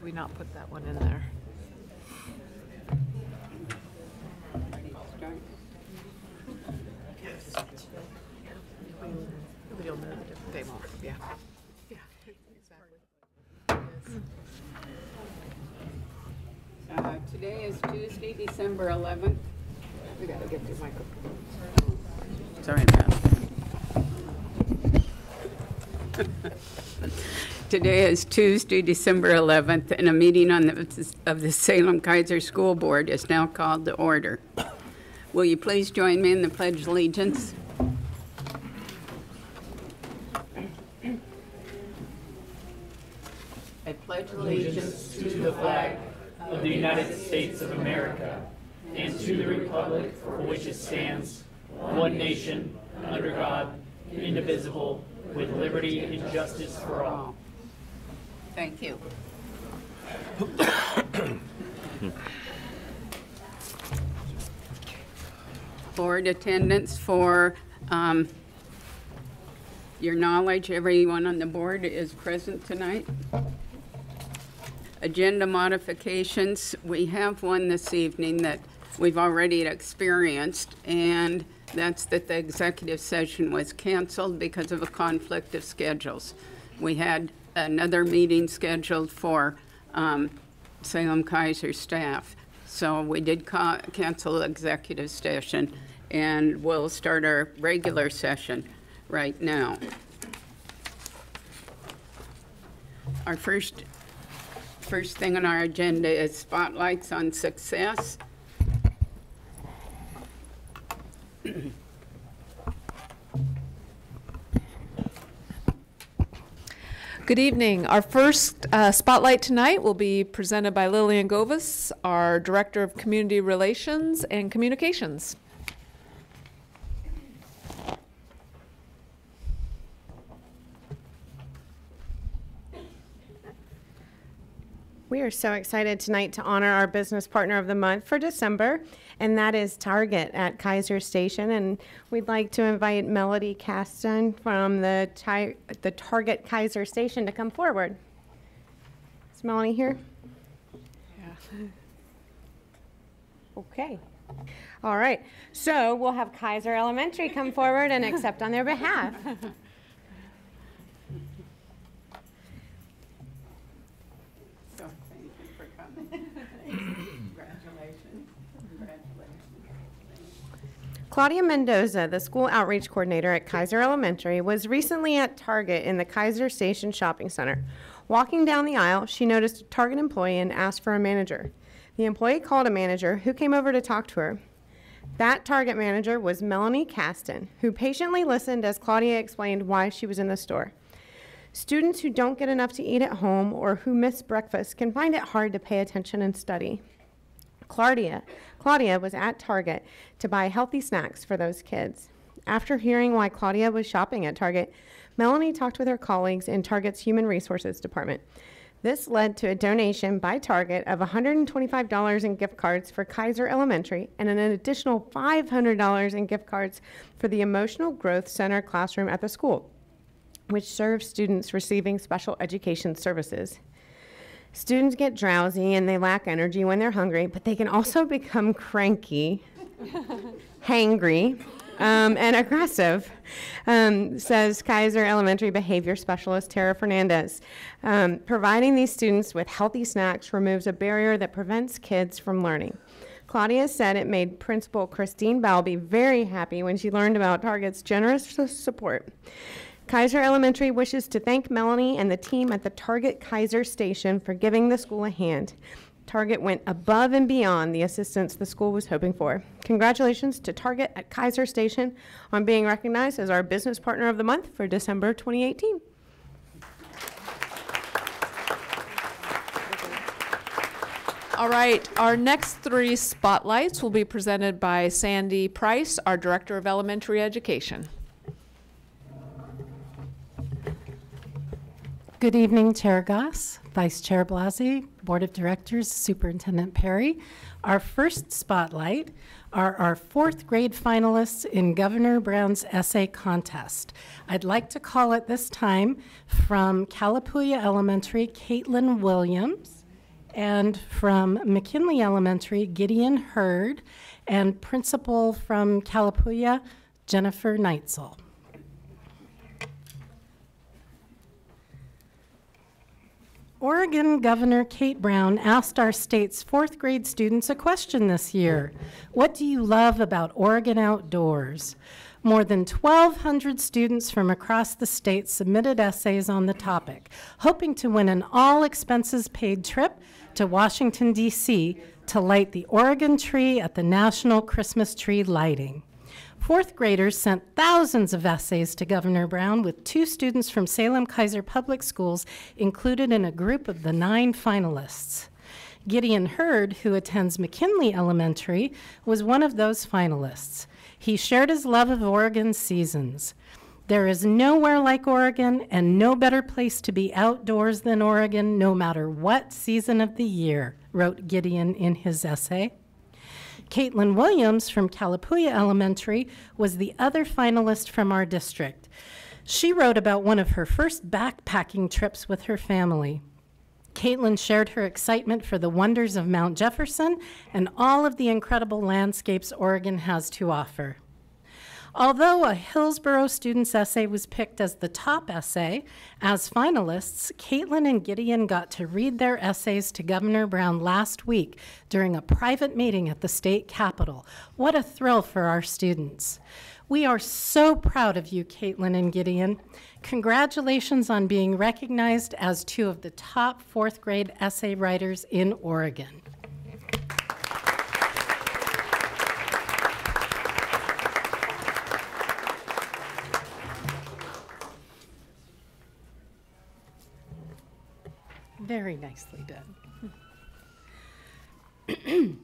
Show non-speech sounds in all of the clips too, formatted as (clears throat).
did we not put that one in there? Nobody will know the difference. They won't, yeah. Yeah, exactly. Uh, Today is Tuesday, December 11th. We gotta get the microphone. Sorry about (laughs) that. Today is Tuesday, December 11th, and a meeting on the, of the Salem Keizer School Board is now called to order. Will you please join me in the Pledge of Allegiance? I pledge allegiance to the flag of the United States of America and to the republic for which it stands, one nation, under God, indivisible, with liberty and justice for all. Thank you. Board attendance for, um, your knowledge, everyone on the board is present tonight. Agenda modifications, we have one this evening that we've already experienced, and that's that the executive session was canceled because of a conflict of schedules. We had another meeting scheduled for um, Salem Keizer staff, so we did ca- cancel executive session, and we'll start our regular session right now. Our first First thing on our agenda is spotlights on success. Good evening. Our first uh, spotlight tonight will be presented by Lillian Govus, our Director of Community Relations and Communications. We are so excited tonight to honor our business partner of the month for December, and that is Target at Keizer Station. And we'd like to invite Melody Caston from the, Ti- the Target Keizer Station to come forward. Is Melanie here? Yeah. (laughs) Okay. All right. So we'll have Keizer Elementary come forward and accept on their behalf. (laughs) So, thank you for coming. Congratulations. Congratulations. Claudia Mendoza, the school outreach coordinator at Keizer Elementary, was recently at Target in the Keizer Station Shopping Center. Walking down the aisle, she noticed a Target employee and asked for a manager. The employee called a manager who came over to talk to her. That Target manager was Melanie Caston, who patiently listened as Claudia explained why she was in the store. Students who don't get enough to eat at home or who miss breakfast can find it hard to pay attention and study. Claudia, Claudia was at Target to buy healthy snacks for those kids. After hearing why Claudia was shopping at Target, Melanie talked with her colleagues in Target's Human Resources Department. This led to a donation by Target of $125 in gift cards for Keizer Elementary and an additional $500 in gift cards for the Emotional Growth Center classroom at the school, which serves students receiving special education services. Students get drowsy and they lack energy when they're hungry, but they can also (laughs) become cranky, (laughs) hangry, um, and aggressive, um, says Keizer Elementary Behavior Specialist Tara Fernandez. Um, providing these students with healthy snacks removes a barrier that prevents kids from learning. Claudia said it made Principal Christine Balby very happy when she learned about Target's generous support. Keizer Elementary wishes to thank Melanie and the team at the Target Keizer station for giving the school a hand. Target went above and beyond the assistance the school was hoping for. Congratulations to Target at Keizer Station on being recognized as our business partner of the month for December 2018. All right, our next three spotlights will be presented by Sandy Price, our Director of Elementary Education. Good evening, Chair Goss, Vice Chair Blasi, Board of Directors, Superintendent Perry. Our first spotlight are our fourth grade finalists in Governor Brown's essay contest. I'd like to call it this time from Kalapuya Elementary, Caitlin Williams, And from McKinley Elementary, Gideon Hurd, and principal from Kalapuya, Jennifer Neitzel. Oregon Governor Kate Brown asked our state's fourth grade students a question this year. What do you love about Oregon outdoors? More than 1,200 students from across the state submitted essays on the topic, hoping to win an all expenses paid trip to Washington, D.C. to light the Oregon tree at the National Christmas Tree Lighting. Fourth graders sent thousands of essays to Governor Brown, with two students from Salem Keizer Public Schools included in a group of the nine finalists. Gideon Hurd, who attends McKinley Elementary, was one of those finalists. He shared his love of Oregon's seasons. There is nowhere like Oregon and no better place to be outdoors than Oregon, no matter what season of the year, wrote Gideon in his essay. Caitlin Williams from Kalapuya Elementary was the other finalist from our district. She wrote about one of her first backpacking trips with her family. Caitlin shared her excitement for the wonders of Mount Jefferson and all of the incredible landscapes Oregon has to offer. Although a Hillsboro student's essay was picked as the top essay, as finalists, Caitlin and Gideon got to read their essays to Governor Brown last week during a private meeting at the state capitol. What a thrill for our students. We are so proud of you, Caitlin and Gideon. Congratulations on being recognized as two of the top fourth grade essay writers in Oregon. Very nicely done. (clears throat)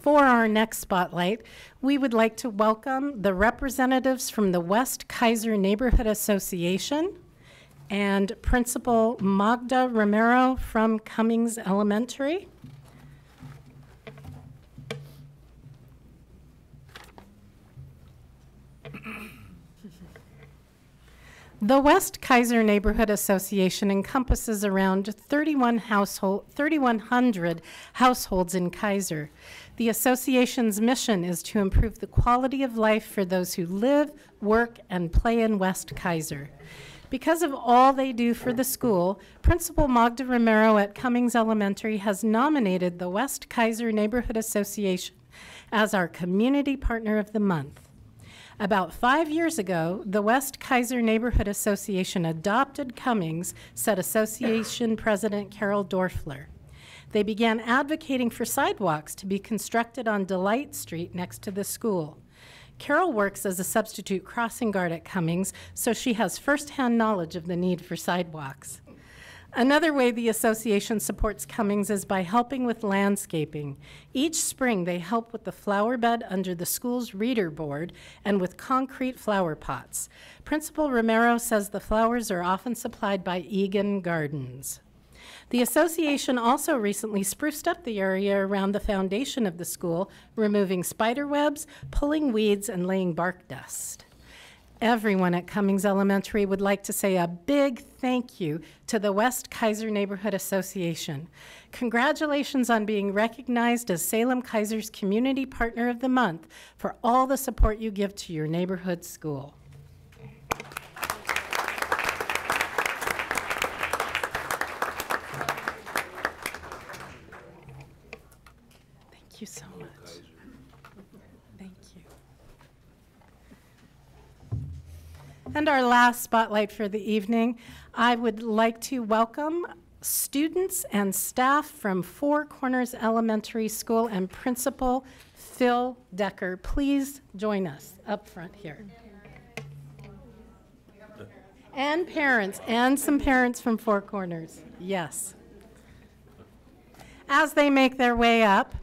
For our next spotlight, we would like to welcome the representatives from the West Keizer Neighborhood Association and Principal Magda Romero from Cummings Elementary. The West Keizer Neighborhood Association encompasses around 31 household, 3,100 households in Keizer. The association's mission is to improve the quality of life for those who live, work, and play in West Keizer. Because of all they do for the school, Principal Magda Romero at Cummings Elementary has nominated the West Keizer Neighborhood Association as our Community Partner of the Month. About five years ago, the West Keizer Neighborhood Association adopted Cummings, said Association President Carol Dorfler. They began advocating for sidewalks to be constructed on Delight Street next to the school. Carol works as a substitute crossing guard at Cummings, so she has firsthand knowledge of the need for sidewalks. Another way the association supports Cummings is by helping with landscaping. Each spring, they help with the flower bed under the school's reader board and with concrete flower pots. Principal Romero says the flowers are often supplied by Egan Gardens. The association also recently spruced up the area around the foundation of the school, removing spider webs, pulling weeds, and laying bark dust. Everyone at Cummings Elementary would like to say a big thank you to the West Keizer Neighborhood Association. Congratulations on being recognized as Salem Keizer's Community Partner of the Month for all the support you give to your neighborhood school. Thank you so much. Thank you. And our last spotlight for the evening, I would like to welcome students and staff from Four Corners Elementary School and Principal Phil Decker. Please join us up front here. And parents, and some parents from Four Corners. Yes. As they make their way up,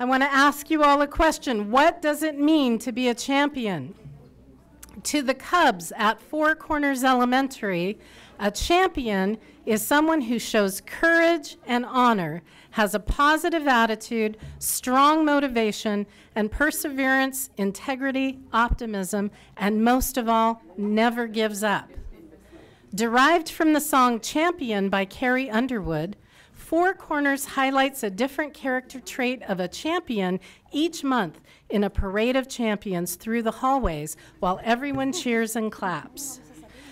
I want to ask you all a question. What does it mean to be a champion? To the Cubs at Four Corners Elementary, a champion is someone who shows courage and honor, has a positive attitude, strong motivation, and perseverance, integrity, optimism, and most of all, never gives up. Derived from the song Champion by Carrie Underwood, Four Corners highlights a different character trait of a champion each month in a parade of champions through the hallways while everyone cheers and claps.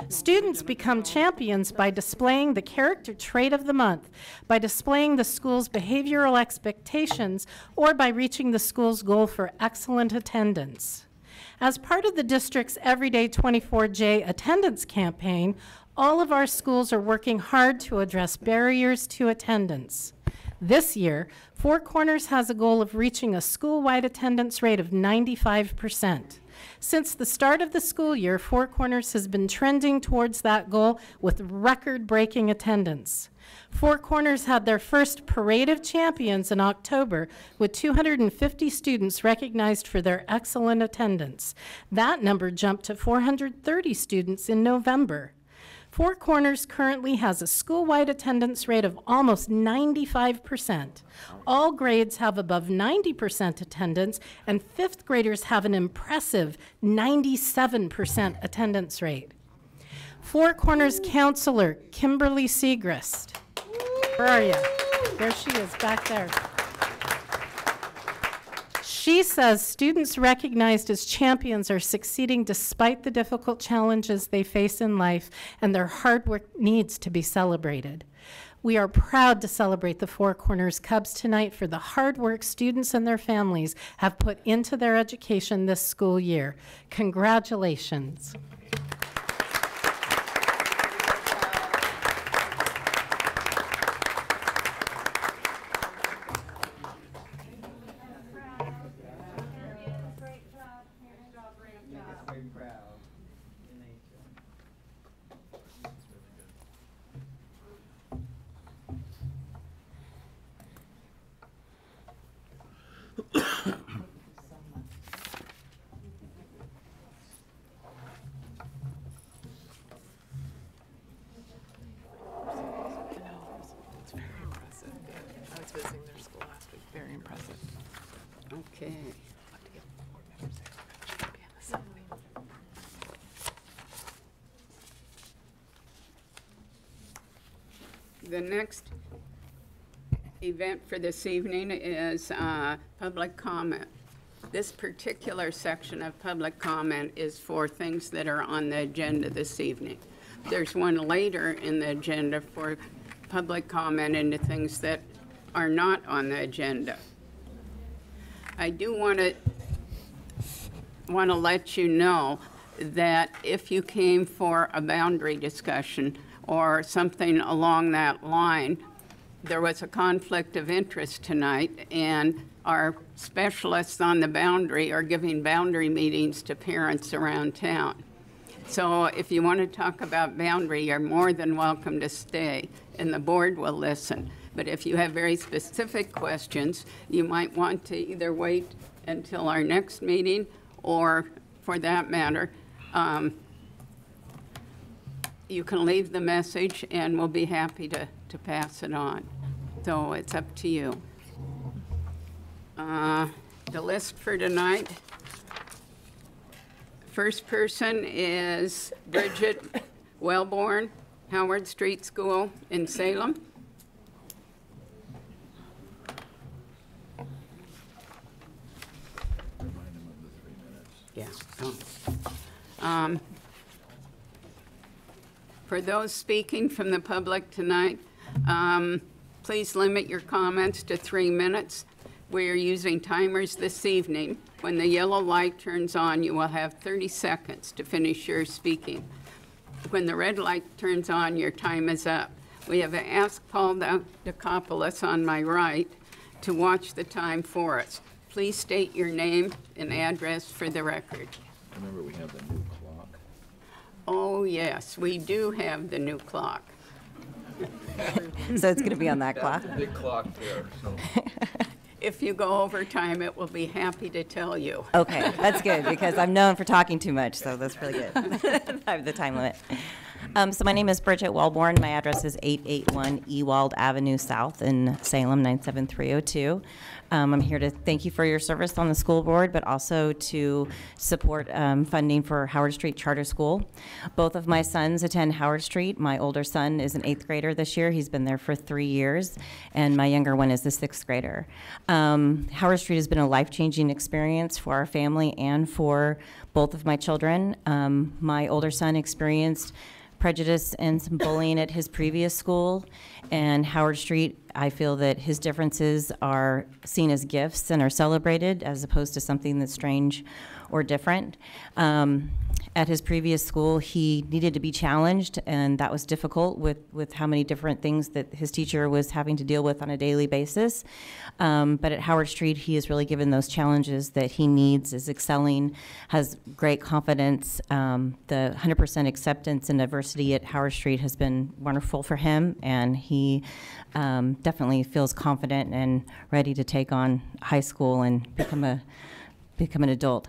Students become champions by displaying the character trait of the month, by displaying the school's behavioral expectations, or by reaching the school's goal for excellent attendance. As part of the district's Everyday 24J attendance campaign, all of our schools are working hard to address barriers to attendance. This year, Four Corners has a goal of reaching a school-wide attendance rate of 95%. Since the start of the school year, Four Corners has been trending towards that goal with record-breaking attendance. Four Corners had their first Parade of Champions in October with 250 students recognized for their excellent attendance. That number jumped to 430 students in November. Four Corners currently has a school-wide attendance rate of almost 95%. All grades have above 90% attendance, and fifth graders have an impressive 97% attendance rate. Four Corners counselor Kimberly Segrist. Where are you? There she is, back there. She says students recognized as champions are succeeding despite the difficult challenges they face in life, and their hard work needs to be celebrated. We are proud to celebrate the Four Corners Cubs tonight for the hard work students and their families have put into their education this school year. Congratulations. It's very impressive. I was visiting their school last week. Very impressive. Okay. Love to get more members there. Should be in the assembly. The next event for this evening is uh, public comment. This particular section of public comment is for things that are on the agenda this evening. There's one later in the agenda for public comment into things that are not on the agenda. I do want to want to let you know that if you came for a boundary discussion or something along that line, there was a conflict of interest tonight, and our specialists on the boundary are giving boundary meetings to parents around town. So if you want to talk about boundary, you're more than welcome to stay, and the board will listen. But if you have very specific questions, you might want to either wait until our next meeting, or for that matter, um, you can leave the message, and we'll be happy to, to pass it on. So it's up to you. Uh, The list for tonight, first person is Bridget Wellborn, Howard Street School in Salem. Yeah. oh. Um, For those speaking from the public tonight, um, please limit your comments to three minutes. We are using timers this evening. When the yellow light turns on, you will have 30 seconds to finish your speaking. When the red light turns on, your time is up. We have asked Paul Dacopoulos on my right to watch the time for us. Please state your name and address for the record. Remember, we have the new. Oh, yes, we do have the new clock. So it's going to be on that clock? Big clock there, so. (laughs) If you go over time, it will be happy to tell you. Okay, that's good because I'm known for talking too much, so that's really good. (laughs) I have the time limit. Um, so my name is Bridget Wellborn. My address is 881 Ewald Avenue South in Salem, 97302. Um, I'm here to thank you for your service on the school board, but also to support um, funding for Howard Street Charter School. Both of my sons attend Howard Street. My older son is an eighth grader this year. He's been there for three years, and my younger one is a sixth grader. Um, Howard Street has been a life-changing experience for our family and for both of my children. Um, my older son experienced prejudice and some bullying at his previous school. And Howard Street, I feel that his differences are seen as gifts and are celebrated as opposed to something that's strange or different. Um, at his previous school, he needed to be challenged, and that was difficult with, with how many different things that his teacher was having to deal with on a daily basis. Um, but at Howard Street, he is really given those challenges that he needs, is excelling, has great confidence. Um, the 100% acceptance and diversity at Howard Street has been wonderful for him, and he um, definitely feels confident and ready to take on high school and become a become an adult.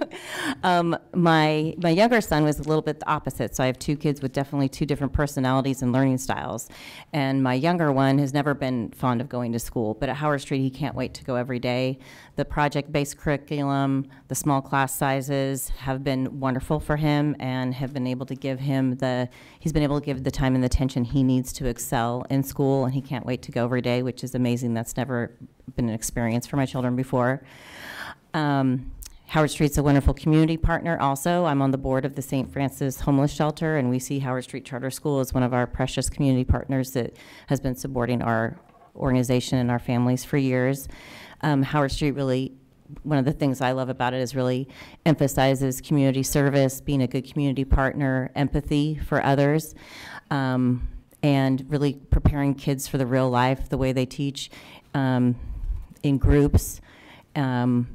(laughs) um, my my younger son was a little bit the opposite. So I have two kids with definitely two different personalities and learning styles. And my younger one has never been fond of going to school, but at Howard Street he can't wait to go every day. The project-based curriculum, the small class sizes have been wonderful for him and have been able to give him the he's been able to give the time and the attention he needs to excel in school and he can't wait to go every day, which is amazing. That's never been an experience for my children before. Um, Howard Street's a wonderful community partner also. I'm on the board of the St. Francis Homeless Shelter, and we see Howard Street Charter School as one of our precious community partners that has been supporting our organization and our families for years. Um, Howard Street really, one of the things I love about it is really emphasizes community service, being a good community partner, empathy for others, um, and really preparing kids for the real life, the way they teach um, in groups. Um,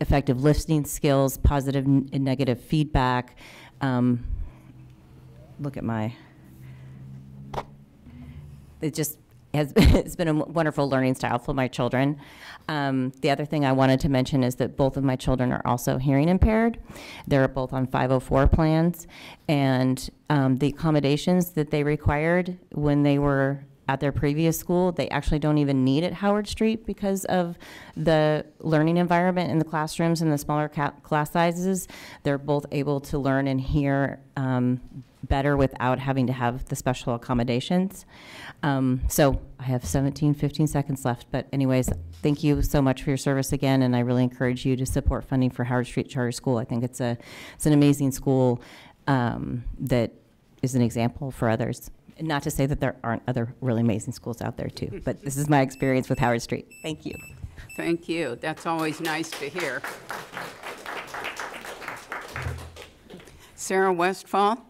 effective listening skills, positive and negative feedback. Um, look at my, it just has (laughs) it's been a wonderful learning style for my children. Um, the other thing I wanted to mention is that both of my children are also hearing impaired. They're both on 504 plans, and um, the accommodations that they required when they were at their previous school, they actually don't even need at Howard Street because of the learning environment in the classrooms and the smaller class sizes. They're both able to learn and hear um, better without having to have the special accommodations. Um, so I have 17, 15 seconds left. But, anyways, thank you so much for your service again, and I really encourage you to support funding for Howard Street Charter School. I think it's a it's an amazing school um, that is an example for others. Not to say that there aren't other really amazing schools out there too, but this is my experience with Howard Street. Thank you. Thank you. That's always nice to hear. Sarah Westfall?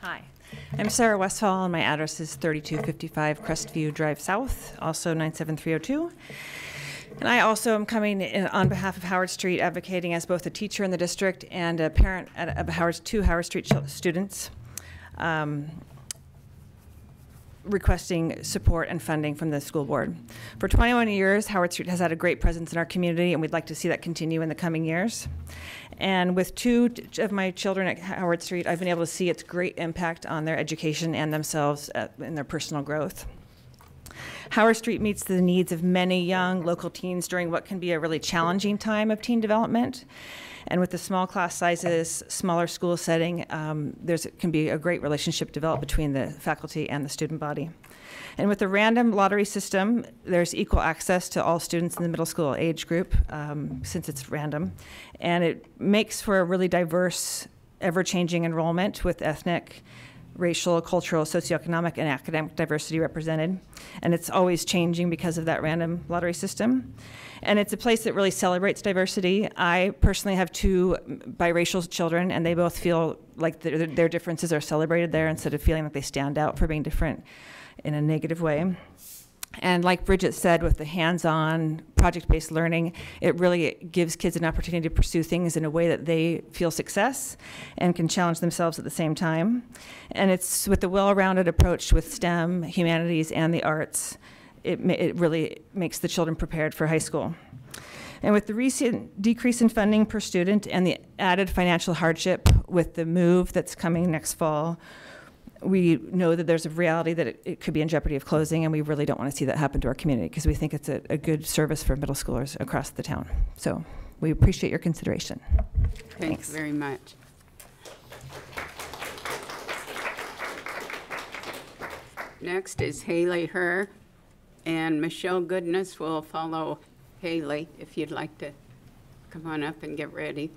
Hi, I'm Sarah Westfall, and my address is 3255 Crestview Drive South, also 97302. And I also am coming in on behalf of Howard Street, advocating as both a teacher in the district and a parent of two Howard Street students, um, requesting support and funding from the school board. For 21 years, Howard Street has had a great presence in our community, and we'd like to see that continue in the coming years. And with two of my children at Howard Street, I've been able to see its great impact on their education and themselves uh, in their personal growth. Howard Street meets the needs of many young local teens during what can be a really challenging time of teen development. And with the small class sizes, smaller school setting, um, there's can be a great relationship developed between the faculty and the student body. And with the random lottery system, there's equal access to all students in the middle school age group um, since it's random. And it makes for a really diverse, ever changing enrollment with ethnic, racial, cultural, socioeconomic, and academic diversity represented. And it's always changing because of that random lottery system. And it's a place that really celebrates diversity. I personally have two biracial children, and they both feel like their, their differences are celebrated there instead of feeling like they stand out for being different in a negative way. And like Bridget said, with the hands on project based learning, it really gives kids an opportunity to pursue things in a way that they feel success and can challenge themselves at the same time. And it's with the well rounded approach with STEM, humanities, and the arts, it, it really makes the children prepared for high school. And with the recent decrease in funding per student and the added financial hardship with the move that's coming next fall, we know that there's a reality that it, it could be in jeopardy of closing, and we really don't want to see that happen to our community because we think it's a, a good service for middle schoolers across the town. So we appreciate your consideration. Thank Thanks. you very much. Next is Haley Herr, and Michelle Goodness will follow Haley, if you'd like to come on up and get ready.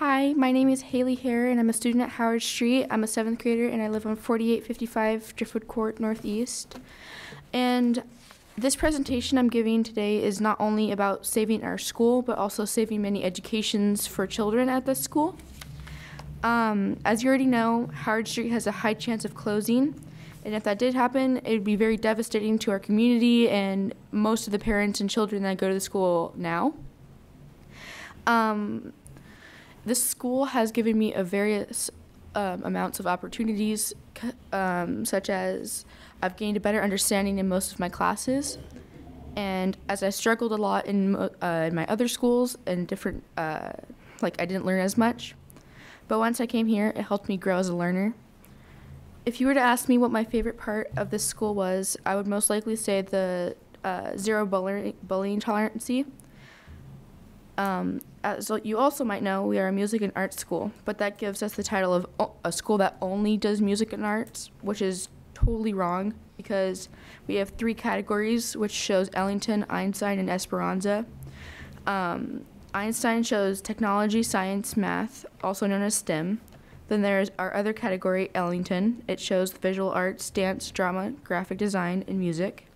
Hi, my name is Haley Hare, and I'm a student at Howard Street. I'm a seventh grader, and I live on 4855 Driftwood Court Northeast. And this presentation I'm giving today is not only about saving our school, but also saving many educations for children at this school. Um, as you already know, Howard Street has a high chance of closing, and if that did happen, it would be very devastating to our community and most of the parents and children that go to the school now. Um, this school has given me a various um, amounts of opportunities, um, such as I've gained a better understanding in most of my classes, and as I struggled a lot in, uh, in my other schools and different, uh, like I didn't learn as much. But once I came here, it helped me grow as a learner. If you were to ask me what my favorite part of this school was, I would most likely say the uh, zero bullying, bullying tolerancy. Um, as you also might know, we are a music and arts school, but that gives us the title of a school that only does music and arts, which is totally wrong because we have three categories, which shows Ellington, Einstein, and Esperanza. Um, Einstein shows technology, science, math, also known as STEM. Then there's our other category, Ellington. It shows visual arts, dance, drama, graphic design, and music.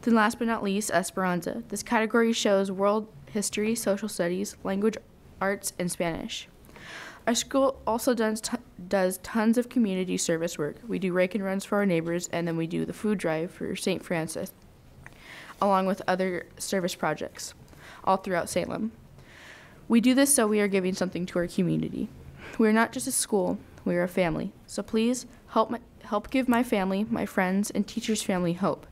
Then last but not least, Esperanza. This category shows world history, social studies, language arts, and Spanish. Our school also does, t- does tons of community service work. We do rake and runs for our neighbors, and then we do the food drive for St. Francis, along with other service projects all throughout Salem. We do this so we are giving something to our community. We are not just a school, we are a family. So please help, my, help give my family, my friends, and teachers' family hope.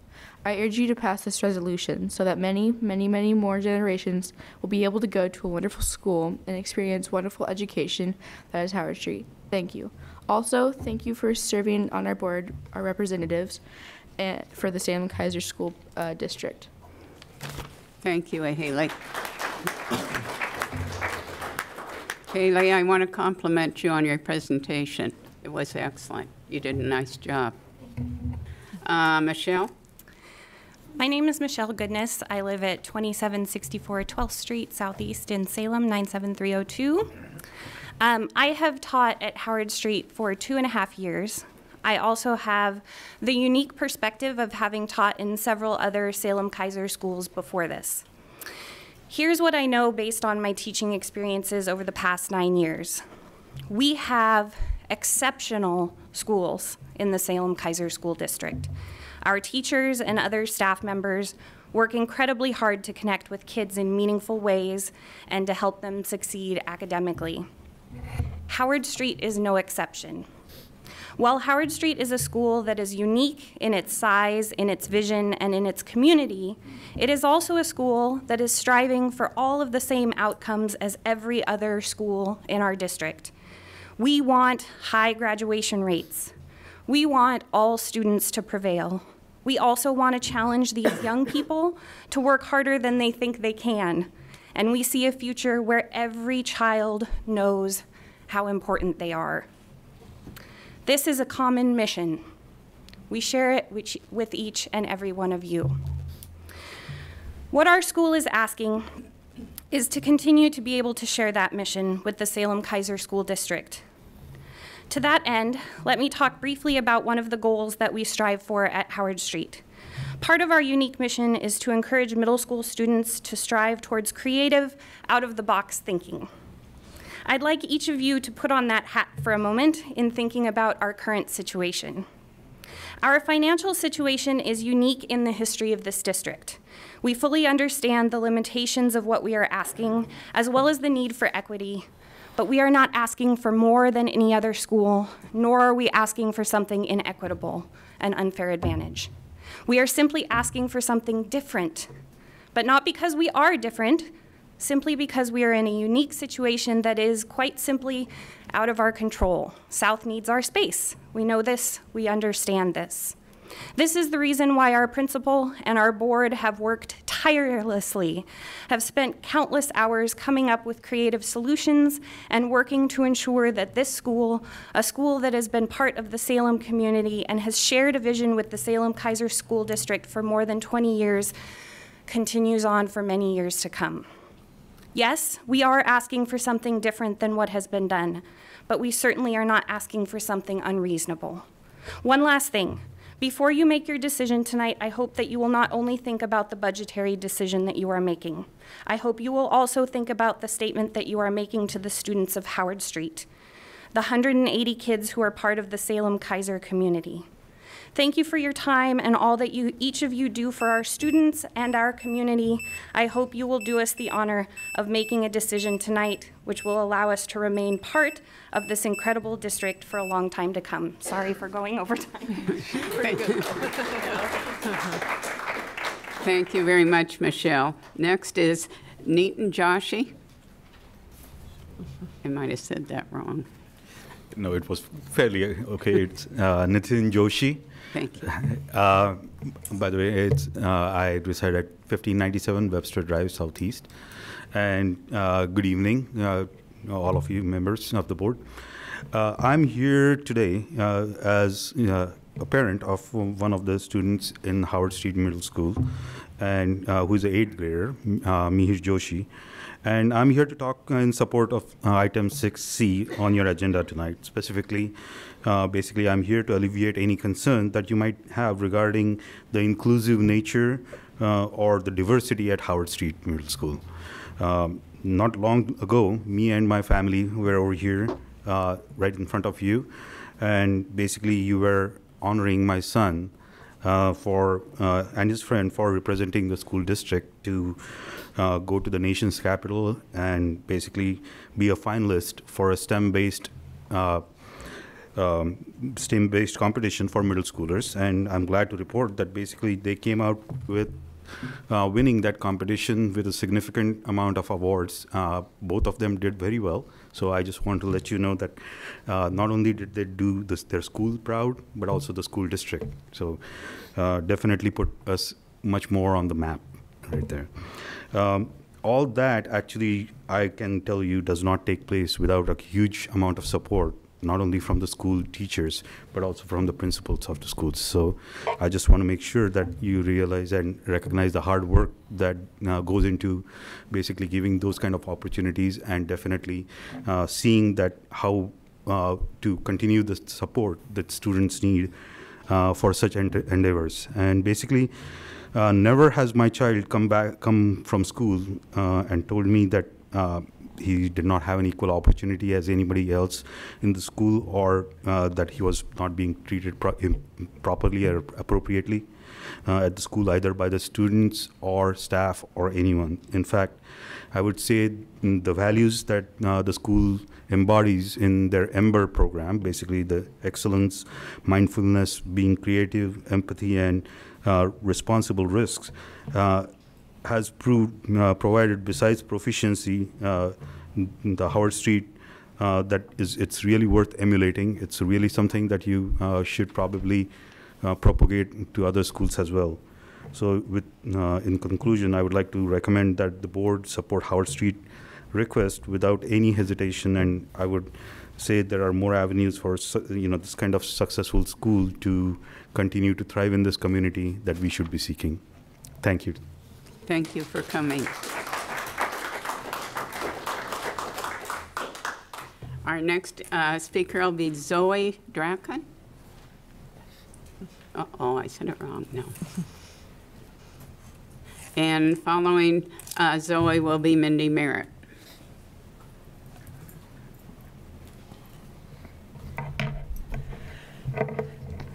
I urge you to pass this resolution so that many, many, many more generations will be able to go to a wonderful school and experience wonderful education that is Howard Street. Thank you. Also, thank you for serving on our board, our representatives, uh, for the Salem Keizer School uh, District. Thank you, Haley. Haley, I want to compliment you on your presentation. It was excellent. You did a nice job. Uh, Michelle? My name is Michelle Goodness. I live at 2764 12th Street Southeast in Salem, 97302. Um, I have taught at Howard Street for two and a half years. I also have the unique perspective of having taught in several other Salem Keizer schools before this. Here's what I know based on my teaching experiences over the past nine years. We have exceptional schools in the Salem Keizer School District. Our teachers and other staff members work incredibly hard to connect with kids in meaningful ways and to help them succeed academically. Howard Street is no exception. While Howard Street is a school that is unique in its size, in its vision, and in its community, it is also a school that is striving for all of the same outcomes as every other school in our district. We want high graduation rates. We want all students to prevail. We also want to challenge these (coughs) young people to work harder than they think they can. And we see a future where every child knows how important they are. This is a common mission. We share it with each and every one of you. What our school is asking is to continue to be able to share that mission with the Salem Keizer School District. To that end, let me talk briefly about one of the goals that we strive for at Howard Street. Part of our unique mission is to encourage middle school students to strive towards creative, out of the box thinking. I'd like each of you to put on that hat for a moment in thinking about our current situation. Our financial situation is unique in the history of this district. We fully understand the limitations of what we are asking, as well as the need for equity, but we are not asking for more than any other school, nor are we asking for something inequitable, an unfair advantage. We are simply asking for something different, but not because we are different, simply because we are in a unique situation that is quite simply out of our control. South needs our space. We know this, we understand this. This is the reason why our principal and our board have worked tirelessly, have spent countless hours coming up with creative solutions and working to ensure that this school, a school that has been part of the Salem community and has shared a vision with the Salem Keizer School District for more than 20 years, continues on for many years to come. Yes, we are asking for something different than what has been done, but we certainly are not asking for something unreasonable. One last thing. Before you make your decision tonight, I hope that you will not only think about the budgetary decision that you are making. I hope you will also think about the statement that you are making to the students of Howard Street, the 180 kids who are part of the Salem Keizer community. Thank you for your time and all that you, each of you do for our students and our community. I hope you will do us the honor of making a decision tonight which will allow us to remain part of this incredible district for a long time to come. Sorry for going over time. (laughs) Thank you Thank you very much, Michelle. Next is Neaton Joshi. I might have said that wrong. No, it was fairly okay. It's uh, Nitin Joshi. Thank you. Uh, by the way, it's uh, I reside at 1597 Webster Drive, Southeast. And uh, good evening, uh, all of you members of the board. Uh, I'm here today uh, as uh, a parent of one of the students in Howard Street Middle School, and uh, who's an eighth grader, Mihir Joshi. And I'm here to talk in support of item 6C on your agenda tonight. Specifically, uh, basically, I'm here to alleviate any concern that you might have regarding the inclusive nature uh, or the diversity at Howard Street Middle School. Um, not long ago, me and my family were over here, uh, right in front of you, and basically, you were honoring my son uh, for uh, and his friend for representing the school district to uh, go to the nation's capital and basically be a finalist for a STEM-based uh, um, STEM-based competition for middle schoolers. And I'm glad to report that basically they came out with uh, winning that competition with a significant amount of awards. Uh, both of them did very well. So I just want to let you know that uh, not only did they do this, their school proud, but also the school district. So uh, definitely put us much more on the map right there. Um, all that actually, I can tell you, does not take place without a huge amount of support not only from the school teachers, but also from the principals of the schools. So I just want to make sure that you realize and recognize the hard work that uh, goes into basically giving those kind of opportunities and definitely uh, seeing that how uh, to continue the support that students need uh, for such endeavors. And basically, uh, never has my child come back, come from school uh, and told me that he did not have an equal opportunity as anybody else in the school, or uh, that he was not being treated pro- properly or appropriately uh, at the school, either by the students or staff or anyone. In fact, I would say the values that uh, the school embodies in their Ember program, basically the excellence, mindfulness, being creative, empathy, and uh, responsible risks, uh, has proved uh, provided besides proficiency uh, the Howard Street uh, that is it's really worth emulating. It's really something that you uh, should probably uh, propagate to other schools as well. So, with uh, in conclusion, I would like to recommend that the board support Howard Street request without any hesitation, and I would say there are more avenues for you know this kind of successful school to continue to thrive in this community that we should be seeking. Thank you. Thank you for coming. Our next uh, speaker will be Zoe Draken. Uh-oh, I said it wrong, no. And following uh, Zoe will be Mindy Merritt.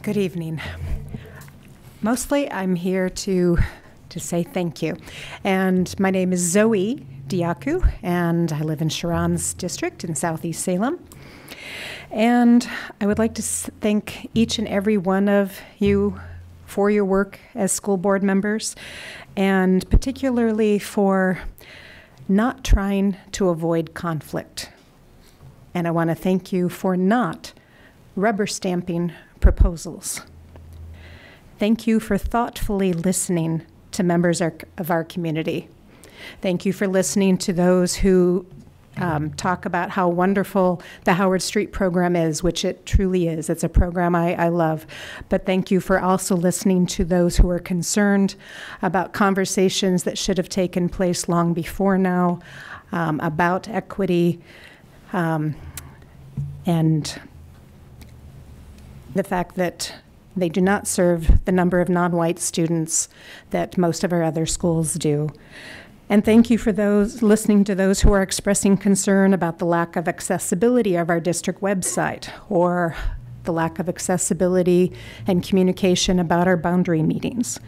Good evening. Mostly, I'm here to to say thank you. And my name is Zoe Diaku, and I live in Sharon's district in Southeast Salem. And I would like to thank each and every one of you for your work as school board members, and particularly for not trying to avoid conflict. And I want to thank you for not rubber stamping proposals. Thank you for thoughtfully listening to members of our community. Thank you for listening to those who um, talk about how wonderful the Howard Street program is, which it truly is. It's a program I, I love. But thank you for also listening to those who are concerned about conversations that should have taken place long before now um, about equity um, and the fact that they do not serve the number of non white students that most of our other schools do. And thank you for those listening to those who are expressing concern about the lack of accessibility of our district website or the lack of accessibility and communication about our boundary meetings.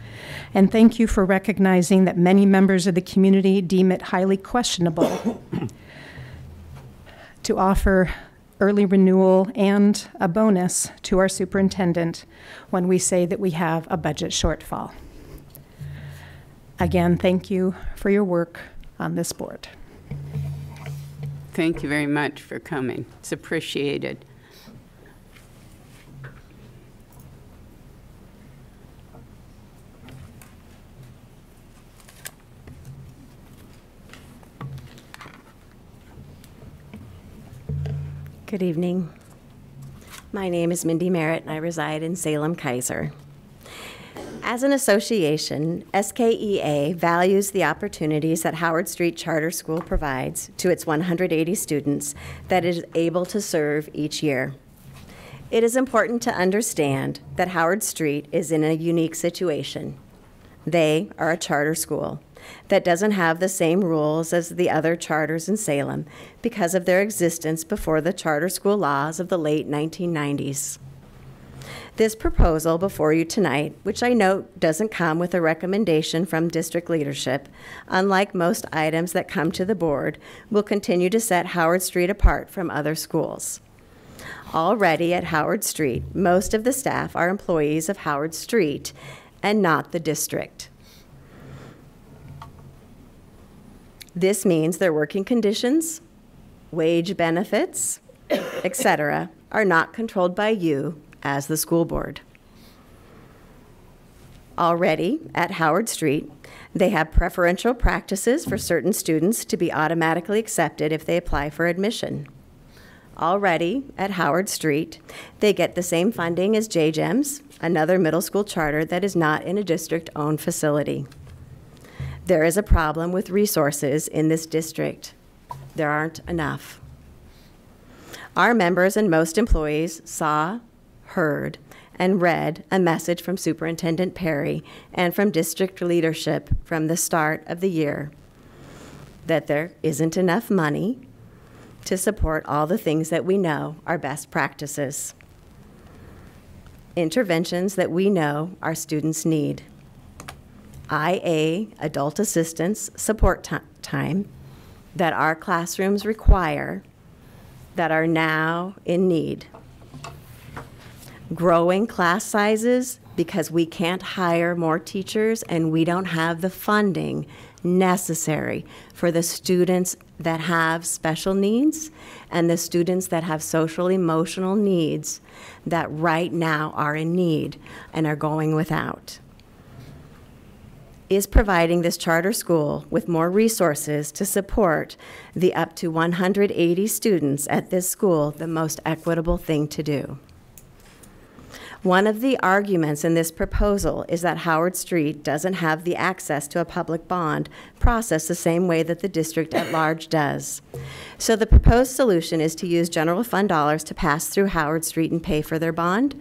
And thank you for recognizing that many members of the community deem it highly questionable (coughs) to offer early renewal and a bonus to our superintendent when we say that we have a budget shortfall. Again, thank you for your work on this board. Thank you very much for coming. It's appreciated. Good evening. My name is Mindy Merritt, and I reside in Salem Keizer. As an association, SKEA values the opportunities that Howard Street Charter School provides to its 180 students that it is able to serve each year. It is important to understand that Howard Street is in a unique situation. They are a charter school that doesn't have the same rules as the other charters in Salem because of their existence before the charter school laws of the late 1990s. This proposal before you tonight, which I note doesn't come with a recommendation from district leadership, unlike most items that come to the board, will continue to set Howard Street apart from other schools. Already at Howard Street, most of the staff are employees of Howard Street and not the district. This means their working conditions, wage benefits, etc., are not controlled by you as the school board. Already at Howard Street, they have preferential practices for certain students to be automatically accepted if they apply for admission. Already at Howard Street, they get the same funding as JGEMS, another middle school charter that is not in a district owned facility. There is a problem with resources in this district. There aren't enough. Our members and most employees saw, heard, and read a message from Superintendent Perry and from district leadership from the start of the year that there isn't enough money to support all the things that we know are best practices. Interventions that we know our students need. IA, adult assistance support time, that our classrooms require that are now in need. Growing class sizes because we can't hire more teachers and we don't have the funding necessary for the students that have special needs and the students that have social emotional needs that right now are in need and are going without is providing this charter school with more resources to support the up to 180 students at this school the most equitable thing to do. One of the arguments in this proposal is that Howard Street doesn't have the access to a public bond process the same way that the district at large does. So the proposed solution is to use general fund dollars to pass through Howard Street and pay for their bond.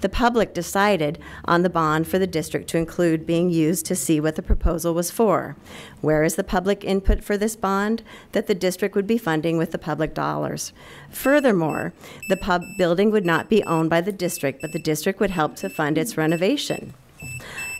The public decided on the bond for the district to include being used to see what the proposal was for. Where is the public input for this bond? That the district would be funding with the public dollars. Furthermore, the pub building would not be owned by the district, but the district would help to fund its renovation.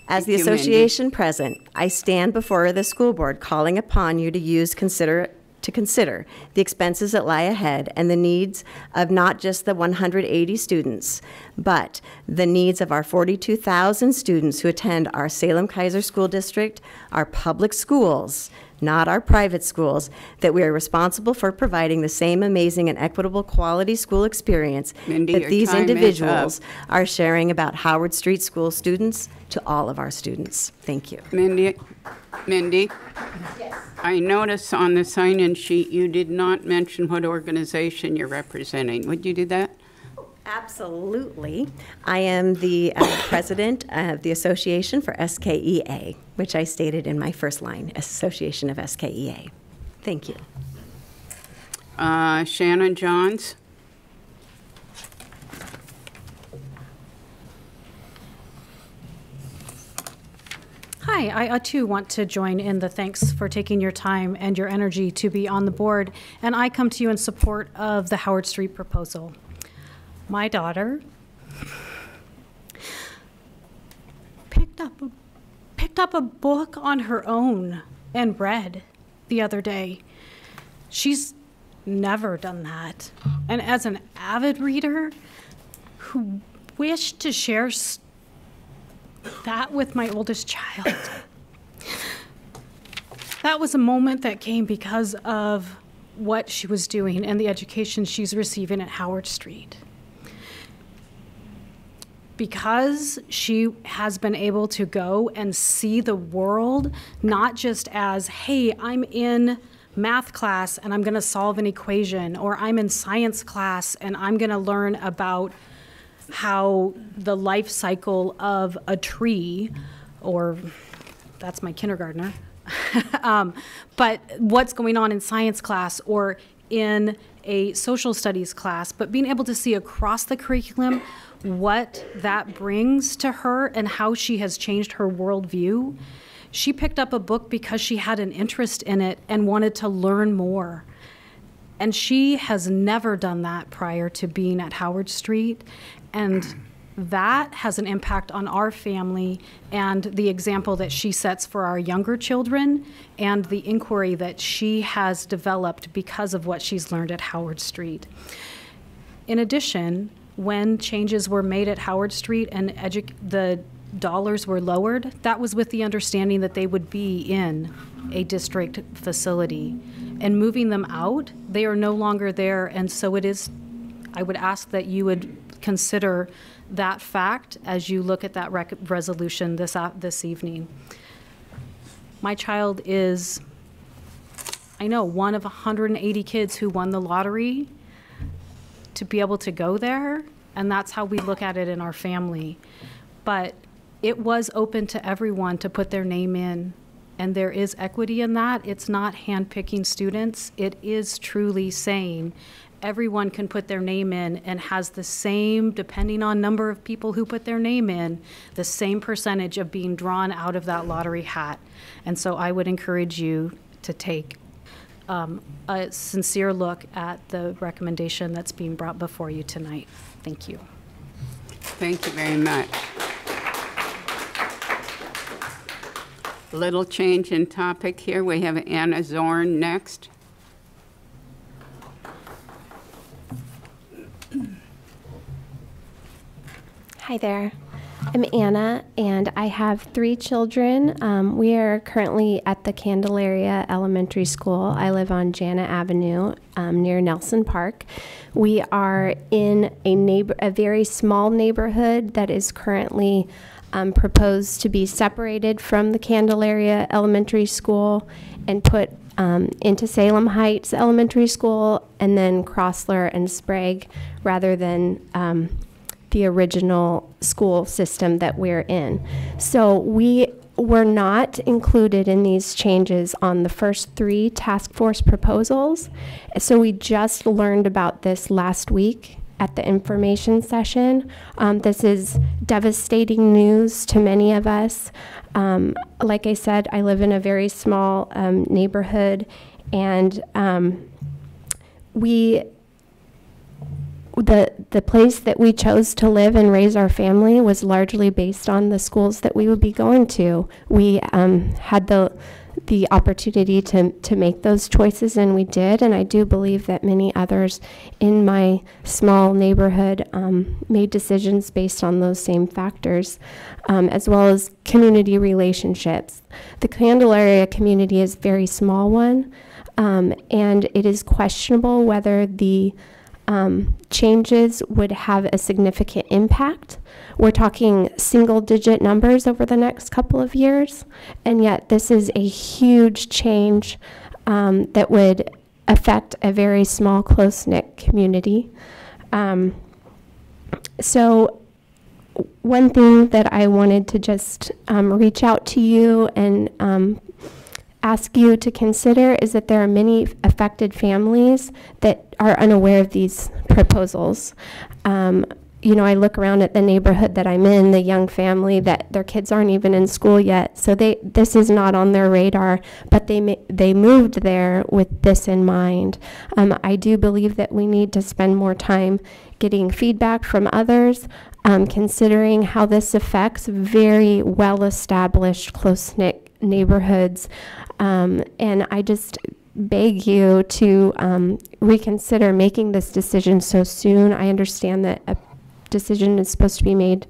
As the Thank you, Mindy. association president, I stand before the school board calling upon you to use consider to consider the expenses that lie ahead and the needs of not just the 180 students, but the needs of our 42,000 students who attend our Salem Keizer School District, our public schools, not our private schools, that we are responsible for providing the same amazing and equitable quality school experience Mindy, that these time is up. individuals are sharing about Howard Street School students to all of our students. Thank you. Mindy, Mindy? Yes. I notice on the sign-in sheet, you did not mention what organization you're representing. Would you do that? Absolutely. I am the uh, (coughs) president of the Association for SKEA, which I stated in my first line, Association of SKEA. Thank you. Uh, Shannon Johns? Hi, I uh, too want to join in the thanks for taking your time and your energy to be on the board, and I come to you in support of the Howard Street proposal. My daughter picked up a, picked up a book on her own and read the other day. She's never done that, and as an avid reader who wished to share that with my oldest child. That was a moment that came because of what she was doing and the education she's receiving at Howard Street. Because she has been able to go and see the world not just as, hey, I'm in math class and I'm going to solve an equation, or I'm in science class and I'm going to learn about how the life cycle of a tree, or that's my kindergartner, (laughs) um, but what's going on in science class or in a social studies class, but being able to see across the curriculum what that brings to her and how she has changed her worldview. She picked up a book because she had an interest in it and wanted to learn more. And she has never done that prior to being at Howard Street. And that has an impact on our family and the example that she sets for our younger children and the inquiry that she has developed because of what she's learned at Howard Street. In addition, when changes were made at Howard Street and the dollars were lowered, that was with the understanding that they would be in a district facility. And moving them out, they are no longer there, and so it is, I would ask that you would consider that fact as you look at that resolution this, a- this evening. My child is, I know, one of 180 kids who won the lottery to be able to go there, and that's how we look at it in our family. But it was open to everyone to put their name in, and there is equity in that. It's not handpicking students. It is truly saying everyone can put their name in and has the same, depending on number of people who put their name in, the same percentage of being drawn out of that lottery hat. And so I would encourage you to take um, a sincere look at the recommendation that's being brought before you tonight. Thank you. Thank you very much. Little change in topic here. We have Anna Zorn next. Hi there. I'm Anna, and I have three children. Um, we are currently at the Candelaria Elementary School. I live on Jana Avenue um, near Nelson Park. We are in a neighbor, a very small neighborhood that is currently um, proposed to be separated from the Candelaria Elementary School and put um, into Salem Heights Elementary School and then Crossler and Sprague rather than um, the original school system that we're in. So we were not included in these changes on the first three task force proposals. So we just learned about this last week at the information session. Um, this is devastating news to many of us. Um, like I said, I live in a very small um, neighborhood, and um, we the the place that we chose to live and raise our family was largely based on the schools that we would be going to. We um, had the the opportunity to, to make those choices, and we did. And I do believe that many others in my small neighborhood um, made decisions based on those same factors, um, as well as community relationships. The Candelaria community is a very small one, um, and it is questionable whether the um, changes would have a significant impact. We're talking single digit numbers over the next couple of years, and yet this is a huge change um, that would affect a very small, close knit community. Um, so, one thing that I wanted to just um, reach out to you and um, ask you to consider is that there are many affected families that are unaware of these proposals. Um, you know, I look around at the neighborhood that I'm in, the young family that their kids aren't even in school yet, so they this is not on their radar. But they they moved there with this in mind. Um, I do believe that we need to spend more time getting feedback from others, um, considering how this affects very well established, close knit neighborhoods. Um, and I just beg you to um, reconsider making this decision so soon. I understand that a decision is supposed to be made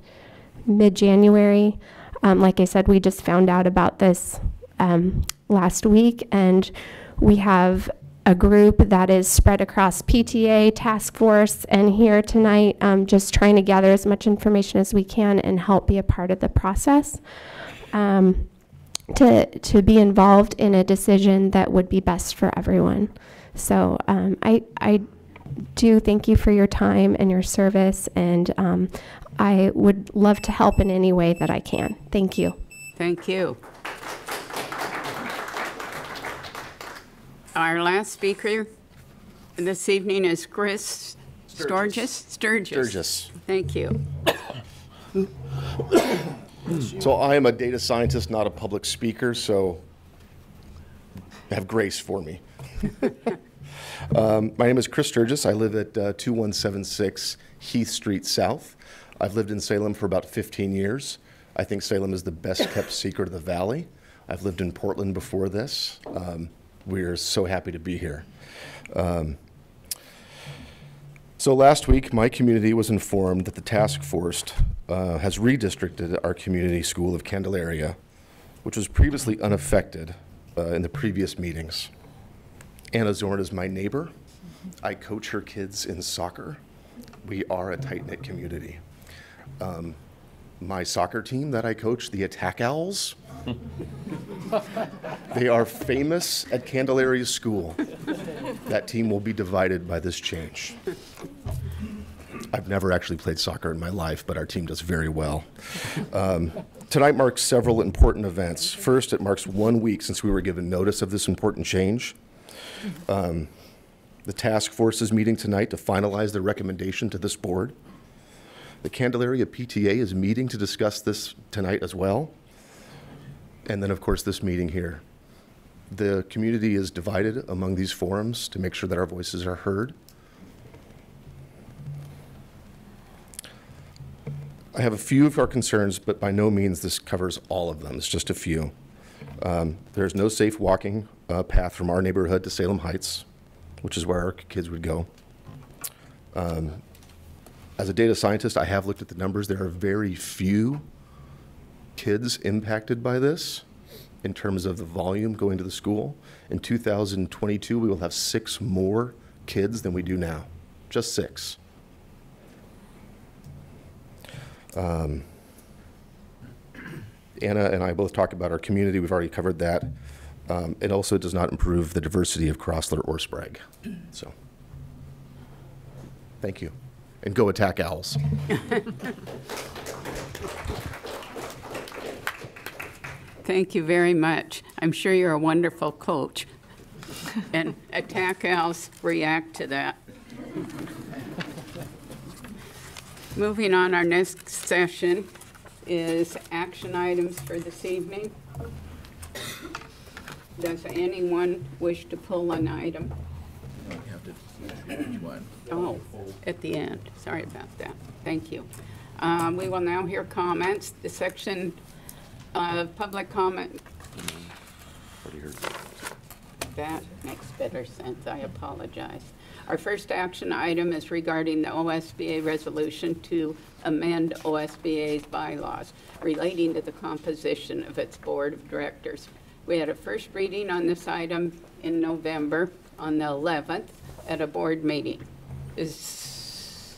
mid January. Um, like I said, we just found out about this um, last week, and we have a group that is spread across PTA, task force, and here tonight, um, just trying to gather as much information as we can and help be a part of the process. Um, to, to be involved in a decision that would be best for everyone. So um, I, I do thank you for your time and your service, and um, I would love to help in any way that I can. Thank you. Thank you. Our last speaker this evening is Chris Sturgis. Sturgis. Sturgis. Thank you. (coughs) (coughs) So I am a data scientist, not a public speaker, so have grace for me. (laughs) um, my name is Chris Sturgis. I live at uh, 2176 Heath Street South. I've lived in Salem for about 15 years. I think Salem is the best kept secret of the valley. I've lived in Portland before this. Um, we're so happy to be here. Um, so last week, my community was informed that the task force uh, has redistricted our community school of Candelaria, which was previously unaffected uh, in the previous meetings. Anna Zorn is my neighbor. I coach her kids in soccer. We are a tight knit community. Um, my soccer team that I coach, the Attack Owls, (laughs) they are famous at Candelaria School. That team will be divided by this change. I've never actually played soccer in my life, but our team does very well. Um, tonight marks several important events. First, it marks one week since we were given notice of this important change. Um, the task force is meeting tonight to finalize their recommendation to this board. The Candelaria PTA is meeting to discuss this tonight as well. And then, of course, this meeting here. The community is divided among these forums to make sure that our voices are heard. I have a few of our concerns, but by no means this covers all of them. It's just a few. Um, there's no safe walking uh, path from our neighborhood to Salem Heights, which is where our kids would go. Um, as a data scientist, I have looked at the numbers. There are very few kids impacted by this in terms of the volume going to the school. In 2022, we will have six more kids than we do now, just six. Um, Anna and I both talked about our community. We've already covered that. Um, it also does not improve the diversity of Crossler or Sprague. So, thank you. And go attack owls. (laughs) Thank you very much. I'm sure you're a wonderful coach. (laughs) and attack owls react to that. (laughs) Moving on, our next session is action items for this evening. Does anyone wish to pull an item? You have to choose one. Oh, at the end. Sorry about that. Thank you. Um, We will now hear comments. The section of public comment That makes better sense. I apologize. Our first action item is regarding the OSBA resolution to amend OSBA's bylaws relating to the composition of its board of directors. We had a first reading on this item in November on the 11th at a board meeting. Is,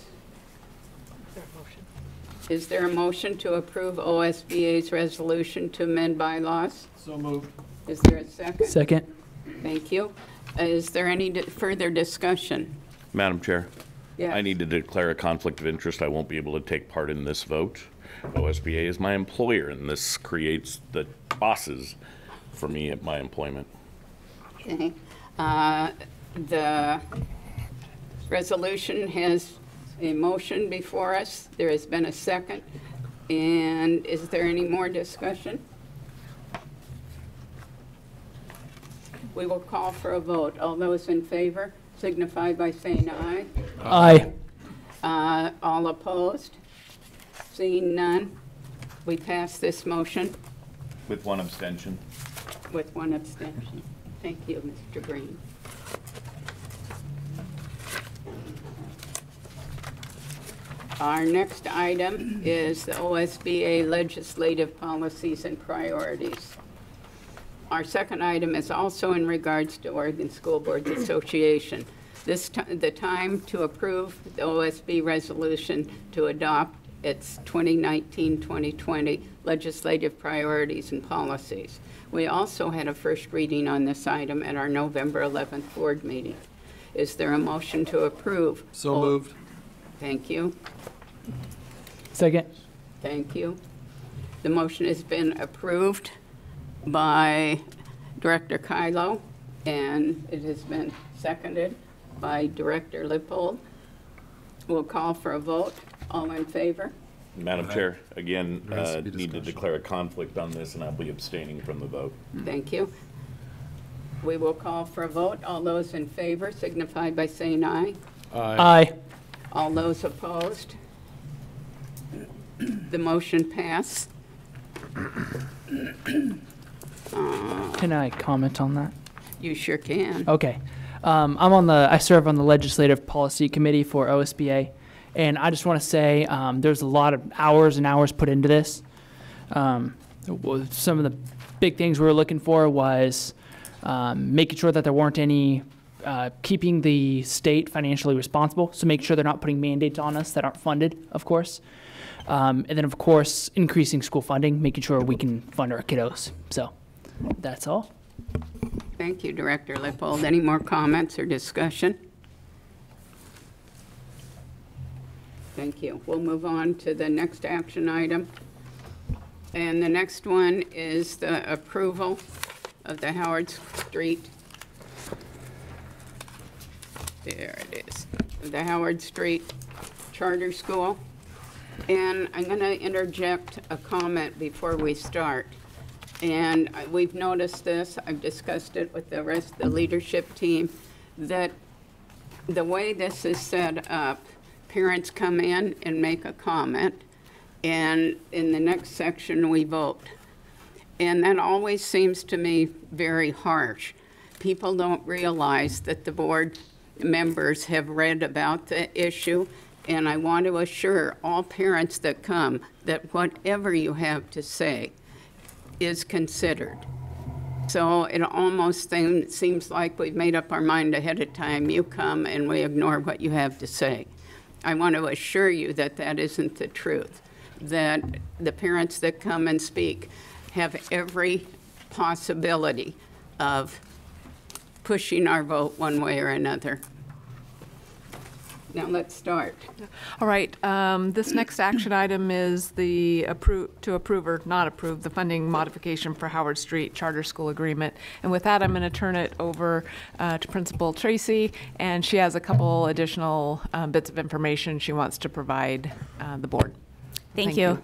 is there a motion to approve OSBA's resolution to amend bylaws? So moved. Is there a second? Second. Thank you. Is there any di- further discussion? Madam Chair? Yes. I need to declare a conflict of interest. I won't be able to take part in this vote. OSBA is my employer, and this creates the bosses for me at my employment. Okay. Uh, The resolution has a motion before us. There has been a second. And is there any more discussion? We will call for a vote. All those in favor signify by saying aye. Aye. Uh, All opposed? Seeing none, we pass this motion With one abstention. with one abstention. Thank you, Mr. Green. Our next item is the OSBA legislative policies and priorities. Our second item is also in regards to Oregon School Boards Association. This, ti- the time to approve the OSB resolution to adopt its 2019-2020 legislative priorities and policies. We also had a first reading on this item at our November 11th board meeting. Is there a motion to approve? So Oh, moved. Thank you. Second. Thank you. The motion has been approved by Director Kyllo, and it has been seconded by Director Lippold. We'll call for a vote. All in favor? Madam Chair, again, There has to uh, need to declare a conflict on this, and I'll be abstaining from the vote. Thank you. We will call for a vote. All those in favor signify by saying aye. Aye. All those opposed? The motion passed. Can I comment on that? You sure can. Okay. Um, I'm on the, I serve on the Legislative Policy Committee for OSBA, and I just want to say um, there's a lot of hours and hours put into this. Um, some of the big things we were looking for was um, making sure that there weren't any, uh, keeping the state financially responsible, so make sure they're not putting mandates on us that aren't funded, of course. Um, and then, of course, increasing school funding, making sure we can fund our kiddos. So that's all. Thank you, Director Lippold. Any more comments or discussion? Thank you. We'll move on to the next action item. And the next one is the approval of the Howard Street. There it is. The Howard Street Charter School. And I'm going to interject a comment before we start. And we've noticed this, I've discussed it with the rest of the leadership team, that the way this is set up, parents come in and make a comment, and in the next section, we vote. And that always seems to me very harsh. People don't realize that the board members have read about the issue, and I want to assure all parents that come that whatever you have to say is considered. So it almost seems like we've made up our mind ahead of time. You come and we ignore what you have to say. I want to assure you that that isn't the truth, that the parents that come and speak have every possibility of pushing our vote one way or another. Now, let's start. All right, um, this next action item is the approve, to approve or not approve the funding modification for Howard Street Charter School Agreement. And with that, I'm going to turn it over uh, to Principal Tracy, and she has a couple additional um, bits of information she wants to provide uh, the board. Thank you.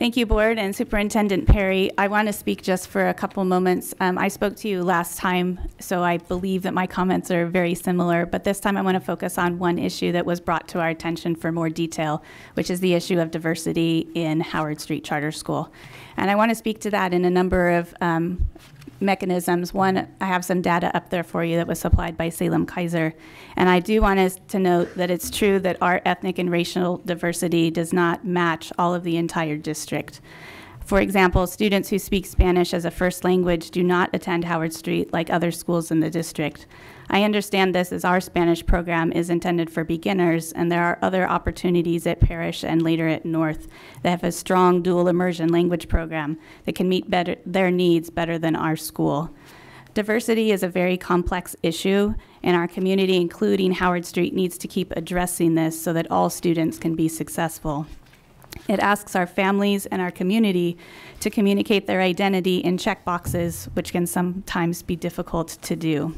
Thank you, Board and Superintendent Perry. I want to speak just for a couple moments. Um, I spoke to you last time, so I believe that my comments are very similar, but this time I want to focus on one issue that was brought to our attention for more detail, which is the issue of diversity in Howard Street Charter School. And I want to speak to that in a number of um, mechanisms. One, I have some data up there for you that was supplied by Salem Keizer. And I do want us to note that it's true that our ethnic and racial diversity does not match all of the entire district. For example, students who speak Spanish as a first language do not attend Howard Street like other schools in the district. I understand this as our Spanish program is intended for beginners, and there are other opportunities at Parrish and later at North that have a strong dual immersion language program that can meet better, their needs better than our school. Diversity is a very complex issue, and our community, including Howard Street, needs to keep addressing this so that all students can be successful. It asks our families and our community to communicate their identity in check boxes, which can sometimes be difficult to do.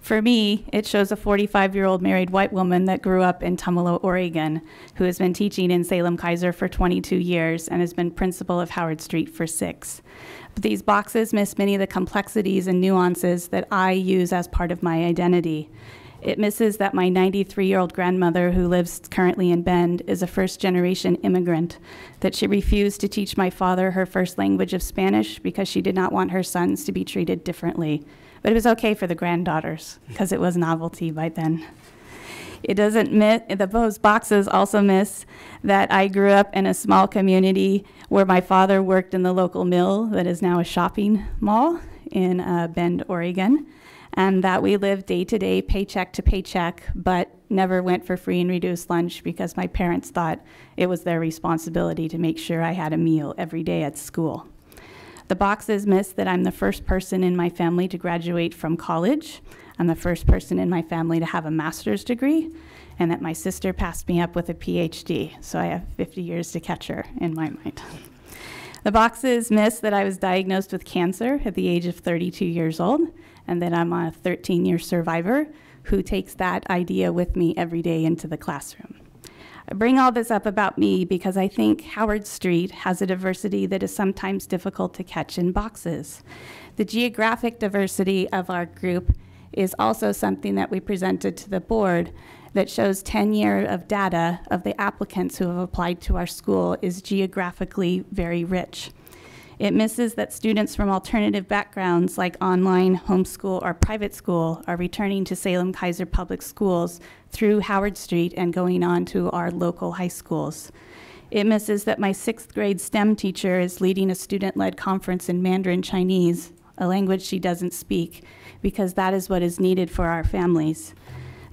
For me, it shows a 45 year old married white woman that grew up in Tumalo, Oregon, who has been teaching in Salem Keizer for 22 years and has been principal of Howard Street for six. But these boxes miss many of the complexities and nuances that I use as part of my identity. It misses that my 93 year old grandmother, who lives currently in Bend, is a first generation immigrant, that she refused to teach my father her first language of Spanish because she did not want her sons to be treated differently. But it was okay for the granddaughters because it was novelty by then. It doesn't miss, the those boxes also miss that I grew up in a small community where my father worked in the local mill that is now a shopping mall in uh, Bend, Oregon, and that we lived day to day, paycheck to paycheck, but never went for free and reduced lunch because my parents thought it was their responsibility to make sure I had a meal every day at school. The boxes miss that I'm the first person in my family to graduate from college. I'm the first person in my family to have a master's degree, and that my sister passed me up with a PhD. So I have 50 years to catch her in my mind. The boxes miss that I was diagnosed with cancer at the age of 32 years old, and that I'm a 13 year survivor who takes that idea with me every day into the classroom. Bring all this up about me because I think Howard Street has a diversity that is sometimes difficult to catch in boxes. The geographic diversity of our group is also something that we presented to the board that shows 10 year of data of the applicants who have applied to our school is geographically very rich. It misses that students from alternative backgrounds like online, homeschool, or private school are returning to Salem Keizer Public Schools through Howard Street and going on to our local high schools. It misses that my sixth grade STEM teacher is leading a student led conference in Mandarin Chinese, a language she doesn't speak, because that is what is needed for our families.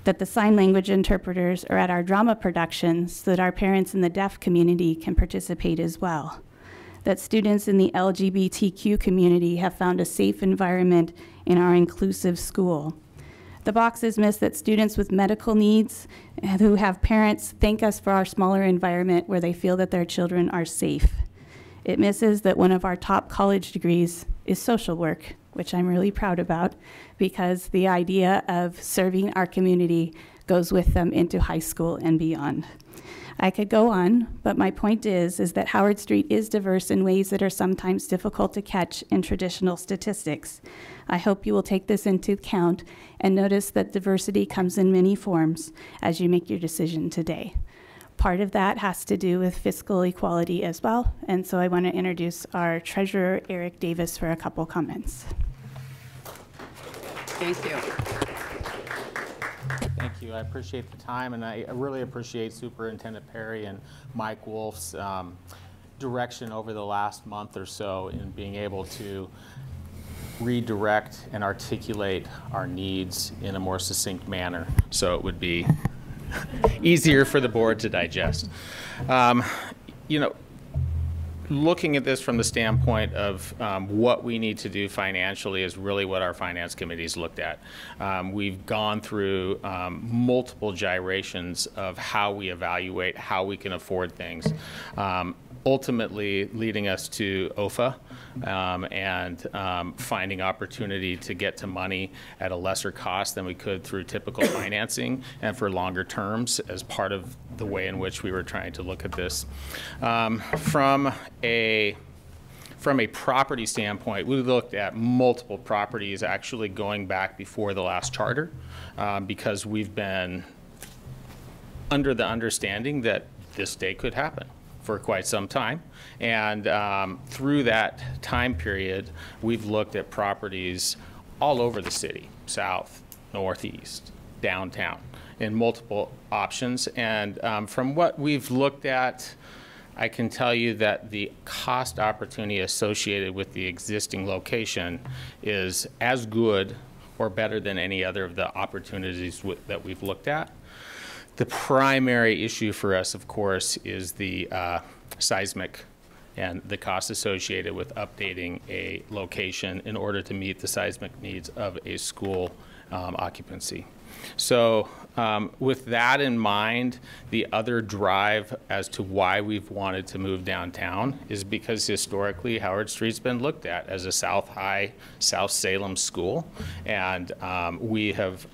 That the sign language interpreters are at our drama productions so that our parents in the deaf community can participate as well that students in the LGBTQ community have found a safe environment in our inclusive school. The boxes miss that students with medical needs who have parents thank us for our smaller environment where they feel that their children are safe. It misses that one of our top college degrees is social work, which I'm really proud about because the idea of serving our community goes with them into high school and beyond. I could go on, but my point is is that Howard Street is diverse in ways that are sometimes difficult to catch in traditional statistics. I hope you will take this into account and notice that diversity comes in many forms as you make your decision today. Part of that has to do with fiscal equality as well, and so I want to introduce our treasurer Eric Davis for a couple comments. Thank you. Thank you. I appreciate the time, and I really appreciate Superintendent Perry and Mike Wolf's um, direction over the last month or so in being able to redirect and articulate our needs in a more succinct manner so it would be (laughs) easier for the board to digest. Um, you know, looking at this from the standpoint of um, what we need to do financially is really what our finance committee's looked at. Um, we've gone through um, multiple gyrations of how we evaluate how we can afford things. Um, ultimately leading us to OFA um, and um, finding opportunity to get to money at a lesser cost than we could through typical (coughs) financing and for longer terms as part of the way in which we were trying to look at this. Um, from a from a property standpoint, we looked at multiple properties actually going back before the last charter um, because we've been under the understanding that this day could happen for quite some time. And um, through that time period, we've looked at properties all over the city, south, northeast, downtown, in multiple options. And um, from what we've looked at, I can tell you that the cost opportunity associated with the existing location is as good or better than any other of the opportunities that we've looked at. The primary issue for us, of course, is the uh, seismic and the cost associated with updating a location in order to meet the seismic needs of a school um, occupancy. So, um, with that in mind, the other drive as to why we've wanted to move downtown is because historically Howard Street's been looked at as a South High, South Salem school, and um, we have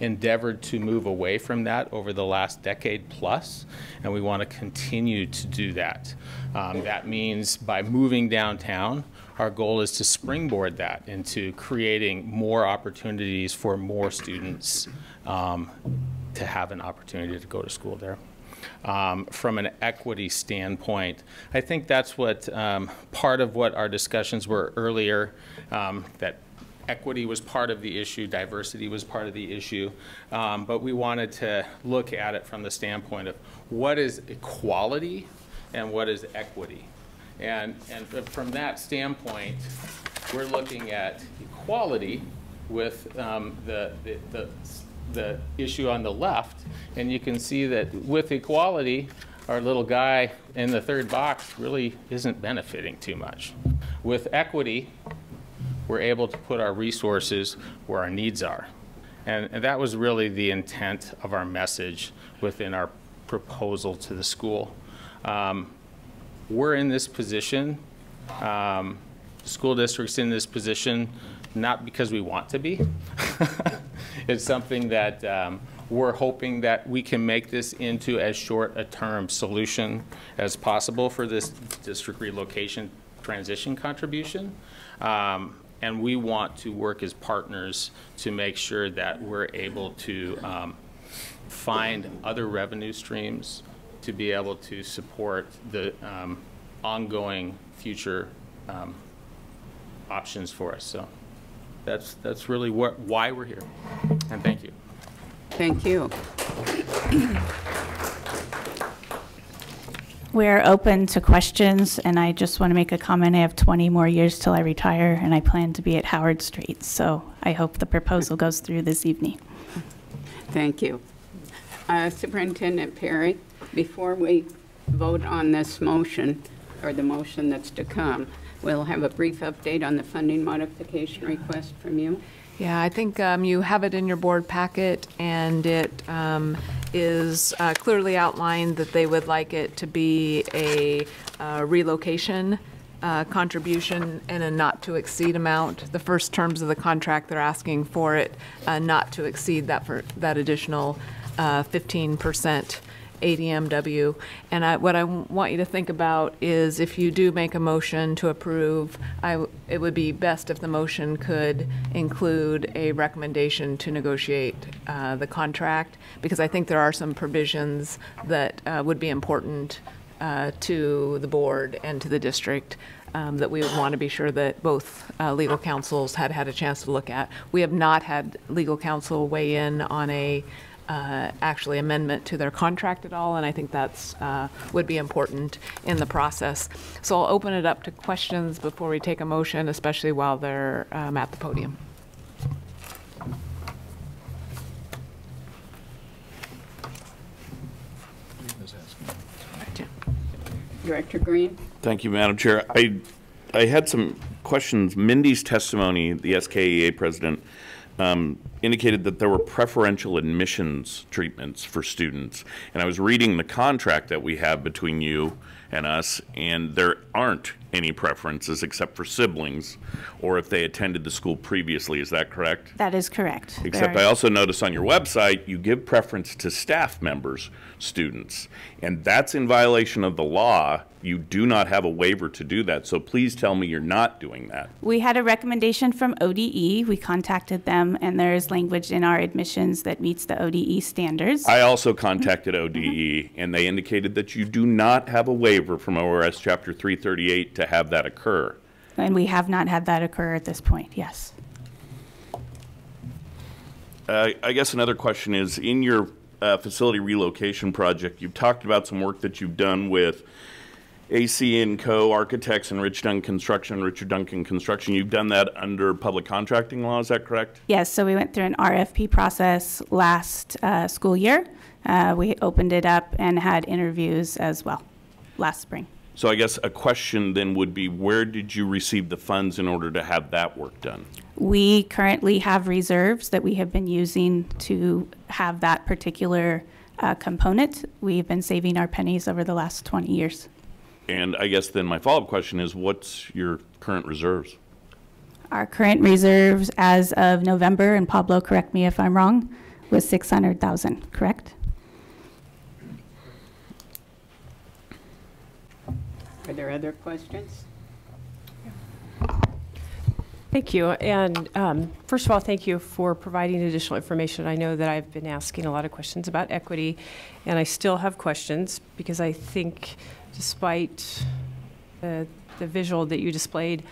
endeavored to move away from that over the last decade plus, and we want to continue to do that. Um, that means by moving downtown, our goal is to springboard that into creating more opportunities for more students um, to have an opportunity to go to school there. Um, from an equity standpoint, I think that's what um, part of what our discussions were earlier, um, that equity was part of the issue, diversity was part of the issue, um, but we wanted to look at it from the standpoint of what is equality and what is equity. And, and from that standpoint, we're looking at equality with um, the, the, the, the issue on the left. And you can see that with equality, our little guy in the third box really isn't benefiting too much. With equity, we're able to put our resources where our needs are. And, and that was really the intent of our message within our proposal to the school. Um, we're in this position, um, school district's in this position, not because we want to be. (laughs) it's something that um, we're hoping that we can make this into as short a term solution as possible for this district relocation transition contribution. Um, and we want to work as partners to make sure that we're able to um, find other revenue streams to be able to support the um, ongoing future um, options for us. So that's that's really what, why we're here. And thank you. Thank you. We're open to questions, and I just want to make a comment. I have 20 more years till I retire, and I plan to be at Howard Street. So I hope the proposal goes through this evening. Thank you. Uh, Superintendent Perry, before we vote on this motion, or the motion that's to come, we'll have a brief update on the funding modification request from you. Yeah, I think um, you have it in your board packet, and it um, is uh, clearly outlined that they would like it to be a uh, relocation uh, contribution and a not-to-exceed amount. The first terms of the contract, they're asking for it uh, not to exceed that for that additional uh, 15% ADMW. And I, what I want you to think about is if you do make a motion to approve, I, it would be best if the motion could include a recommendation to negotiate uh, the contract, because I think there are some provisions that uh, would be important uh, to the board and to the district um, that we would want to be sure that both uh, legal counsels had had a chance to look at. We have not had legal counsel weigh in on a uh, actually amendment to their contract at all, and I think that's uh, would be important in the process. So I'll open it up to questions before we take a motion, especially while they're um, at the podium. Director Green? Thank you, Madam Chair. I, I had some questions. Mindy's testimony, the SKEA president, um, indicated that there were preferential admissions treatments for students. And I was reading the contract that we have between you and us, and there aren't any preferences except for siblings, or if they attended the school previously. Is that correct? That is correct. Except I also notice on your website, you give preference to staff members, students. And that's in violation of the law. You do not have a waiver to do that. So please tell me you're not doing that. We had a recommendation from ODE. We contacted them, and there is language in our admissions that meets the ODE standards. I also contacted ODE, and they indicated that you do not have a waiver from ORS Chapter 338 to have that occur. And we have not had that occur at this point, yes. Uh, I guess another question is, in your uh, facility relocation project, you've talked about some work that you've done with AC and Co. Architects and Rich Duncan Construction, Richard Duncan Construction. You've done that under public contracting law, is that correct? Yes, so we went through an RFP process last uh, school year. Uh, We opened it up and had interviews as well last spring. So I guess a question then would be, where did you receive the funds in order to have that work done? We currently have reserves that we have been using to have that particular uh, component. We've been saving our pennies over the last 20 years. And I guess then my follow-up question is, what's your current reserves? Our current reserves as of November, and Pablo, correct me if I'm wrong, was 600,000, correct? Are there other questions? Thank you. And um, first of all, thank you for providing additional information. I know that I've been asking a lot of questions about equity, and I still have questions because I think despite the, the visual that you displayed,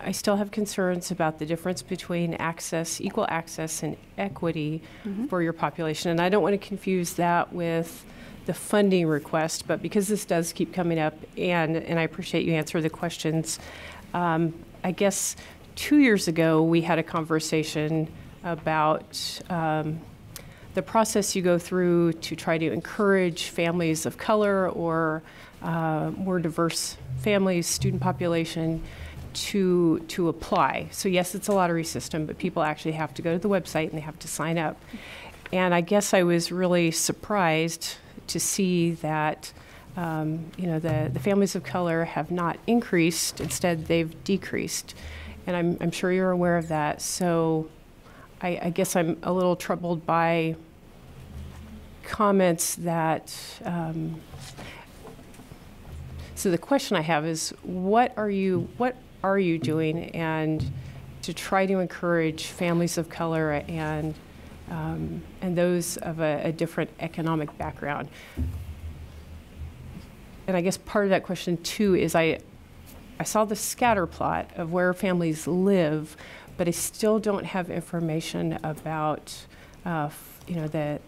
I still have concerns about the difference between access, equal access, and equity Mhm. for your population. And I don't want to confuse that with the funding request, but because this does keep coming up, and, and I appreciate you answer the questions, um, I guess two years ago, we had a conversation about um, the process you go through to try to encourage families of color or uh, more diverse families, student population, to to apply. So yes, it's a lottery system, but people actually have to go to the website and they have to sign up. And I guess I was really surprised to see that um, you know the, the families of color have not increased; instead, they've decreased. And I'm, I'm sure you're aware of that. So I, I guess I'm a little troubled by comments that. Um, so the question I have is, what are you what are you doing and to try to encourage families of color and um, and those of a, a different economic background? And I guess part of that question too is I I saw the scatter plot of where families live, but I still don't have information about, uh, you know, the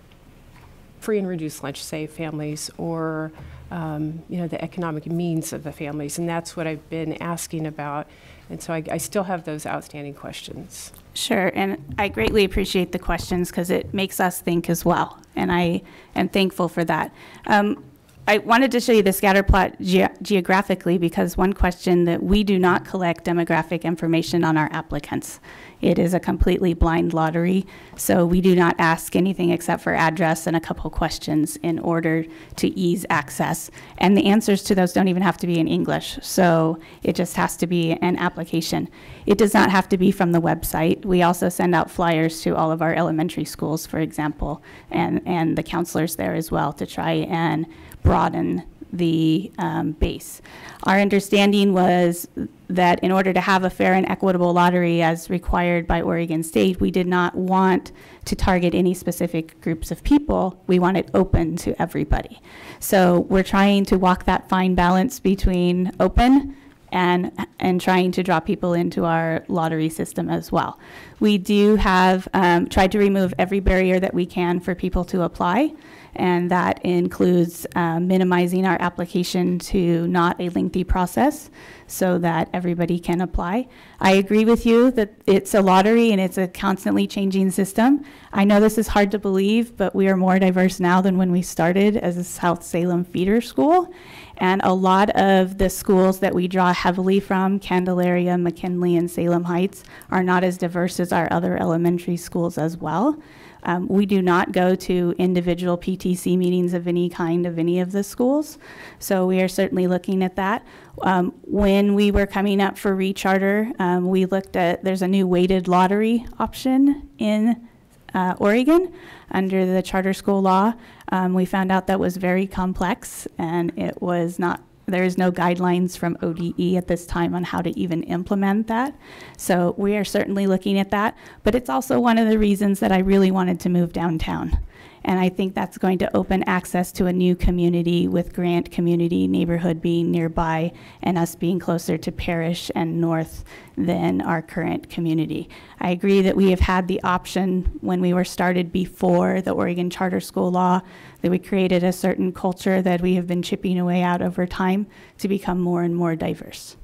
free and reduced lunch safe families or, um, you know, the economic means of the families. And that's what I've been asking about. And so I, I still have those outstanding questions. Sure, and I greatly appreciate the questions because it makes us think as well, and I am thankful for that. Um, I wanted to show you the scatter plot ge- geographically because one question that we do not collect demographic information on our applicants. It is a completely blind lottery, so we do not ask anything except for address and a couple questions in order to ease access. And the answers to those don't even have to be in English, so it just has to be an application. It does not have to be from the website. We also send out flyers to all of our elementary schools, for example, and, and the counselors there as well to try and broaden the um, base. Our understanding was that in order to have a fair and equitable lottery as required by Oregon State, we did not want to target any specific groups of people. We want it open to everybody. So we're trying to walk that fine balance between open and and trying to draw people into our lottery system as well. We do have um, tried to remove every barrier that we can for people to apply, and that includes uh, minimizing our application to not a lengthy process, so that everybody can apply. I agree with you that it's a lottery and it's a constantly changing system. I know this is hard to believe, but we are more diverse now than when we started as a South Salem feeder school. And a lot of the schools that we draw heavily from, Candelaria, McKinley, and Salem Heights, are not as diverse as our other elementary schools as well. Um, we do not go to individual PTC meetings of any kind of any of the schools. So we are certainly looking at that. Um, when we were coming up for recharter, um, we looked at there's a new weighted lottery option in uh, Oregon under the charter school law. Um, we found out that was very complex and it was not there is no guidelines from ODE at this time on how to even implement that. So we are certainly looking at that. But it's also one of the reasons that I really wanted to move downtown. And I think that's going to open access to a new community with Grant Community Neighborhood being nearby and us being closer to Parrish and North than our current community. I agree that we have had the option when we were started before the Oregon Charter School law that we created a certain culture that we have been chipping away at over time to become more and more diverse.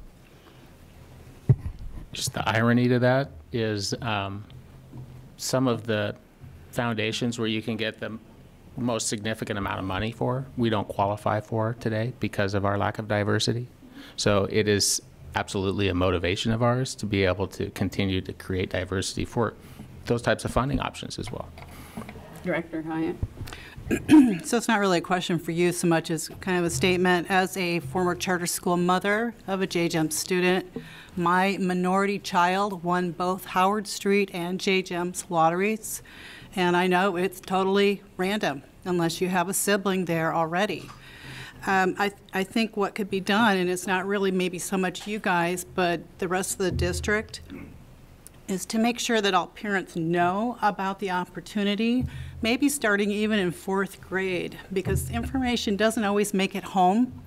Just the irony to that is um, some of the foundations where you can get the most significant amount of money for, we don't qualify for today because of our lack of diversity. So it is absolutely a motivation of ours to be able to continue to create diversity for those types of funding options as well. Director Heyen. so it's not really a question for you so much as kind of a statement. As a former charter school mother of a JGEMS student, my minority child won both Howard Street and JGEMS lotteries. And I know it's totally random unless you have a sibling there already. Um, I, I think what could be done, and it's not really maybe so much you guys, but the rest of the district, is to make sure that all parents know about the opportunity, maybe starting even in fourth grade, because information doesn't always make it home.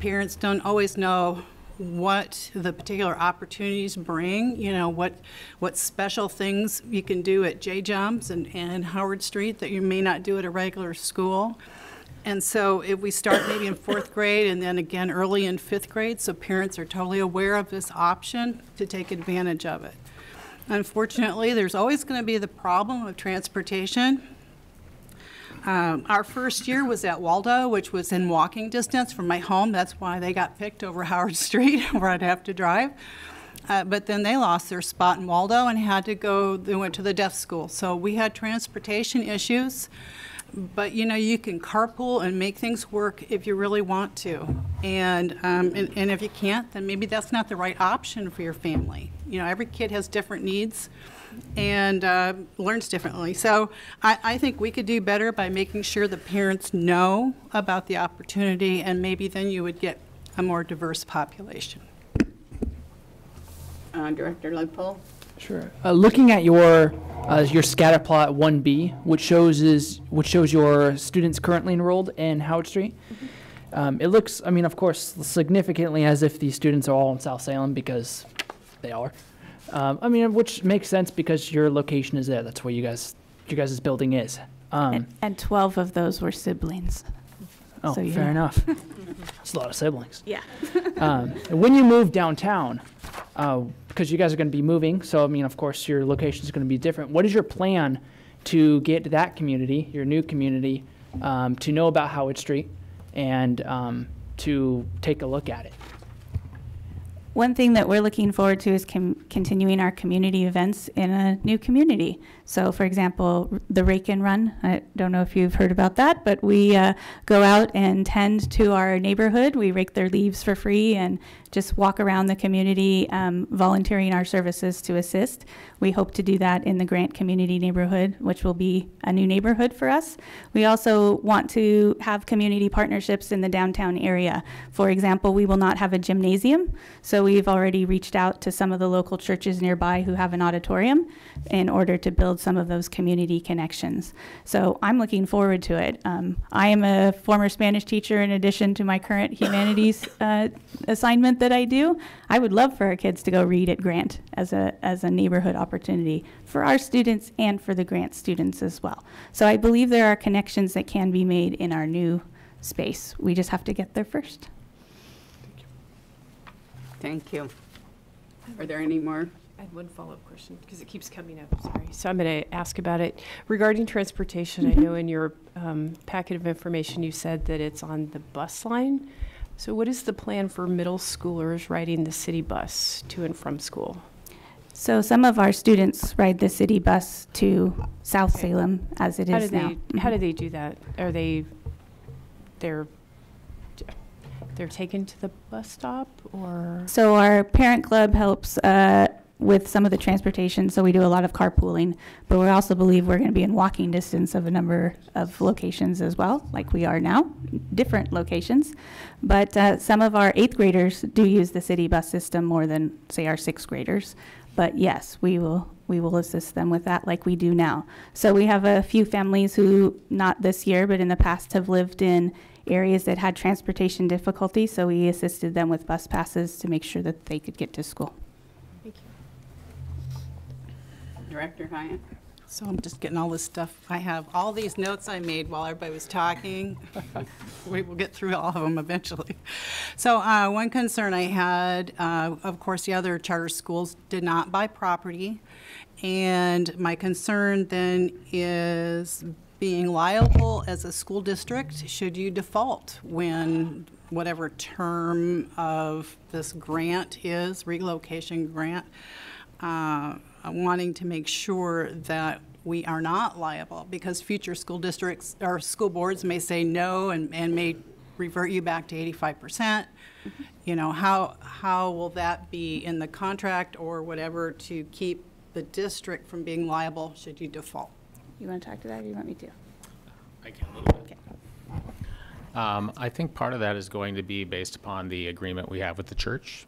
Parents don't always know what the particular opportunities bring, you know, what what special things you can do at JGEMS and, and Howard Street that you may not do at a regular school. And so if we start maybe in fourth grade and then again early in fifth grade, so parents are totally aware of this option to take advantage of it. Unfortunately, there's always going to be the problem of transportation. Um, our first year was at Waldo, which was in walking distance from my home. That's why they got picked over (laughs) Howard Street, where I'd have to drive. Uh, but then they lost their spot in Waldo and had to go, they went to the deaf school. So we had transportation issues. But you know, you can carpool and make things work if you really want to. And, um, and, and if you can't, then maybe that's not the right option for your family. You know, every kid has different needs and uh, learns differently. So I, I, think we could do better by making sure the parents know about the opportunity, and maybe then you would get a more diverse population. Uh, Director Lippold? Sure. Uh, looking at your uh, your scatter plot 1B, which shows is which shows your students currently enrolled in Howard Street. Mm-hmm. Um, it looks, I mean, of course, significantly as if these students are all in South Salem because they are. Um, I mean, which makes sense because your location is there. That's where you guys, your guys' building is. Um, and, and 12 of those were siblings. Oh, so, fair enough. (laughs) That's a lot of siblings. Yeah. (laughs) um, when you move downtown, uh, because you guys are going to be moving, so I mean, of course, your location is going to be different. What is your plan to get that community, your new community, um, to know about Howard Street and um, to take a look at it? One thing that we're looking forward to is continuing our community events in a new community. So, for example, the Rake and Run. I don't know if you've heard about that, but we uh, go out and tend to our neighborhood. We rake their leaves for free and just walk around the community, um, volunteering our services to assist. We hope to do that in the Grant Community Neighborhood, which will be a new neighborhood for us. We also want to have community partnerships in the downtown area. For example, we will not have a gymnasium, so we've already reached out to some of the local churches nearby who have an auditorium in order to build some of those community connections. So I'm looking forward to it. Um, I am a former Spanish teacher in addition to my current humanities (laughs) uh, assignment that I do. I would love for our kids to go read at Grant as a, as a neighborhood opportunity for our students and for the Grant students as well. So I believe there are connections that can be made in our new space. We just have to get there first. Thank you. Are there any more? I had one follow-up question because it keeps coming up. Sorry. So I'm going to ask about it regarding transportation. I know in your um, packet of information you said that it's on the bus line. So what is the plan for middle schoolers riding the city bus to and from school? So some of our students ride the city bus to South Salem as it How is do now. they, how do they do that? Are they, they're, they're taken to the bus stop or? So our parent club helps uh, with some of the transportation, so we do a lot of carpooling. But we also believe we're going to be in walking distance of a number of locations as well, like we are now, different locations. But uh, some of our eighth graders do use the city bus system more than, say, our sixth graders. But yes, we will we will assist them with that like we do now. So we have a few families who, not this year, but in the past, have lived in areas that had transportation difficulties. So we assisted them with bus passes to make sure that they could get to school. Director Heyen? So I'm just getting all this stuff. I have all these notes I made while everybody was talking. (laughs) We will get through all of them eventually. So uh, one concern I had, uh, of course, the other charter schools did not buy property. And my concern then is being liable as a school district, should you default when whatever term of this grant is, relocation grant, uh, wanting to make sure that we are not liable because future school districts or school boards may say no and, and may revert you back to 85%. You know, how, how will that be in the contract or whatever to keep the district from being liable should you default? You want to talk to that or you want me to? I can a little bit. Um, I think part of that is going to be based upon the agreement we have with the church.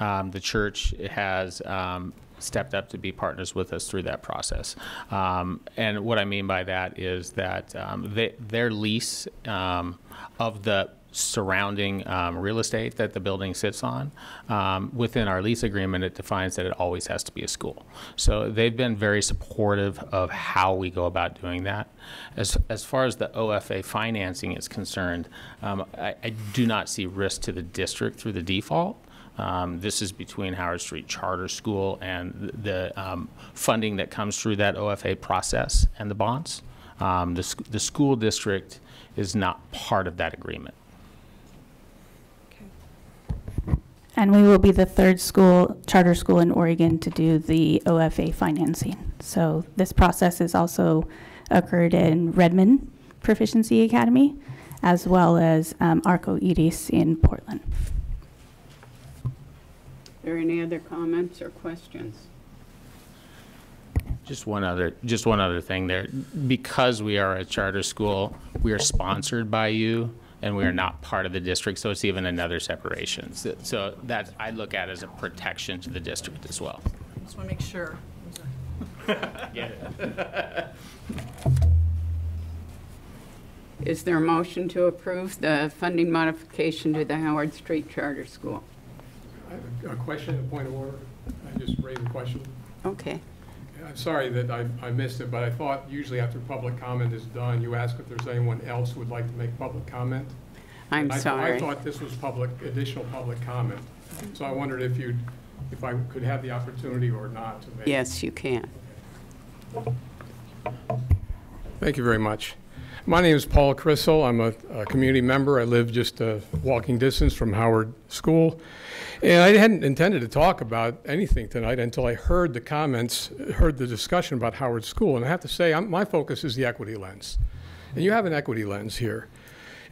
Um, the church has um, stepped up to be partners with us through that process. Um, and what I mean by that is that um, they, their lease um, of the surrounding um, real estate that the building sits on. Um, within our lease agreement, it defines that it always has to be a school. So they've been very supportive of how we go about doing that. As, as far as the OFA financing is concerned, um, I, I do not see risk to the district through the default. Um, this is between Howard Street Charter School and the um, funding that comes through that OFA process and the bonds. Um, the, sc- the school district is not part of that agreement. And we will be the third school, charter school in Oregon to do the OFA financing. So this process has also occurred in Redmond Proficiency Academy, as well as um, Arco Iris in Portland. Are there any other comments or questions? Just one other, just one other thing there. Because we are a charter school, we are sponsored by you, and we are not part of the district, so it's even another separation. So- So that I look at as a protection to the district as well. I Just want to make sure. Get it? Is there a motion to approve the funding modification to the Howard Street Charter School? Have a question, a point of order. I just raised a question. Okay. I'm sorry that I, I missed it, but I thought usually after public comment is done, you ask if there's anyone else who would like to make public comment. I'm I sorry. I thought this was public, additional public comment. So I wondered if you'd, if I could have the opportunity or not to make. Yes, you can. Thank you very much. My name is Paul Crissell. I'm a, a community member. I live just a walking distance from Howard School. And I hadn't intended to talk about anything tonight until I heard the comments, heard the discussion about Howard School. And I have to say, I'm, my focus is the equity lens. And you have an equity lens here.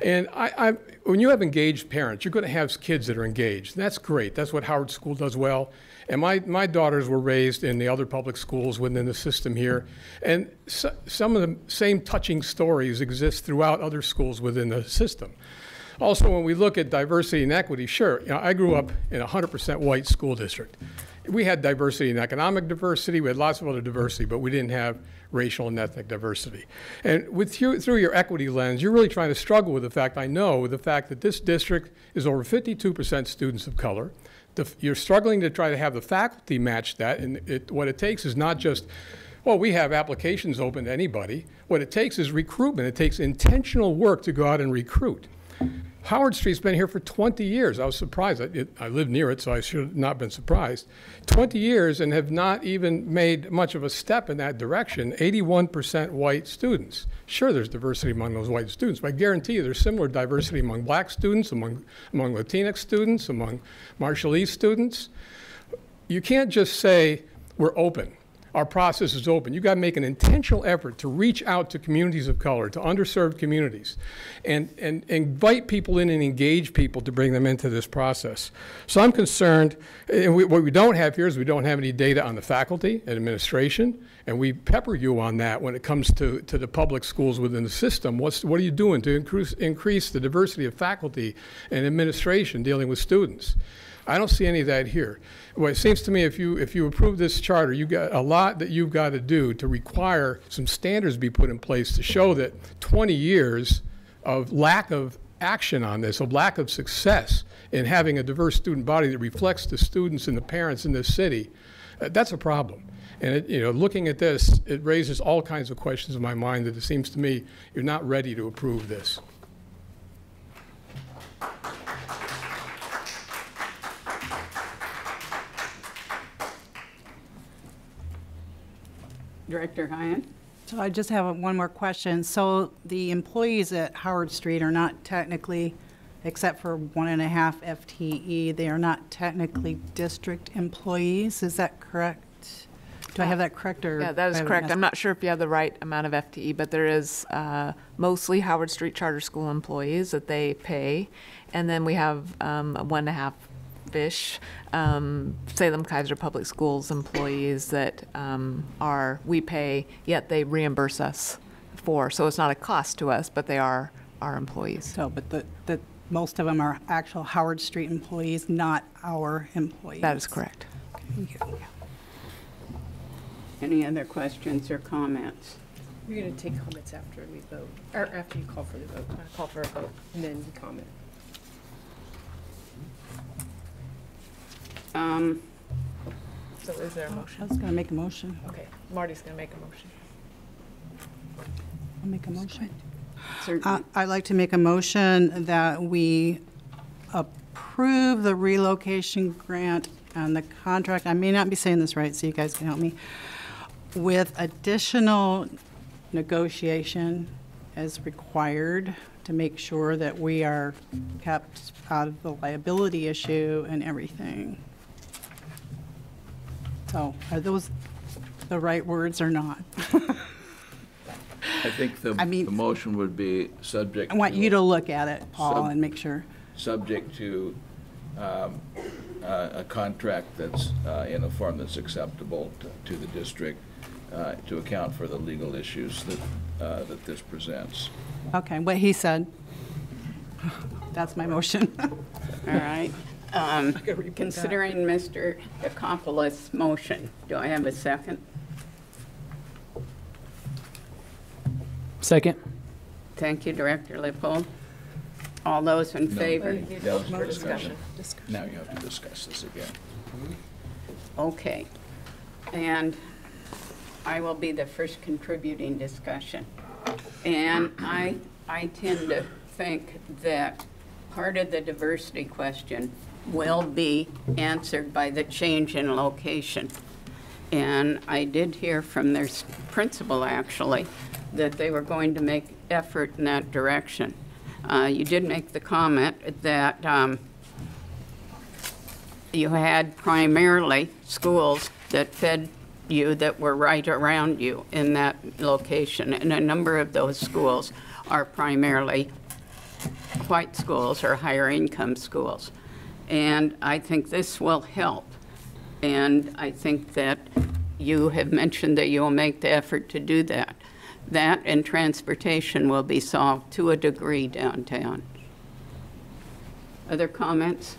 And I, I, when you have engaged parents, you're going to have kids that are engaged. That's great. That's what Howard School does well. And my, my daughters were raised in the other public schools within the system here. And so, some of the same touching stories exist throughout other schools within the system. Also, when we look at diversity and equity, sure, you know, I grew up in a 100% white school district. We had diversity and economic diversity, we had lots of other diversity, but we didn't have racial and ethnic diversity. And with through your equity lens, you're really trying to struggle with the fact, I know, with the fact that this district is over 52% students of color. The, you're struggling to try to have the faculty match that, and it, what it takes is not just well, we have applications open to anybody. What it takes is recruitment. It takes intentional work to go out and recruit. Howard Street's been here for 20 years. I was surprised. I, it, I live near it, so I should have not been surprised. 20 years and have not even made much of a step in that direction. 81% white students. Sure, there's diversity among those white students, but I guarantee you there's similar diversity among black students, among, among Latinx students, among Marshallese students. You can't just say, we're open. Our process is open. You've got to make an intentional effort to reach out to communities of color, to underserved communities, and, and invite people in and engage people to bring them into this process. So I'm concerned, and we, what we don't have here is we don't have any data on the faculty and administration, and we pepper you on that when it comes to, to the public schools within the system. What's, what are you doing to increase, increase the diversity of faculty and administration dealing with students? I don't see any of that here. Well, it seems to me if you if you approve this charter, you got a lot that you've got to do to require some standards be put in place to show that 20 years of lack of action on this, of lack of success in having a diverse student body that reflects the students and the parents in this city, uh, that's a problem. And it, you know, looking at this, it raises all kinds of questions in my mind that it seems to me you're not ready to approve this. Director Heyen? So I just have one more question. So the employees at Howard Street are not technically, except for one and a half FTE, they are not technically district employees, is that correct? Do I have that correct or? Yeah, that is correct. I'm not sure if you have the right amount of FTE, but there is uh, mostly Howard Street Charter School employees that they pay. And then we have um, one and a half fish um, Salem Keizer Public Schools employees that um, are, we pay, yet they reimburse us for. So it's not a cost to us, but they are our employees. So, but the, the, most of them are actual Howard Street employees, not our employees? That is correct. Any other questions or comments? You're going to take comments after we vote, or after you call for the vote, uh, call for a vote, and then comment. Um, So is there a motion? I was going to make a motion. Okay, Marty's going to make a motion. I'll make a motion. Certainly. Uh, I'd like to make a motion that we approve the relocation grant and the contract, I may not be saying this right, so you guys can help me, with additional negotiation as required to make sure that we are kept out of the liability issue and everything. So are those the right words or not? I think the, (laughs) I mean- the motion would be subject. I want you to look at it, Paul, Sub- and make sure. Subject to um, uh, a contract that's uh, in a form that's acceptable to- to the district uh, to account for the legal issues that, uh, that this presents. Okay, what he said. (laughs) That's my motion. (laughs) All right. Um, (laughs) Considering Mr. Dakopolos' motion, do I have a second? Second. Thank you, Director Lippold. All those in No, favor? that was for discussion. Now you have to discuss this again. Okay. And I will be the first contributing discussion. And I, I tend to think that part of the diversity question will be answered by the change in location. And I did hear from their principal, actually, that they were going to make effort in that direction. Uh, You did make the comment that um, you had primarily schools that fed you that were right around you in that location. And a number of those schools are primarily white schools or higher income schools. And I think this will help. And I think that you have mentioned that you'll make the effort to do that. That and transportation will be solved to a degree downtown. Other comments?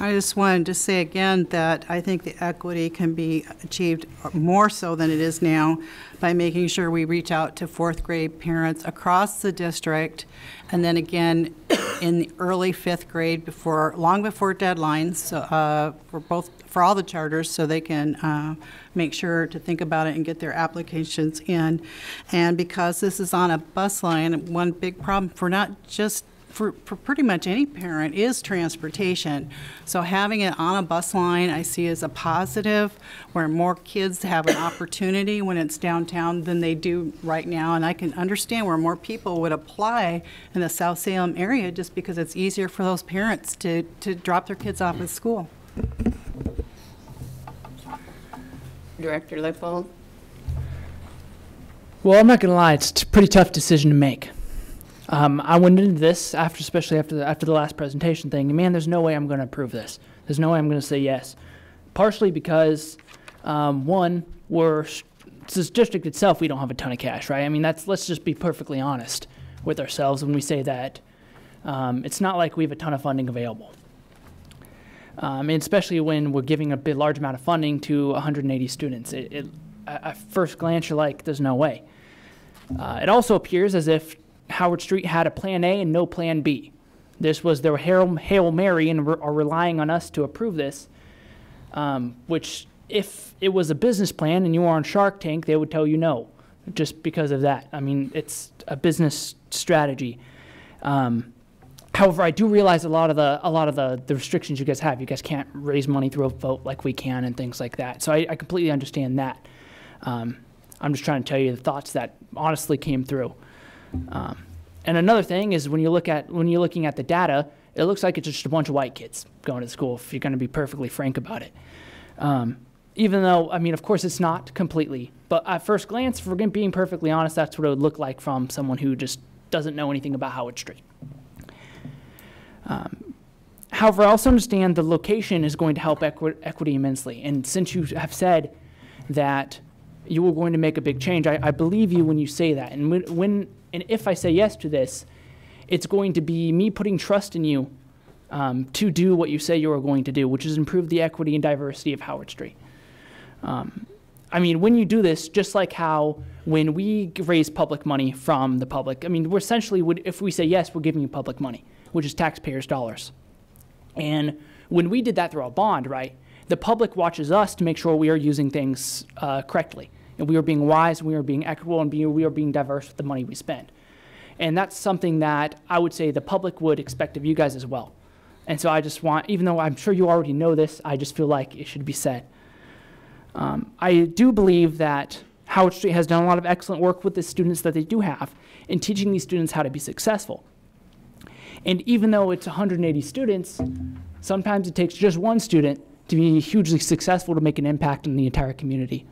I just wanted to say again that I think the equity can be achieved more so than it is now by making sure we reach out to fourth grade parents across the district. And then again, in the early fifth grade before, long before deadlines, uh, for both, for all the charters, so they can, uh, make sure to think about it and get their applications in. And because this is on a bus line, one big problem for not just for, for pretty much any parent is transportation. So having it on a bus line, I see as a positive, where more kids have an opportunity when it's downtown than they do right now. And I can understand where more people would apply in the South Salem area just because it's easier for those parents to, to drop their kids off at school. Director Lippold? Well, I'm not gonna lie, it's a pretty tough decision to make. Um, I went into this after, especially after the, after the last presentation thing. Man, there's no way I'm going to approve this. There's no way I'm going to say yes. Partially because, um, one, we're this district itself, we don't have a ton of cash, right? I mean, that's let's just be perfectly honest with ourselves when we say that. Um, it's not like we have a ton of funding available. Um, and especially when we're giving a big, large amount of funding to 180 students. It, it, at first glance, you're like, there's no way. Uh, it also appears as if Howard Street had a plan A and no plan B. This was their Hail, Hail Mary and re are relying on us to approve this, um, which if it was a business plan and you were on Shark Tank, they would tell you no, just because of that. I mean, it's a business strategy. Um, however, I do realize a lot of the a lot of the, the restrictions you guys have. You guys can't raise money through a vote like we can and things like that. So I, I completely understand that. Um, I'm just trying to tell you the thoughts that honestly came through. Um, and another thing is when you look at when you're looking at the data, it looks like it's just a bunch of white kids going to school. If you're going to be perfectly frank about it, um, even though I mean, of course, it's not completely. But at first glance, for being perfectly honest, that's what it would look like from someone who just doesn't know anything about Howard Street. Um, however, I also understand the location is going to help equi equity immensely. And since you have said that you were going to make a big change, I, I believe you when you say that. And when, when and if I say yes to this, it's going to be me putting trust in you um, to do what you say you are going to do, which is improve the equity and diversity of Howard Street. Um, I mean, when you do this, just like how when we raise public money from the public, I mean, we're essentially, would, if we say yes, we're giving you public money, which is taxpayers' dollars. And when we did that through a bond, right, the public watches us to make sure we are using things uh, correctly and we are being wise, and we are being equitable, and we are being diverse with the money we spend. And that's something that I would say the public would expect of you guys as well. And so I just want, even though I'm sure you already know this, I just feel like it should be said. Um, I do believe that Howard Street has done a lot of excellent work with the students that they do have in teaching these students how to be successful. And even though it's 180 students, sometimes it takes just one student to be hugely successful to make an impact in the entire community.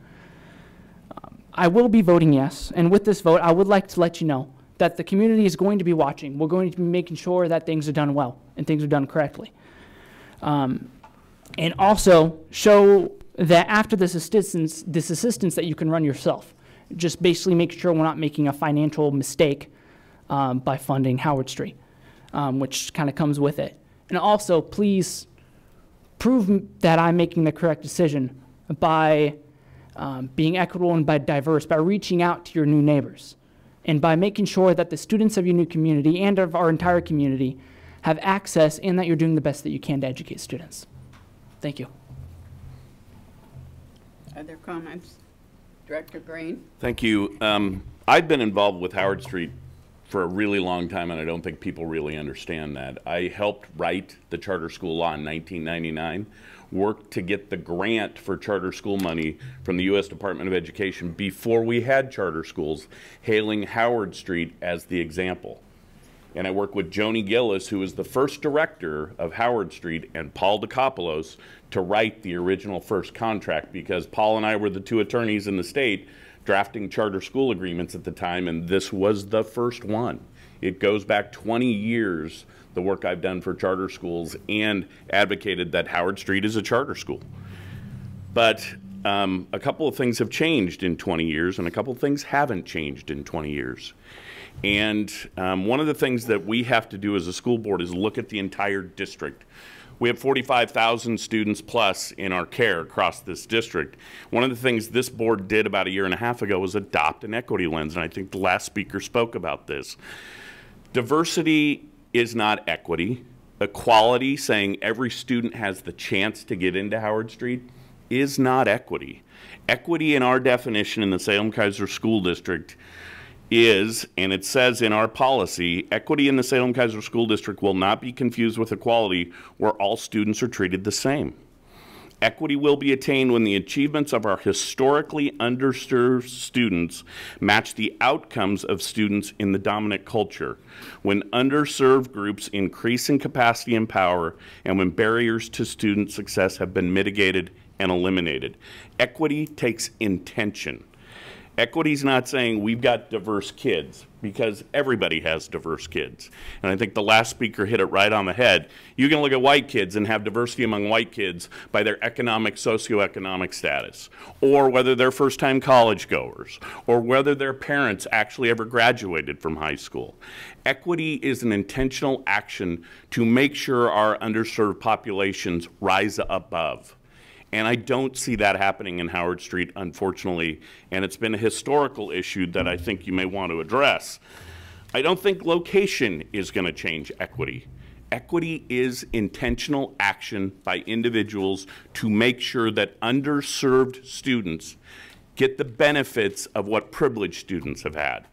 I will be voting yes, and with this vote, I would like to let you know that the community is going to be watching. We're going to be making sure that things are done well and things are done correctly. Um, and also show that after this assistance, this assistance that you can run yourself. Just basically make sure we're not making a financial mistake um, by funding Howard Street, um, which kind of comes with it. And also, please prove that I'm making the correct decision by um, being equitable and by diverse, by reaching out to your new neighbors, and by making sure that the students of your new community and of our entire community have access and that you're doing the best that you can to educate students. Thank you. Other comments? Director Green? Thank you. Um, I've been involved with Howard Street for a really long time, and I don't think people really understand that. I helped write the charter school law in 1999 worked to get the grant for charter school money from the U.S. Department of Education before we had charter schools, hailing Howard Street as the example. And I worked with Joni Gillis, who was the first director of Howard Street, and Paul Dakopolos to write the original first contract because Paul and I were the two attorneys in the state drafting charter school agreements at the time, and this was the first one. It goes back 20 years the work I've done for charter schools and advocated that Howard Street is a charter school. But um, a couple of things have changed in 20 years, and a couple of things haven't changed in 20 years. And um, one of the things that we have to do as a school board is look at the entire district. We have 45,000 students plus in our care across this district. One of the things this board did about a year and a half ago was adopt an equity lens, and I think the last speaker spoke about this. Diversity is not equity. Equality, saying every student has the chance to get into Howard Street, is not equity. Equity, in our definition in the Salem-Keizer School District, is, and it says in our policy, equity in the Salem-Keizer School District will not be confused with equality where all students are treated the same. Equity will be attained when the achievements of our historically underserved students match the outcomes of students in the dominant culture, when underserved groups increase in capacity and power, and when barriers to student success have been mitigated and eliminated. Equity takes intention. Equity is not saying we've got diverse kids because everybody has diverse kids. And I think the last speaker hit it right on the head. You can look at white kids and have diversity among white kids by their economic, socioeconomic status, or whether they're first time college goers, or whether their parents actually ever graduated from high school. Equity is an intentional action to make sure our underserved populations rise above. And I don't see that happening in Howard Street, unfortunately. And it's been a historical issue that I think you may want to address. I don't think location is going to change equity. Equity is intentional action by individuals to make sure that underserved students get the benefits of what privileged students have had.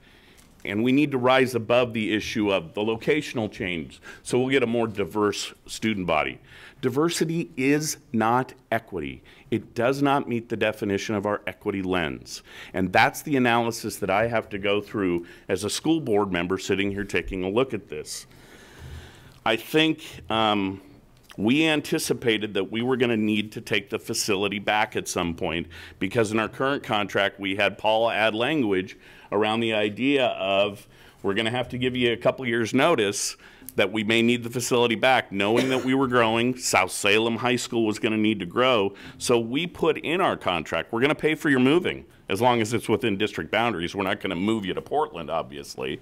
And we need to rise above the issue of the locational change so we'll get a more diverse student body. Diversity is not equity. It does not meet the definition of our equity lens. And that's the analysis that I have to go through as a school board member sitting here taking a look at this. I think um, we anticipated that we were going to need to take the facility back at some point because in our current contract we had Paul add language around the idea of we're going to have to give you a couple years notice that we may need the facility back, knowing that we were growing. South Salem High School was going to need to grow. So we put in our contract, we're going to pay for your moving as long as it's within district boundaries. We're not going to move you to Portland, obviously.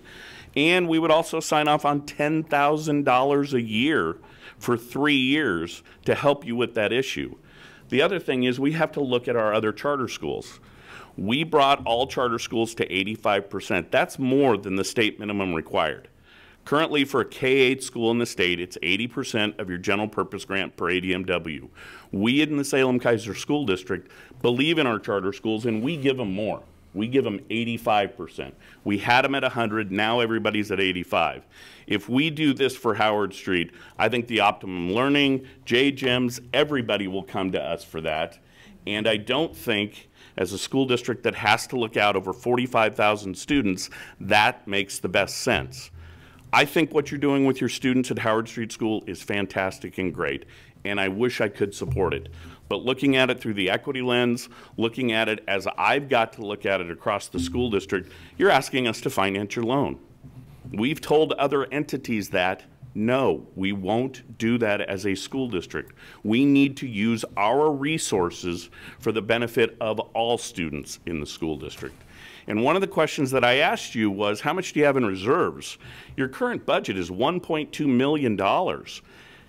And we would also sign off on $10,000 a year for three years to help you with that issue. The other thing is we have to look at our other charter schools. We brought all charter schools to 85%. That's more than the state minimum required. Currently, for a K-8 school in the state, it's 80% of your general purpose grant per ADMW. We in the Salem Keizer School District believe in our charter schools, and we give them more. We give them 85%. We had them at 100, now everybody's at 85. If we do this for Howard Street, I think the Optimum Learning, J-GEMS, everybody will come to us for that. And I don't think, as a school district that has to look out over 45,000 students, that makes the best sense. I think what you're doing with your students at Howard Street School is fantastic and great, and I wish I could support it. But looking at it through the equity lens, looking at it as I've got to look at it across the school district, you're asking us to finance your loan. We've told other entities that no, we won't do that as a school district. We need to use our resources for the benefit of all students in the school district. And one of the questions that I asked you was, how much do you have in reserves? Your current budget is $1.2 million.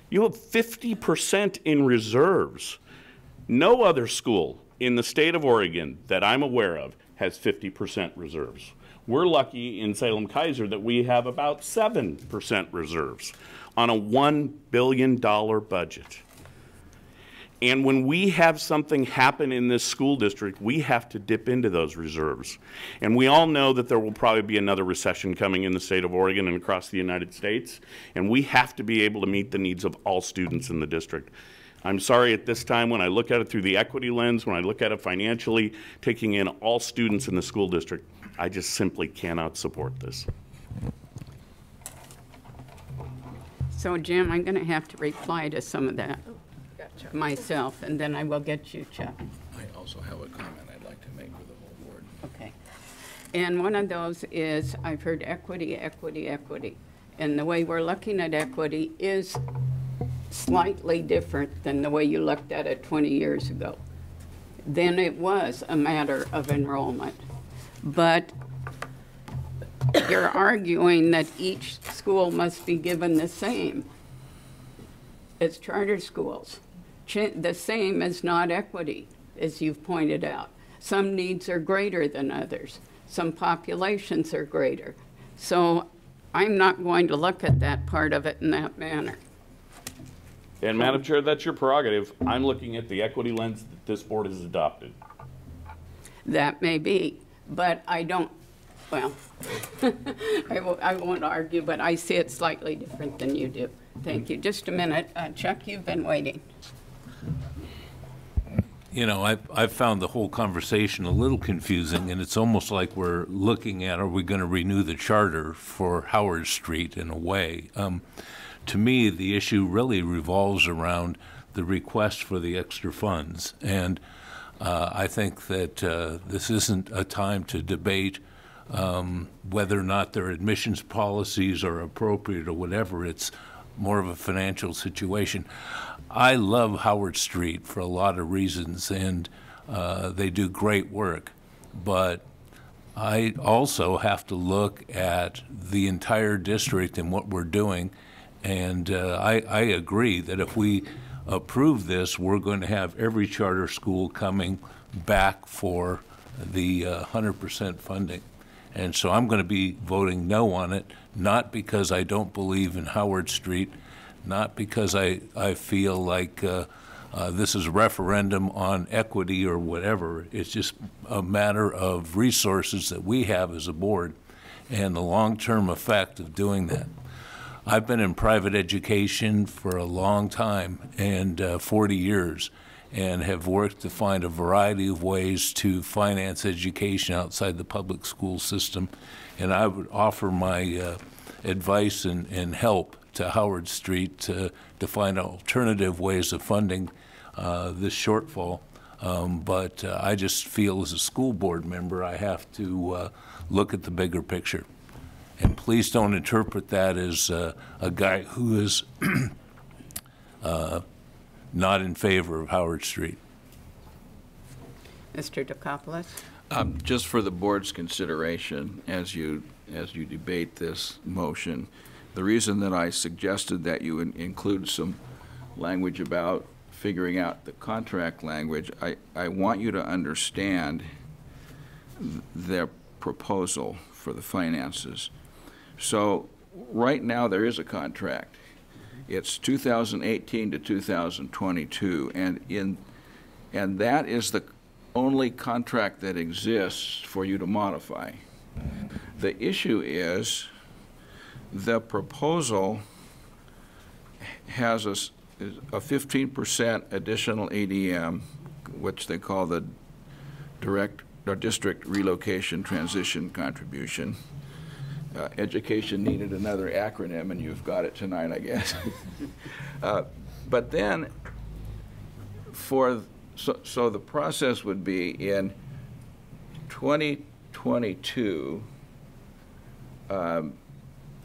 You have 50% in reserves. No other school in the state of Oregon that I'm aware of has 50% reserves. We're lucky in Salem-Keizer that we have about 7% reserves on a $1 billion budget. And when we have something happen in this school district, we have to dip into those reserves. And we all know that there will probably be another recession coming in the state of Oregon and across the United States. And we have to be able to meet the needs of all students in the district. I'm sorry at this time when I look at it through the equity lens, when I look at it financially, taking in all students in the school district, I just simply cannot support this. So Jim, I'm going to have to reply to some of that myself, and then I will get you, Chuck. I also have a comment I'd like to make with the whole board. Okay. And one of those is, I've heard equity, equity, equity. And the way we're looking at equity is slightly different than the way you looked at it 20 years ago. Then it was a matter of enrollment. But you're arguing that each school must be given the same as charter schools. The same as not equity, as you've pointed out. Some needs are greater than others. Some populations are greater. So I'm not going to look at that part of it in that manner. And Madam Chair, that's your prerogative. I'm looking at the equity lens that this board has adopted. That may be, but I don't, well, (laughs) I won't, I won't argue, but I see it slightly different than you do. Thank you. Just a minute. Uh, Chuck, you've been waiting. You know, I've, I've found the whole conversation a little confusing, and it's almost like we're looking at, are we going to renew the charter for Howard Street in a way? Um, to me, the issue really revolves around the request for the extra funds. And uh, I think that uh, this isn't a time to debate um, whether or not their admissions policies are appropriate or whatever. It's more of a financial situation. I love Howard Street for a lot of reasons, and uh, they do great work. But I also have to look at the entire district and what we're doing. And uh, I, I agree that if we approve this, we're going to have every charter school coming back for the uh, 100% funding. And so I'm going to be voting no on it, not because I don't believe in Howard Street, not because I, I feel like uh, uh, this is a referendum on equity or whatever. It's just a matter of resources that we have as a board and the long-term effect of doing that. I've been in private education for a long time and uh, 40 years and have worked to find a variety of ways to finance education outside the public school system. And I would offer my uh, advice and, and help to Howard Street to, to find alternative ways of funding uh, this shortfall. Um, but uh, I just feel as a school board member, I have to uh, look at the bigger picture. And please don't interpret that as uh, a guy who is (clears throat) uh, not in favor of Howard Street. Mr. Dakopolos? Um, Just for the board's consideration, as you, as you debate this motion, the reason that I suggested that you in- include some language about figuring out the contract language, I, I want you to understand th- their proposal for the finances. So, right now, there is a contract. It's 2018 to 2022, and in, and that is the only contract that exists for you to modify. The issue is, the proposal has a 15% additional ADM, which they call the direct, or district relocation transition contribution. Uh, Education needed another acronym, and you've got it tonight, I guess. (laughs) Uh, But then, for, so, so the process would be in 2022, um,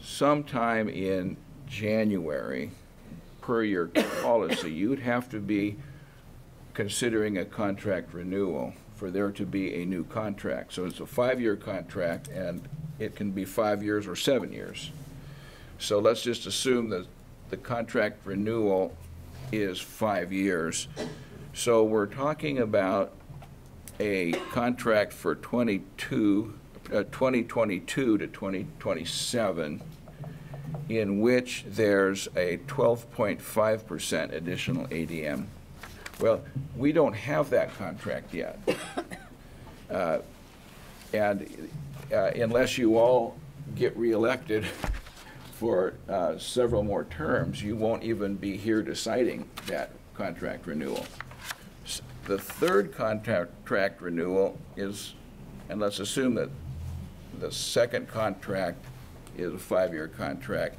sometime in January, per your policy, you'd have to be considering a contract renewal for there to be a new contract. So it's a five-year contract, and it can be five years or seven years. So let's just assume that the contract renewal is five years. So we're talking about a contract for 22, uh, 2022 to 2027, in which there's a 12.5% additional ADM. Well, we don't have that contract yet. (coughs) Uh, And uh, unless you all get reelected (laughs) for uh, several more terms, you won't even be here deciding that contract renewal. The third contract renewal is, and let's assume that the second contract is a five-year contract.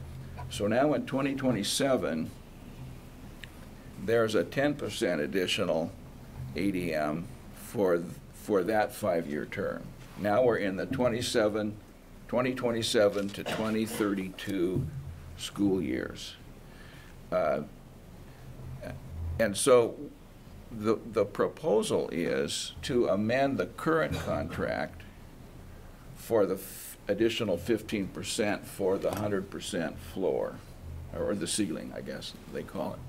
So now in 2027, there's a 10% additional ADM for, for that five-year term. Now we're in the 27, 2027 to 2032 school years. Uh, And so the, the proposal is to amend the current contract for the f- additional 15% for the 100% floor, or the ceiling, I guess they call it.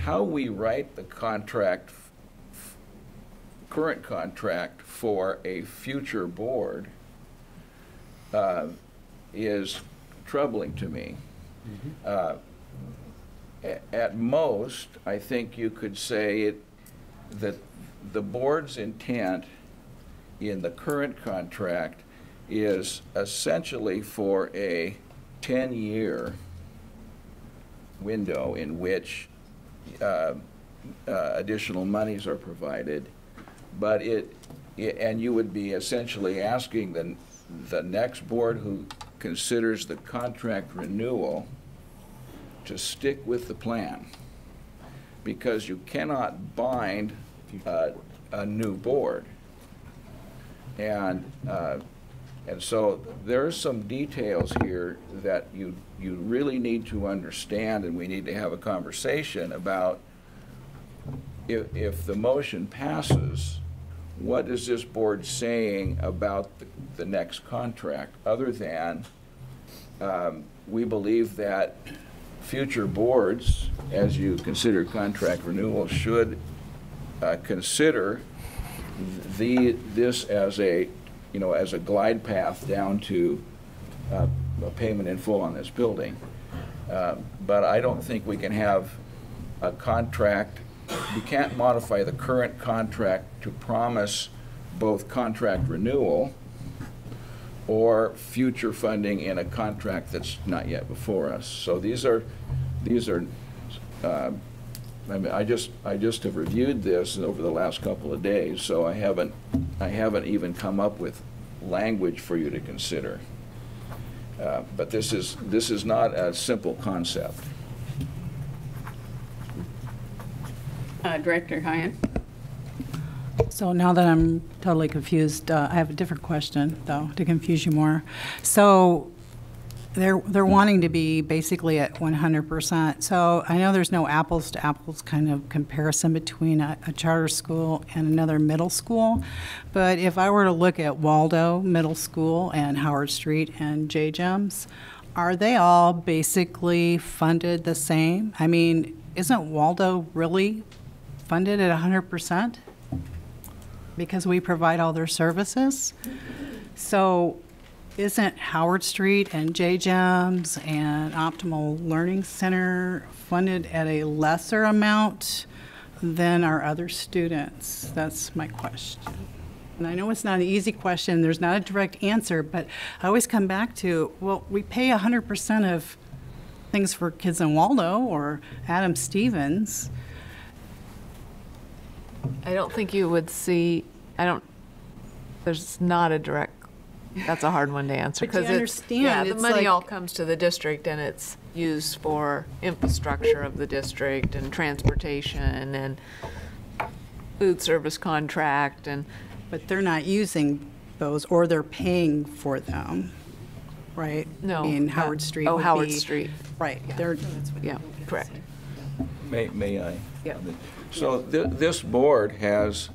How we write the contract, current contract for a future board uh, is troubling to me. Uh, At most, I think you could say it, that the board's intent in the current contract is essentially for a 10-year window in which uh, uh, additional monies are provided, but it, i- and you would be essentially asking the, the next board who considers the contract renewal to stick with the plan. because you cannot bind uh, a new board. And, uh, and so there are some details here that you, you really need to understand, and we need to have a conversation about if, if the motion passes, what is this board saying about the, the next contract, other than um, we believe that future boards, as you consider contract renewal, should uh, consider the, this as a, you know, as a glide path down to uh, a payment in full on this building. Uh, But I don't think we can have a contract, we can't modify the current contract to promise both contract renewal or future funding in a contract that's not yet before us. So these are, these are, uh, I mean, I just, I just have reviewed this over the last couple of days, so I haven't, I haven't even come up with language for you to consider. Uh, But this is, this is not a simple concept. Uh, Director Heyen? So now that I'm totally confused, uh, I have a different question, though, to confuse you more. So they're, they're wanting to be basically at 100%. So I know there's no apples to apples kind of comparison between a, a charter school and another middle school. But if I were to look at Waldo Middle School and Howard Street and J Gems, are they all basically funded the same? I mean, isn't Waldo really funded at 100%? because we provide all their services. So isn't Howard Street and J-GEMS and Optimal Learning Center funded at a lesser amount than our other students? That's my question. And I know it's not an easy question, there's not a direct answer, but I always come back to, well, we pay 100% of things for kids in Waldo or Adam Stevens. I don't think you would see, I don't, there's not a direct, that's a hard one to answer. But you 'cause it's- understand, Yeah, the it's money like- all comes to the district and it's used for infrastructure of the district and transportation and food service contract and. But they're not using those, or they're paying for them, right? No, In Howard Street oh, Howard be- Street. Right, they're, Yeah, correct. May, may I? Yeah. So thi- this board has, a-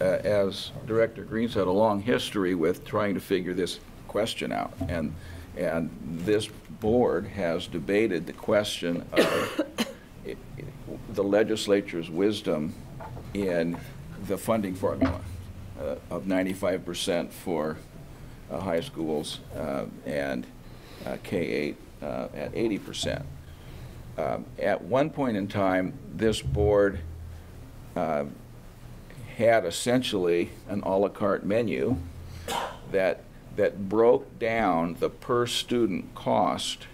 uh, as Director Green said, a long history with trying to figure this question out. And, and this board has debated the question of i- (coughs) i- the legislature's wisdom in the funding formula uh, of 95% for uh, high schools uh, and uh, K-8 uh, at 80%. Um, At one point in time, this board had essentially an à la carte menu that, that broke down the per-student cost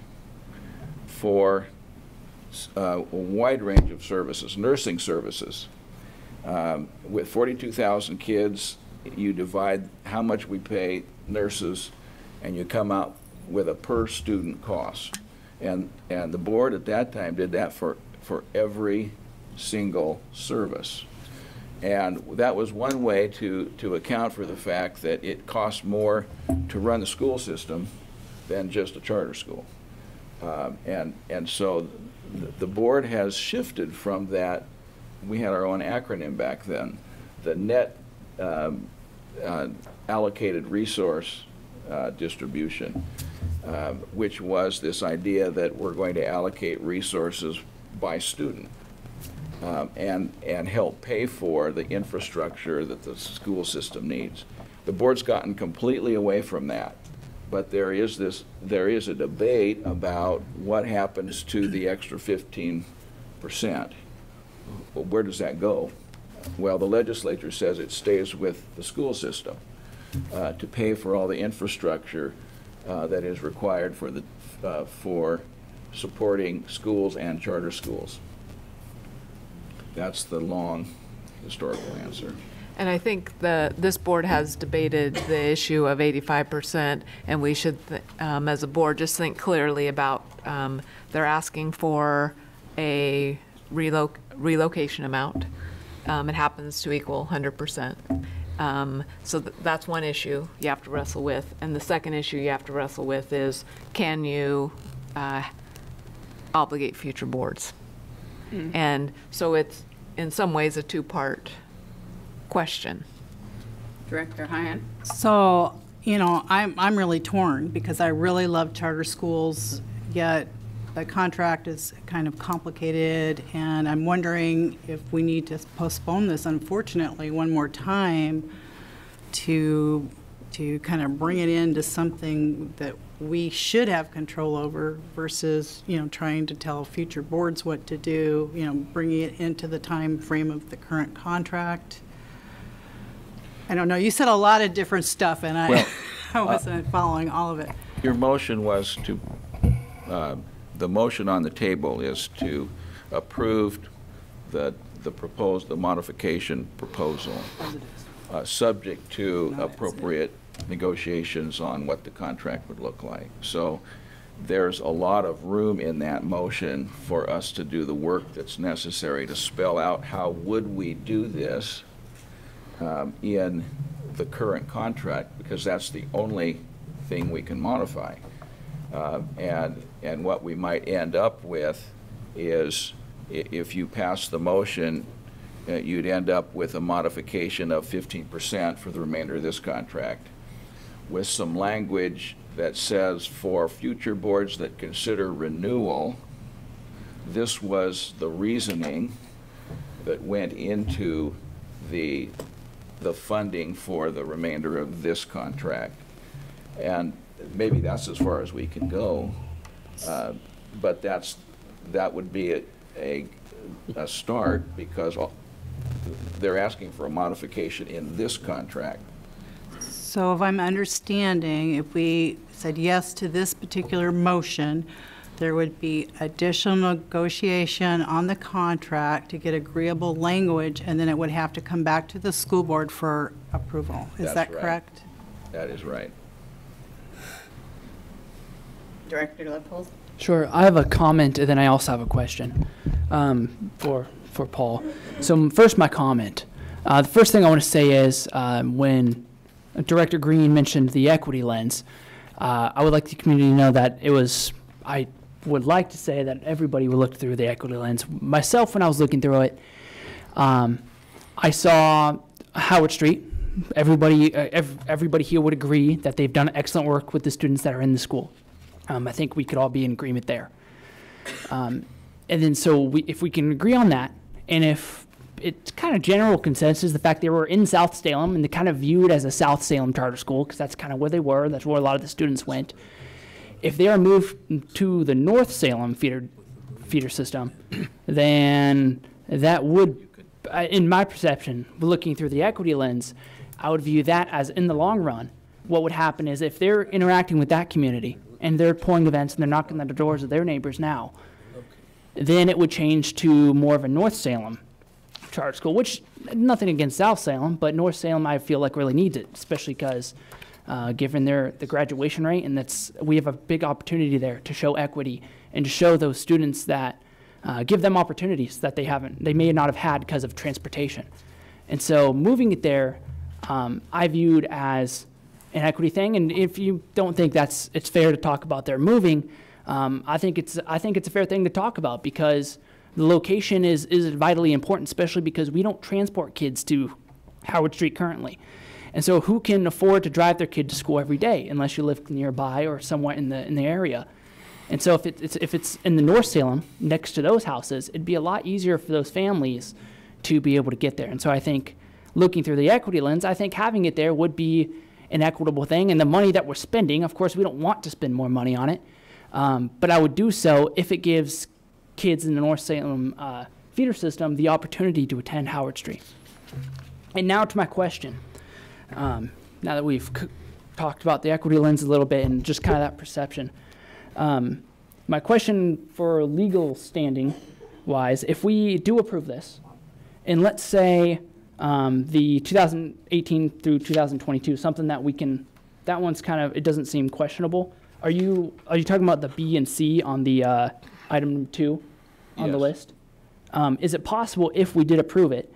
for uh, a wide range of services, nursing services. Um, With 42,000 kids, you divide how much we pay nurses, and you come out with a per-student cost. And, and the board at that time did that for, for every single service. And that was one way to, to account for the fact that it costs more to run the school system than just a charter school. Um, And, and so the, the board has shifted from that, we had our own acronym back then, the net um, uh, allocated resource uh, distribution, um, which was this idea that we're going to allocate resources by student um, and, and help pay for the infrastructure that the school system needs. The board's gotten completely away from that, but there is this, there is a debate about what happens to the extra fifteen percent. Where does that go? Well, the legislature says it stays with the school system uh, to pay for all the infrastructure uh, that is required for the, uh, for supporting schools and charter schools. That's the long historical answer. And I think the, this board has debated the issue of 85%, and we should, um, as a board, just think clearly about, um, they're asking for a reloc- relocation amount. Um, It happens to equal 100%. Um, So th- that's one issue you have to wrestle with. And the second issue you have to wrestle with is, can you uh, obligate future boards? Mm. And so it's, in some ways, a two-part question. Director Heyen? So, you know, I'm, I'm really torn because I really love charter schools, yet the contract is kind of complicated, and I'm wondering if we need to postpone this, unfortunately, one more time to, to kind of bring it into something that we should have control over versus, you know, trying to tell future boards what to do, you know, bringing it into the time frame of the current contract. I don't know, you said a lot of different stuff, and I, Well, (laughs) I wasn't following all of it. Your motion was to, uh, the motion on the table is to approve the, the proposed, the modification proposal, uh, subject to appropriate negotiations on what the contract would look like. So there's a lot of room in that motion for us to do the work that's necessary to spell out how would we do this um, in the current contract, because that's the only thing we can modify. Uh, And, and what we might end up with is, if you pass the motion, uh, you'd end up with a modification of 15% for the remainder of this contract, with some language that says for future boards that consider renewal, this was the reasoning that went into the, the funding for the remainder of this contract. And maybe that's as far as we can go, uh, but that's, that would be a, a, a start because they're asking for a modification in this contract. So if I'm understanding, if we said yes to this particular motion, there would be additional negotiation on the contract to get agreeable language, and then it would have to come back to the school board for approval. Is That's that right. correct? That is right. Director Lippold? Sure. I have a comment, and then I also have a question um, for for Paul. So first, my comment. Uh, the first thing I want to say is um, when Director Green mentioned the equity lens, uh, I would like the community to know that it was. I would like to say that everybody would look through the equity lens. Myself, when I was looking through it, um, I saw Howard Street. Everybody, uh, ev- everybody here would agree that they've done excellent work with the students that are in the school. Um, I think we could all be in agreement there. Um, and then, so we, if we can agree on that, and if it's kind of general consensus, the fact they were in South Salem and they kind of viewed as a South Salem charter school, because that's kind of where they were, that's where a lot of the students went. If they are moved to the North Salem feeder, feeder system, (clears throat) then that would, uh, in my perception, looking through the equity lens, I would view that as in the long run, what would happen is if they're interacting with that community and they're pulling events and they're knocking on the doors of their neighbors now, then it would change to more of a North Salem charter school, which nothing against South Salem, but North Salem I feel like really needs it, especially because uh, given their the graduation rate and that's we have a big opportunity there to show equity and to show those students that uh, give them opportunities that they haven't they may not have had because of transportation, and so moving it there, um, I viewed as an equity thing. And if you don't think that's it's fair to talk about their moving, um, I think it's I think it's a fair thing to talk about because the location is is vitally important, especially because we don't transport kids to Howard Street currently. And so, who can afford to drive their kid to school every day unless you live nearby or somewhere in the in the area? And so, if it's if it's in the North Salem next to those houses, it'd be a lot easier for those families to be able to get there. And so, I think looking through the equity lens, I think having it there would be an equitable thing. And the money that we're spending, of course, we don't want to spend more money on it, um, but I would do so if it gives kids in the North Salem uh, feeder system the opportunity to attend Howard Street. And now to my question. Um, now that we've talked about the equity lens a little bit and just kind of that perception, um, my question for legal standing wise, if we do approve this, and let's say um, the 2018 through 2022, something that we can, that one's kind of, it doesn't seem questionable. Are you, are you talking about the B and C on the uh, item two on the list? um, is it possible if we did approve it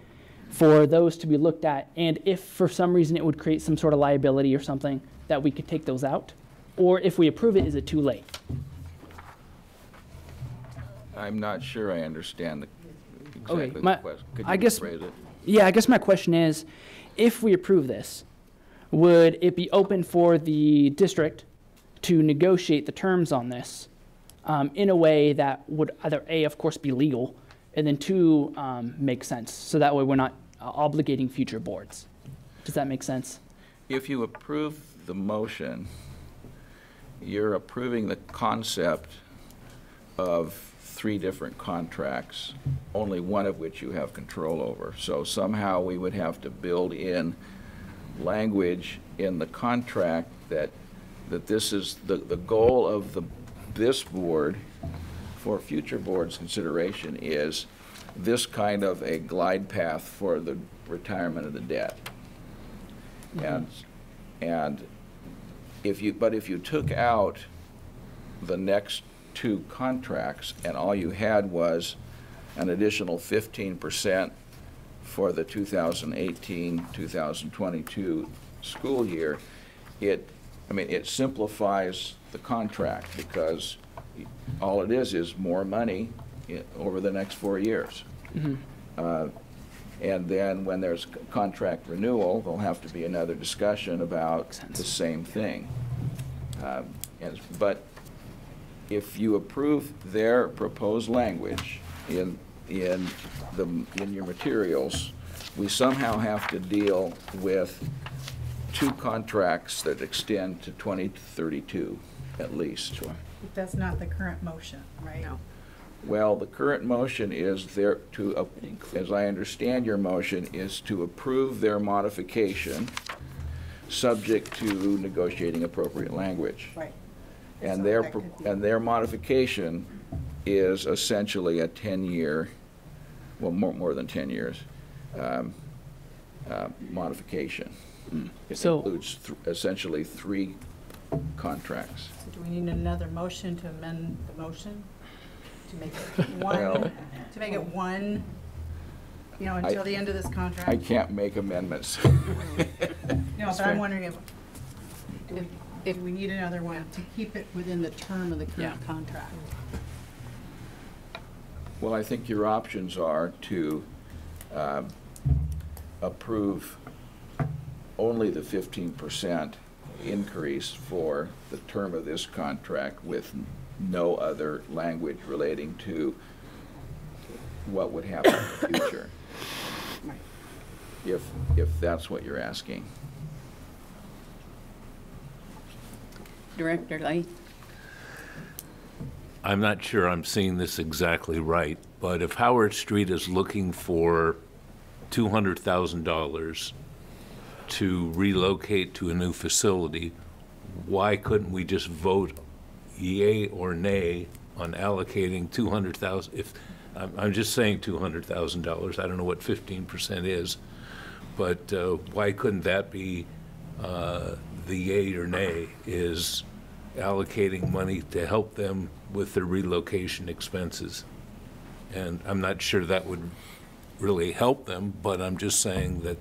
for those to be looked at and if for some reason it would create some sort of liability or something that we could take those out or if we approve it is it too late I'm not sure I understand the- Okay, my- the question. Could I guess- it? Yeah, I guess my question is, if we approve this, would it be open for the district to negotiate the terms on this um, in a way that would either A, of course, be legal, and then two, um, make sense? So that way we're not uh, obligating future boards. Does that make sense? If you approve the motion, you're approving the concept of three different contracts, only one of which you have control over. So somehow we would have to build in language in the contract that, that this is, the, the goal of the, this board for future boards' consideration is this kind of a glide path for the retirement of the debt. And, and if you, but if you took out the next two contracts and all you had was an additional fifteen percent for the 2018-2022 school year, it, I mean, it simplifies the contract because all it is is more money over the next four years. Mhm. Uh, And then when there's contract renewal, there'll have to be another discussion about the same thing. Um, And, but if you approve their proposed language in, in the, in your materials, we somehow have to deal with two contracts that extend to 2032 at least. That's not the current motion, right? No. Well, the current motion is there to, uh, as I understand your motion, is to approve their modification, subject to negotiating appropriate language. Right. And So their, that pro- could be- and their modification is essentially a 10-year, well, more, more than 10 years, um, uh, modification. It So- includes th- essentially three contracts. So Do we need another motion to amend the motion? To make it (laughs) Well- one, to make it one, you know, until the end of this contract? I can't make amendments. (laughs) No, but I'm wondering if, do we, if we need another one to keep it within the term of the current contract? Well, I think your options are to um, approve only the fifteen percent increase for the term of this contract with no other language relating to what would happen in the future. If, if that's what you're asking. Director Light? I'm not sure I'm seeing this exactly right, but if Howard Street is looking for $200,000 to relocate to a new facility, why couldn't we just vote yea or nay on allocating 200,000? If, I'm, I'm just saying $200,000, I don't know what 15% is, but uh, why couldn't that be uh, the yea or nay is allocating money to help them with their relocation expenses? And I'm not sure that would really help them, but I'm just saying that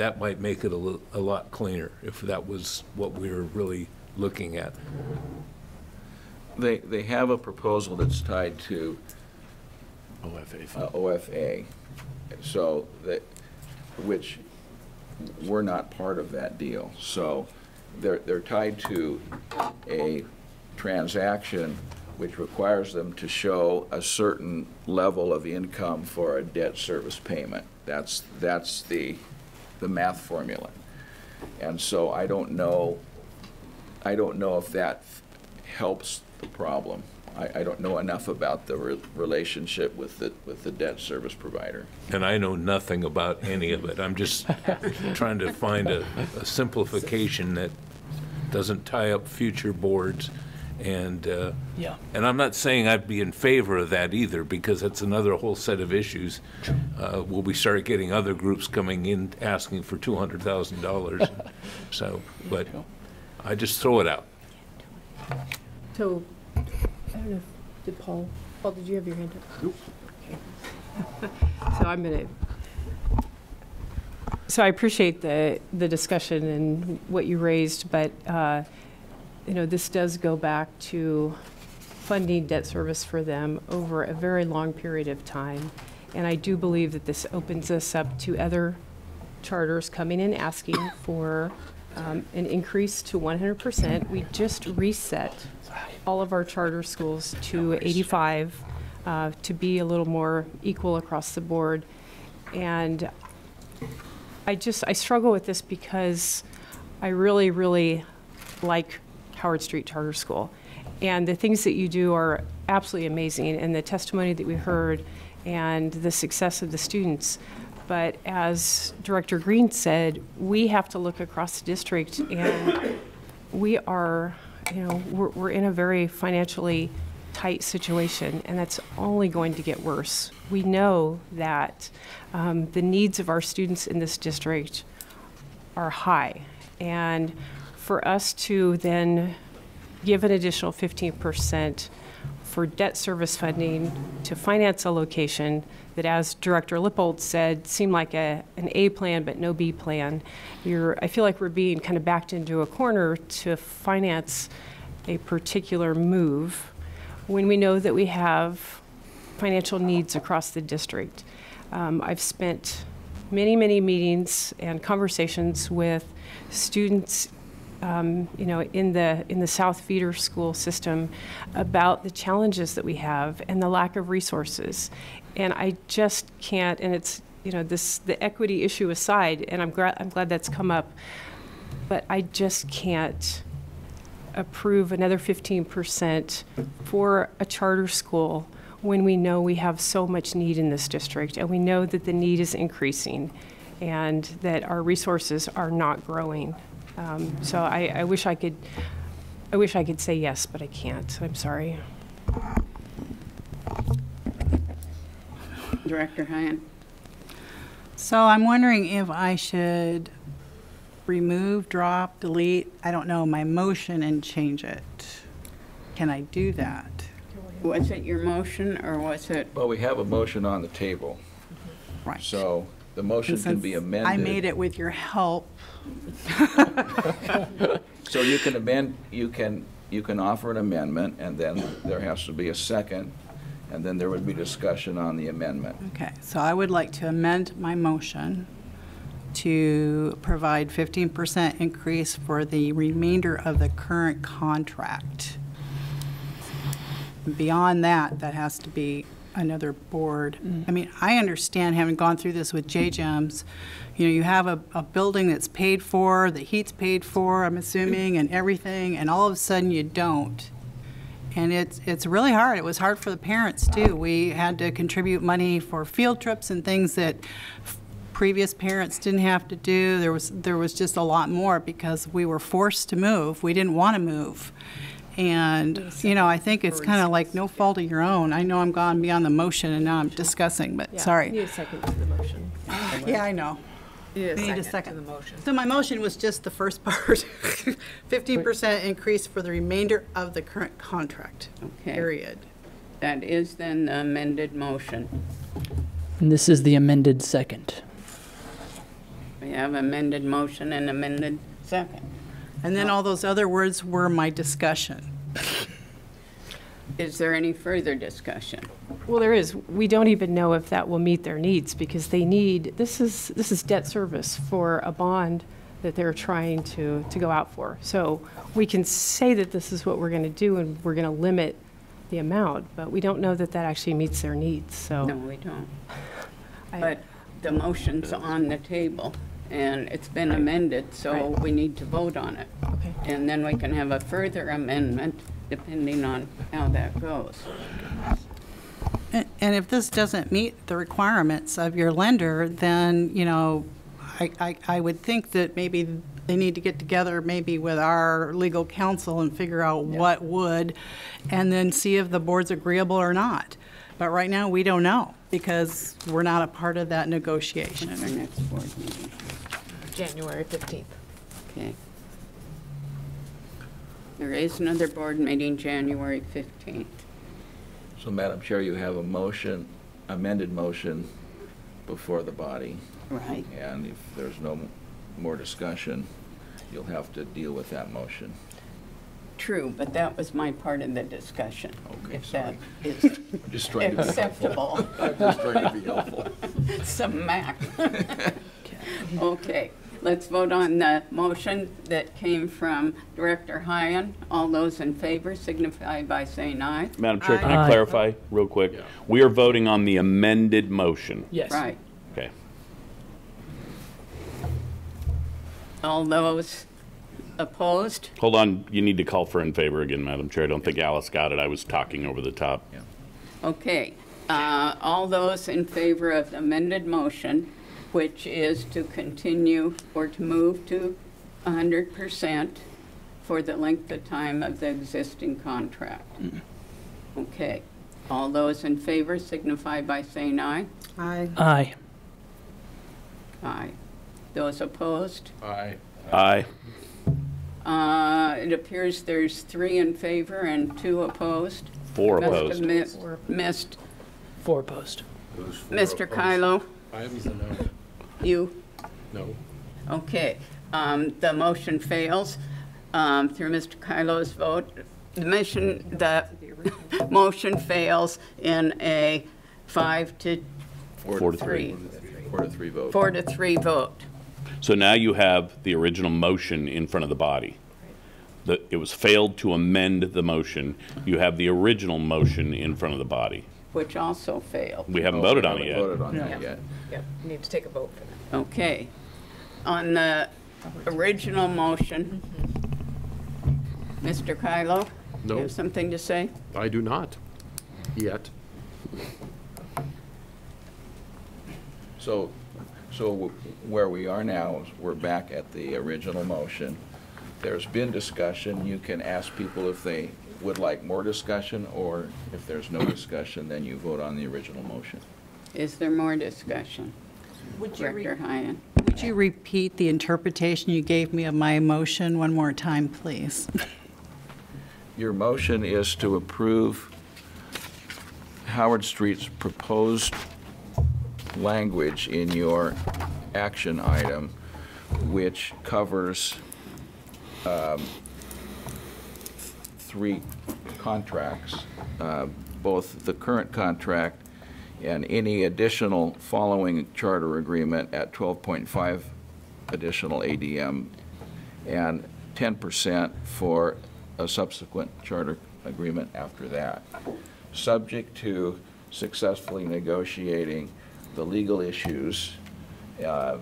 that might make it a, li- a lot cleaner if that was what we were really looking at. They, they have a proposal that's tied to OFA. Uh, OFA, so that, which, we're not part of that deal. So they're, they're tied to a transaction which requires them to show a certain level of income for a debt service payment. That's, that's the, the math formula. And so I don't know, I don't know if that helps the problem. I, I don't know enough about the re- relationship with the, with the debt service provider. And I know nothing about any of it. I'm just (laughs) trying to find a, a simplification that doesn't tie up future boards. And, uh, Yeah. and I'm not saying I'd be in favor of that either, because that's another whole set of issues. Uh, will we start getting other groups coming in asking for two hundred thousand dollars? (laughs) So, but I just throw it out. So, I don't know, if- did Paul, Paul, did you have your hand up? Nope. (laughs) So I'm going to, so I appreciate the, the discussion and what you raised, but, uh, you know, this does go back to funding debt service for them over a very long period of time. And I do believe that this opens us up to other charters coming and asking for um, an increase to 100%. We just reset all of our charter schools to 85 uh, to be a little more equal across the board. And I just, I struggle with this because I really, really like Howard Street Charter School. And the things that you do are absolutely amazing, and the testimony that we heard and the success of the students. But as Director Green said, we have to look across the district, and we are, you know, we're, we're in a very financially tight situation, and that's only going to get worse. We know that um, the needs of our students in this district are high, and for us to then give an additional 15% for debt service funding to finance a location that, as Director Lippold said, seemed like a, an A plan but no B plan. You're, I feel like we're being kind of backed into a corner to finance a particular move when we know that we have financial needs across the district. Um, I've spent many, many meetings and conversations with students um, you know, in the in the South Feeder school system about the challenges that we have and the lack of resources. And I just can't. And it's you know this the equity issue aside, and I'm glad I'm glad that's come up, but I just can't approve another 15% for a charter school when we know we have so much need in this district and we know that the need is increasing and that our resources are not growing. Um, so I, I wish I could, I wish I could say yes, but I can't. I'm sorry. Director Heyen. So I'm wondering if I should remove, drop, delete, I don't know, my motion and change it. Can I do that? Was it your motion or was it? Well, we have a motion on the table. Right. So the motion can be amended. I made it with your help. So you can amend, you can, you can offer an amendment, and then there has to be a second, and then there would be discussion on the amendment. Okay, so I would like to amend my motion to provide 15% increase for the remainder of the current contract. Beyond that, that has to be another board. Mm. I mean, I understand, having gone through this with J-GEMS, you know, you have a, a building that's paid for, the heat's paid for, I'm assuming, and everything, and all of a sudden you don't. And it's, it's really hard. It was hard for the parents, too. We had to contribute money for field trips and things that previous parents didn't have to do. There was, there was just a lot more because we were forced to move. We didn't want to move. And, you know, I think it's kind of like no fault of your own. I know I'm gone beyond the motion and now I'm discussing, but sorry. Need a second to the motion. Yeah, I know. Need a We need a second to the motion. So my motion was just the first (laughs) part, fifteen percent increase for the remainder of the current contract, Okay. period. That is then the amended motion. And this is the amended second. We have amended motion and amended second. And then all those other words were my discussion. (laughs) Is there any further discussion? Well, there is. We don't even know if that will meet their needs because they need, this is, this is debt service for a bond that they're trying to, to go out for. So we can say that this is what we're going to do and we're going to limit the amount, but we don't know that that actually meets their needs, so. No, we don't. I- But the motion's on the table, and it's been amended, so Right. we need to vote on it. Okay. And then we can have a further amendment, depending on how that goes. And and if this doesn't meet the requirements of your lender, then, you know, I, I, I would think that maybe they need to get together maybe with our legal counsel and figure out what would, and then see if the board's agreeable or not. But right now, we don't know, because we're not a part of that negotiation. At our next board meeting. January 15th. Okay. There is another board meeting January 15th. So, Madam Chair, you have a motion amended motion before the body. Right. And if there's no more discussion, you'll have to deal with that motion. True, but that was my part of the discussion. Okay, If that (laughs) is I'm just trying to be helpful. acceptable. I'm just trying to be helpful. (laughs) Some mac. (laughs) Okay, let's vote on the motion that came from Director Heyen. All those in favor signify by saying aye. Madam Chair, can I Aye. clarify real quick? We are voting on the amended motion. Yes. Right. Okay. All those opposed? Hold on, you need to call for in favor again, Madam Chair. I don't think Alice got it. I was talking over the top. Okay, uh, all those in favor of the amended motion, which is to continue or to move to 100% for the length of time of the existing contract? Okay, all those in favor signify by saying aye. Aye. Aye. Aye. Those opposed? Aye. Aye. Uh, It appears there's three in favor and two opposed. Four Must have opposed. missed- Missed. Four opposed. Mr. Kyllo? I am the no. You? No. Okay, um, the motion fails, um, through Mr. Kyllo's vote. The mission, the (laughs) motion fails in a five to Four to three. Four to three vote. four to three vote. So now you have the original motion in front of the body. The, it was failed to amend the motion. You have the original motion in front of the body. which also failed. We haven't voted on it yet. Voted on Yeah. that yet. Yep, need to take a vote for that. Okay. On the original motion, Mr. Kyllo? No. You have something to say? I do not, yet. So, so where we are now, is we're back at the original motion. There's been discussion. You can ask people if they would like more discussion, or if there's no discussion, then you vote on the original motion. Is there more discussion? Would you Director Heyen? Would you repeat the interpretation you gave me of my motion one more time, please? Your motion is to approve Howard Street's proposed language in your action item, which covers um, three contracts, uh, both the current contract and any additional following charter agreement at 12.5 additional ADM, and 10% for a subsequent charter agreement after that, subject to successfully negotiating the legal issues uh,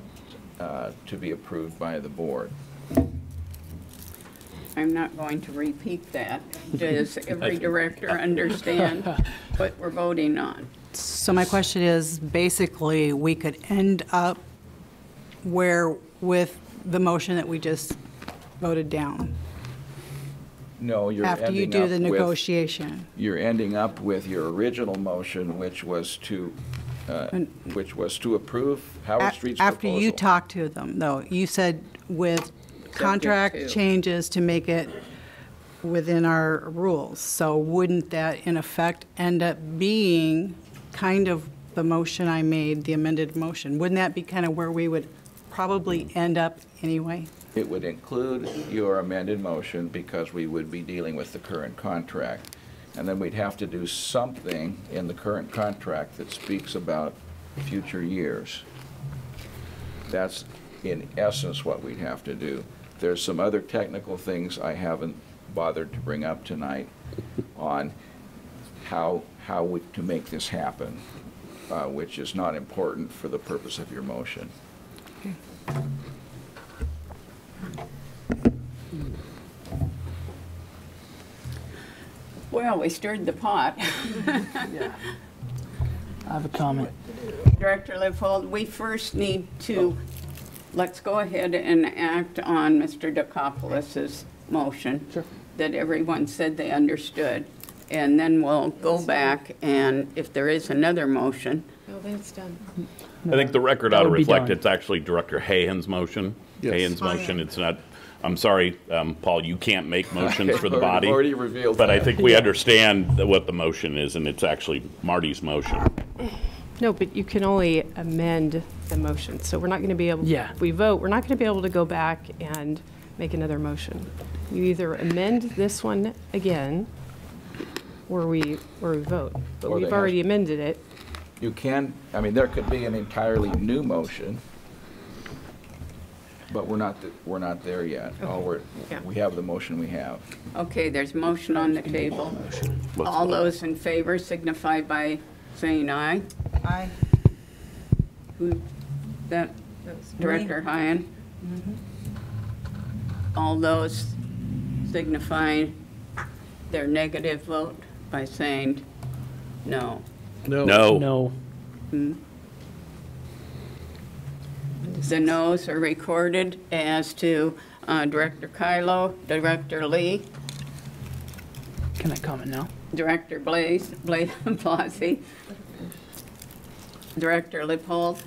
uh, to be approved by the board. I'm not going to repeat that. Does (laughs) every director understand what we're voting on? So my question is, basically, we could end up where with the motion that we just voted down, No, you're after you ending do up the with- negotiation. You're ending up with your original motion, which was to, uh, which was to approve Howard A- Street's After you proposal. talked to them, though, you said with contract changes to make it within our rules. So wouldn't that, in effect, end up being kind of the motion I made, the amended motion? Wouldn't that be kind of where we would probably end up anyway? It would include your amended motion because we would be dealing with the current contract. And then we'd have to do something in the current contract that speaks about future years. That's in essence what we'd have to do. There's some other technical things I haven't bothered to bring up tonight on how, how we, to make this happen, uh, which is not important for the purpose of your motion. Well, we stirred the pot. (laughs) I have a comment. Director Lippold, we first need to, let's go ahead and act on Mr. Dakopolos' motion. That everyone said they understood. And then we'll go back and if there is another motion, No, that's done. I think the record That ought to would be reflect done. it's actually Director Heyen's motion. Yes. Heyen's Oh, yeah. motion, it's not, I'm sorry, um, Paul, you can't make motions for the (laughs) body. already revealed But I that. think we understand that what the motion is, and it's actually Marty's motion. No, but you can only amend the motion, so we're not going to be able. Yeah. If we vote, we're not going to be able to go back and make another motion. You either amend this one again, or we, or we vote. But Or we've have- already amended it. You can, I mean, there could be an entirely new motion, but we're not, th- we're not there yet. All we're, Yeah. we have the motion we have. Okay, there's motion on the table. All those in favor signify by saying aye. Aye. Who, that, Director Heyen? Mm-hmm. All those signifying their negative vote by saying no. No. No. No. Hmm. The noes are recorded as to uh, Director Kyllo, Director Lee, Can I comment now? Director Blaze, Blaze (laughs) Blasey, Director Lippold.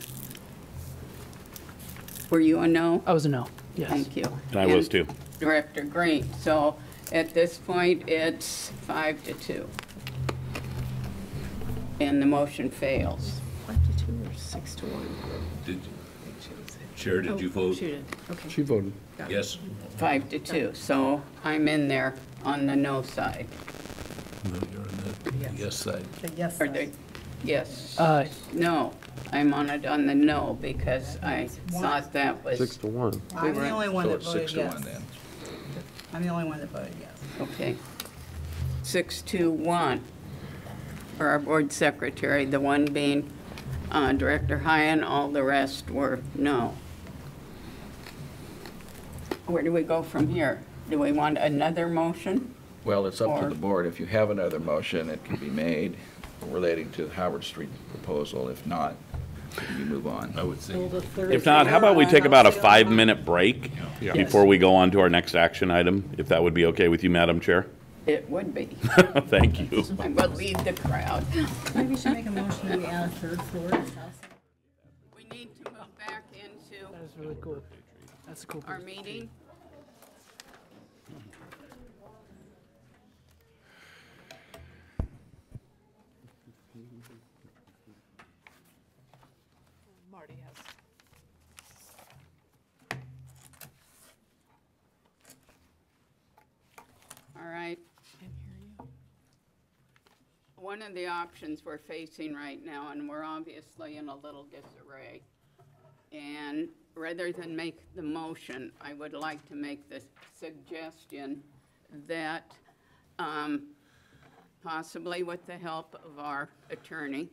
Were you a no? I was a no, yes. Thank you. And I was too. Director Green. So at this point, it's five to two. And the motion fails. Five to two or six to one? Did, Chair, did you vote? She did, okay. She voted. Yes. Five to two, so I'm in there on the no side. No, you're on the yes side. The yes Or the, yes. Uh, No, I'm on it on the no because I thought that was. Six to one. I'm the only one So that it's voted six to yes. one then. I'm the only one that voted yes. Okay. Six, two, one. For our board secretary, the one being uh, Director Heyen, all the rest were no. Where do we go from here? Do we want another motion? Well, it's up to the board. If you have another motion, it can be made relating to the Howard Street proposal. If not, you move on. I would say. If not, how about we take about a five-minute break Yeah. before we go on to our next action item, if that would be okay with you, Madam Chair? It would be. (laughs) Thank you. (laughs) I will lead the crowd. Maybe we should make a motion that we add a third floor to South. We need to move back into That is really cool. That's a cool. our meeting. Marty has. All right. One of the options we're facing right now, and we're obviously in a little disarray, and rather than make the motion, I would like to make the suggestion that um, possibly with the help of our attorney,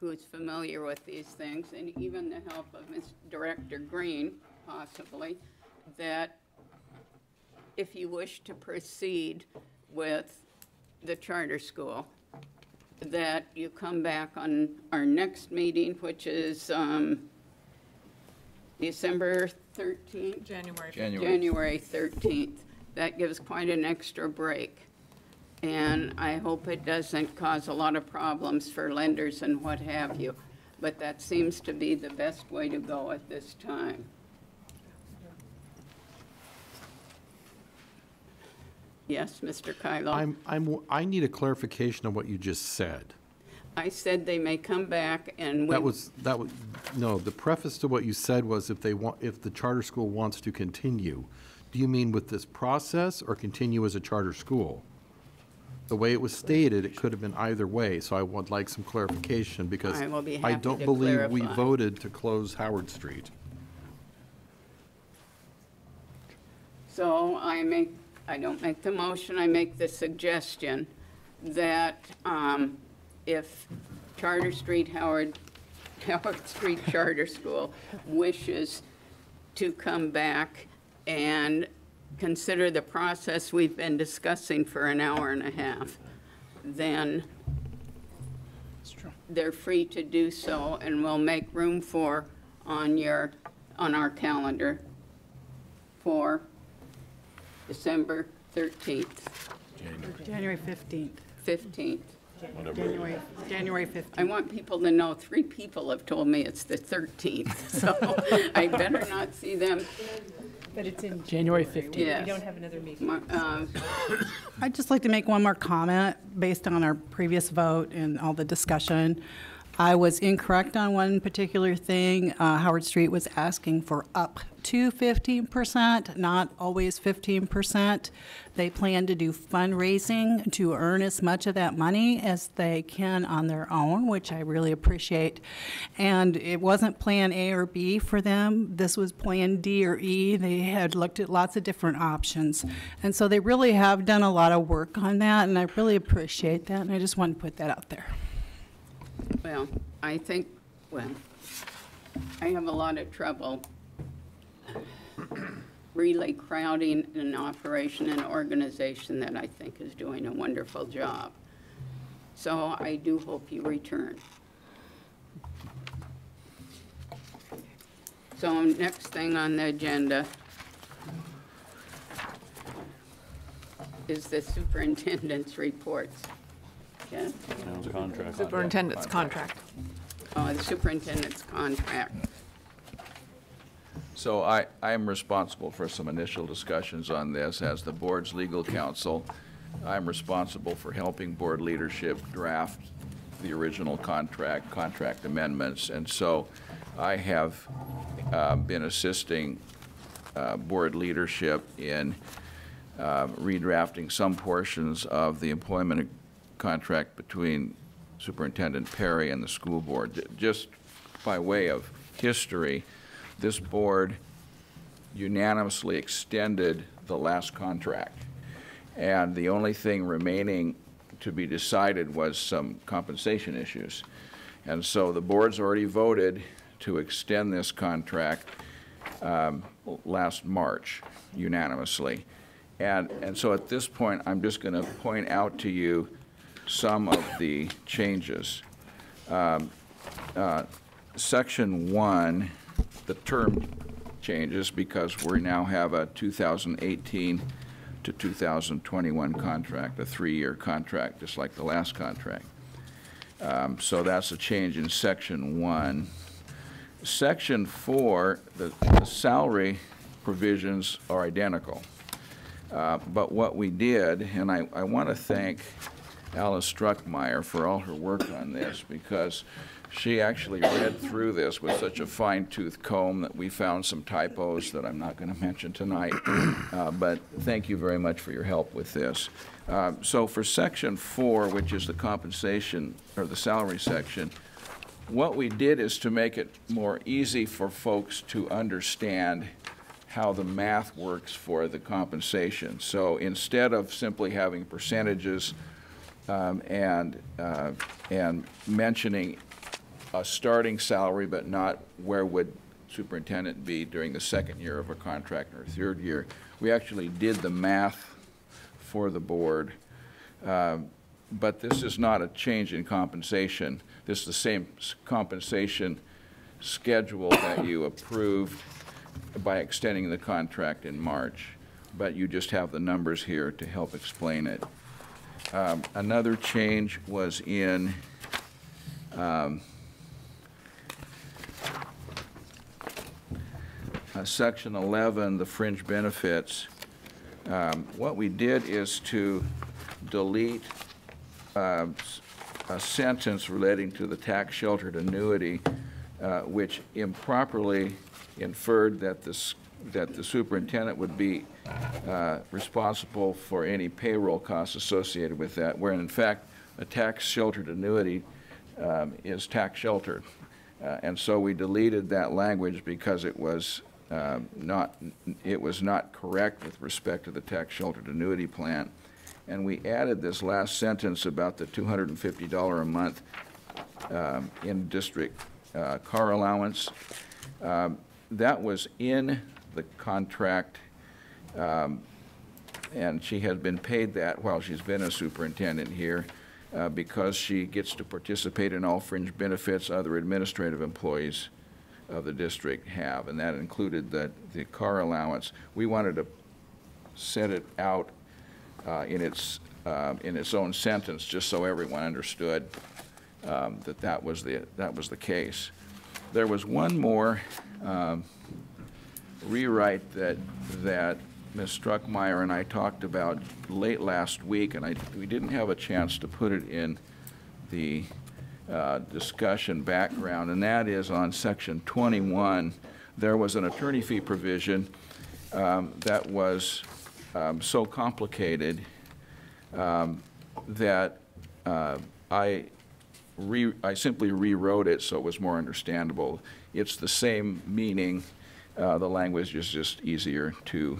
who's familiar with these things, and even the help of Ms. Director Green, possibly, that if you wish to proceed with the charter school, that you come back on our next meeting, which is um, December 13th? January. January. January 13th. That gives quite an extra break. And I hope it doesn't cause a lot of problems for lenders and what have you. But that seems to be the best way to go at this time. Yes, Mr. Kyllo? I'm, I'm, I need a clarification on what you just said. I said they may come back and we... That was, that was, no, the preface to what you said was if they want, if the charter school wants to continue. Do you mean with this process or continue as a charter school? The way it was stated, it could have been either way, so I would like some clarification because I will be I don't to believe we voted to close Howard Street. So I make, I don't make the motion, I make the suggestion that um, if Charter Street, Howard, (laughs) Howard Street Charter School wishes to come back and consider the process we've been discussing for an hour and a half, then they're free to do so, and we'll make room for on your, on our calendar for December 13th, January 15th. 15th. January, January 15th. I want people to know, three people have told me it's the 13th, (laughs) so I better not see them. But it's in January 15th. Yes. We don't have another meeting. Mar- uh, I'd just like to make one more comment based on our previous vote and all the discussion. I was incorrect on one particular thing. Uh, Howard Street was asking for up to 15%, not always 15%. They plan to do fundraising to earn as much of that money as they can on their own, which I really appreciate. And it wasn't plan A or B for them. This was plan D or E. They had looked at lots of different options. And so they really have done a lot of work on that, and I really appreciate that. And I just wanted to put that out there. Well, I think, well, I have a lot of trouble really crowding an operation and organization that I think is doing a wonderful job. So I do hope you return. So next thing on the agenda is the superintendent's reports. Ken? contract. Superintendent's contract. Oh, the superintendent's contract. So I, I am responsible for some initial discussions on this as the board's legal counsel. I'm responsible for helping board leadership draft the original contract, contract amendments. And so I have uh, been assisting uh, board leadership in uh, redrafting some portions of the employment contract between Superintendent Perry and the school board. Just by way of history, this board unanimously extended the last contract. And the only thing remaining to be decided was some compensation issues. And so the board's already voted to extend this contract um, last March unanimously. And, and so at this point, I'm just going to point out to you some of the changes. Um, uh, Section 1 the term changes because we now have a 2018 to 2021 contract, a three-year contract, just like the last contract. Um, So that's a change in section one. Section four, the the salary provisions are identical. Uh, But what we did, and I, I want to thank Alice Struckmeyer for all her work on this, because she actually read through this with such a fine-tooth comb that we found some typos that I'm not going to mention tonight. Uh, But thank you very much for your help with this. Uh, So for section four, which is the compensation, or the salary section, what we did is to make it more easy for folks to understand how the math works for the compensation. So instead of simply having percentages um, and, uh, and mentioning a starting salary, but not where would superintendent be during the second year of a contract or third year. We actually did the math for the board. Um, But this is not a change in compensation. This is the same compensation schedule that you approved by extending the contract in March, but you just have the numbers here to help explain it. Um, Another change was in um, uh, Section 11, the fringe benefits, um, what we did is to delete uh, a sentence relating to the tax sheltered annuity, uh, which improperly inferred that this, that the superintendent would be uh, responsible for any payroll costs associated with that, where in fact, a tax sheltered annuity um, is tax sheltered. Uh, And so we deleted that language because it was um, not, it was not correct with respect to the tax sheltered annuity plan. And we added this last sentence about the $250 a month um, in-district uh, car allowance. Um, That was in the contract, um, and she has been paid that while she's been a superintendent here uh, because she gets to participate in all fringe benefits other administrative employees of the district have, and that included the, the car allowance. We wanted to set it out uh, in its, uh, in its own sentence, just so everyone understood um, that that was the, that was the case. There was one more um, rewrite that, that Ms. Struckmeyer and I talked about late last week, and I, we didn't have a chance to put it in the uh, discussion background, and that is on section 21. There was an attorney fee provision um, that was um, so complicated um, that uh, I re, I simply rewrote it so it was more understandable. It's the same meaning, uh, the language is just easier to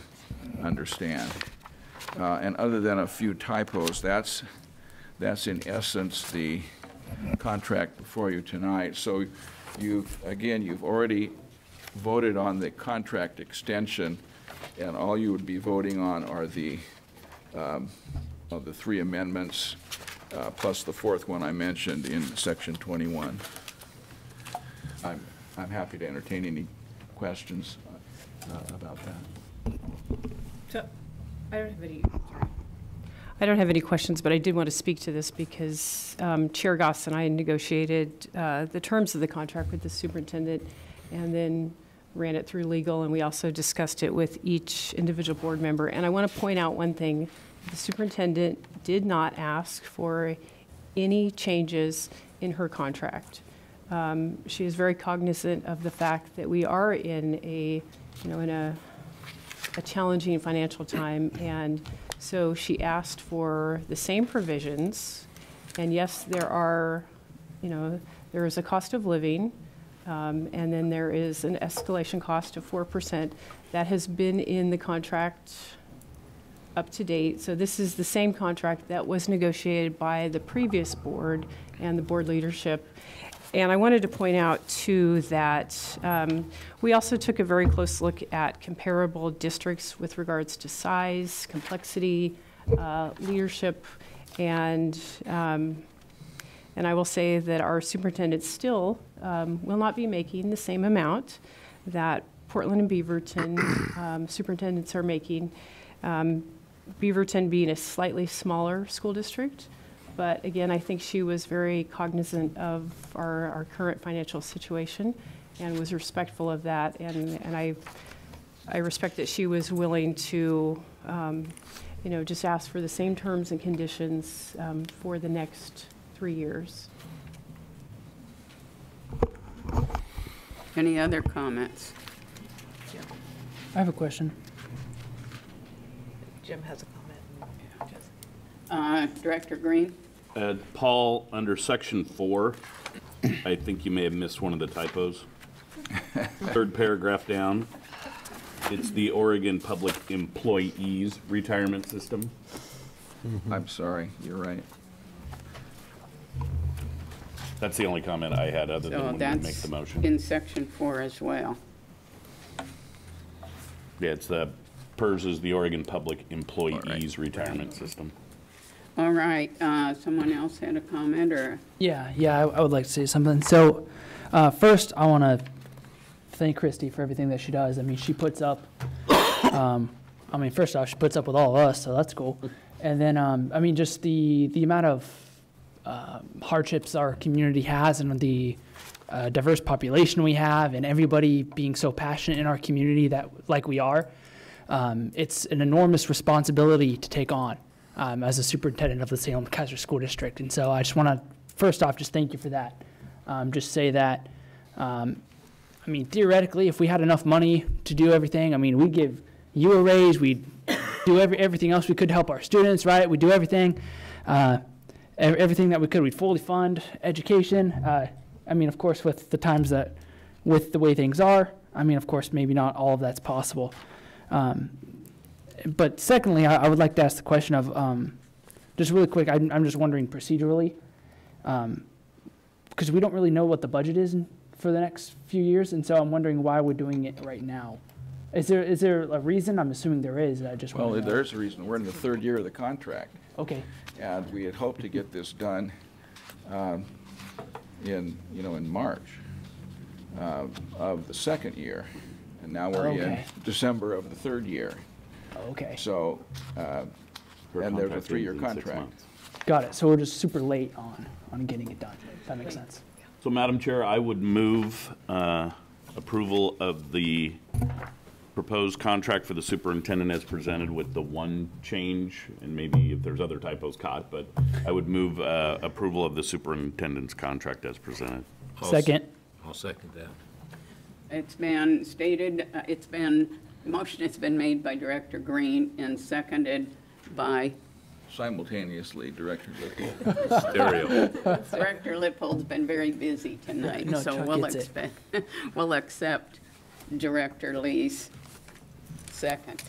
understand. Uh, and other than a few typos, that's, that's in essence the contract before you tonight. So you've, again, you've already voted on the contract extension, and all you would be voting on are the, um, of the three amendments, uh, plus the fourth one I mentioned in section 21. I'm, I'm happy to entertain any questions uh, about that. So, I don't have any. I don't have any questions, but I did want to speak to this because um, Chair Goss and I negotiated uh, the terms of the contract with the superintendent and then ran it through legal, and we also discussed it with each individual board member. And I want to point out one thing. The superintendent did not ask for any changes in her contract. Um, She is very cognizant of the fact that we are in a, you know, in a a challenging financial time, and so she asked for the same provisions. And yes, there are, you know, there is a cost of living, um, and then there is an escalation cost of 4%. That has been in the contract up to date. So this is the same contract that was negotiated by the previous board and the board leadership. And I wanted to point out, too, that um, we also took a very close look at comparable districts with regards to size, complexity, uh, leadership, and, um, and I will say that our superintendent still um, will not be making the same amount that Portland and Beaverton um, superintendents are making. Um, Beaverton being a slightly smaller school district, but again, I think she was very cognizant of our, our current financial situation and was respectful of that. And, and I, I respect that she was willing to, um, you know, just ask for the same terms and conditions um, for the next three years. Any other comments? I have a question. Jim has a comment. Uh, Director Green? Uh, Paul, under section four, I think you may have missed one of the typos. (laughs) Third paragraph down. It's the Oregon Public Employees Retirement System. I'm sorry, you're right. That's the only comment I had, other than when we make that's the motion. in section four as well. Yeah, it's the, PERS is the Oregon Public Employees Retirement System. All right, uh, someone else had a comment, or? Yeah, yeah, I, I would like to say something. So, uh, first, I want to thank Christy for everything that she does. I mean, she puts up, um, I mean, first off, she puts up with all of us, so that's cool. And then, um, I mean, just the, the amount of uh, hardships our community has and the uh, diverse population we have and everybody being so passionate in our community that like we are, um, it's an enormous responsibility to take on um, as a superintendent of the Salem Keizer School District. And so I just want to, first off, just thank you for that. Um, just say that, um, I mean, theoretically, if we had enough money to do everything, I mean, we'd give you a raise, we'd do every, everything else we could to help our students, right? We'd do everything, uh, ev- everything that we could. We'd fully fund education. Uh, I mean, of course, with the times that, with the way things are, I mean, of course, maybe not all of that's possible. Um, but secondly, I, I would like to ask the question of, um, just really quick, I'm, I'm just wondering procedurally, um, because we don't really know what the budget is in, for the next few years, and so I'm wondering why we're doing it right now. Is there, is there a reason? I'm assuming there is, I just Well, want to know. there's a reason. We're in the third year of the contract. Okay. And we had hoped to get this done um, in, you know, in March uh, of the second year. And now we're in Okay. December of the third year. Okay. So, uh, Her and there's a contract three-year ends in six contract. months. Got it, so we're just super late on, on getting it done. That makes sense. So, Madam Chair, I would move uh, approval of the proposed contract for the superintendent as presented with the one change, and maybe if there's other typos caught, but I would move uh, approval of the superintendent's contract as presented. Second. I'll second that. It's been stated, uh, it's been, motion has been made by Director Green and seconded by Simultaneously, Director Lippold. (laughs) Stereo. Director Lippold's been very busy tonight, No, so Chuck we'll gets it. expect, (laughs) we'll accept Director Lee's second.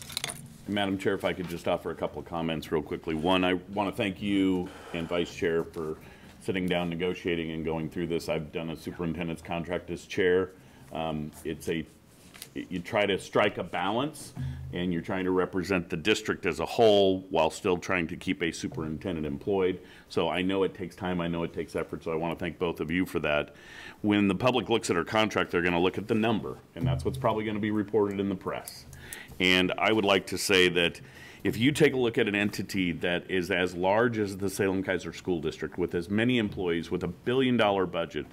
Madam Chair, if I could just offer a couple of comments real quickly. One, I want to thank you and Vice Chair for sitting down, negotiating, and going through this. I've done a superintendent's contract as chair. Um, It's a, you try to strike a balance, and you're trying to represent the district as a whole while still trying to keep a superintendent employed. So I know it takes time, I know it takes effort, so I want to thank both of you for that. When the public looks at our contract, they're going to look at the number, and that's what's probably going to be reported in the press. And I would like to say that if you take a look at an entity that is as large as the Salem Keizer School District, with as many employees, with a billion dollar budget,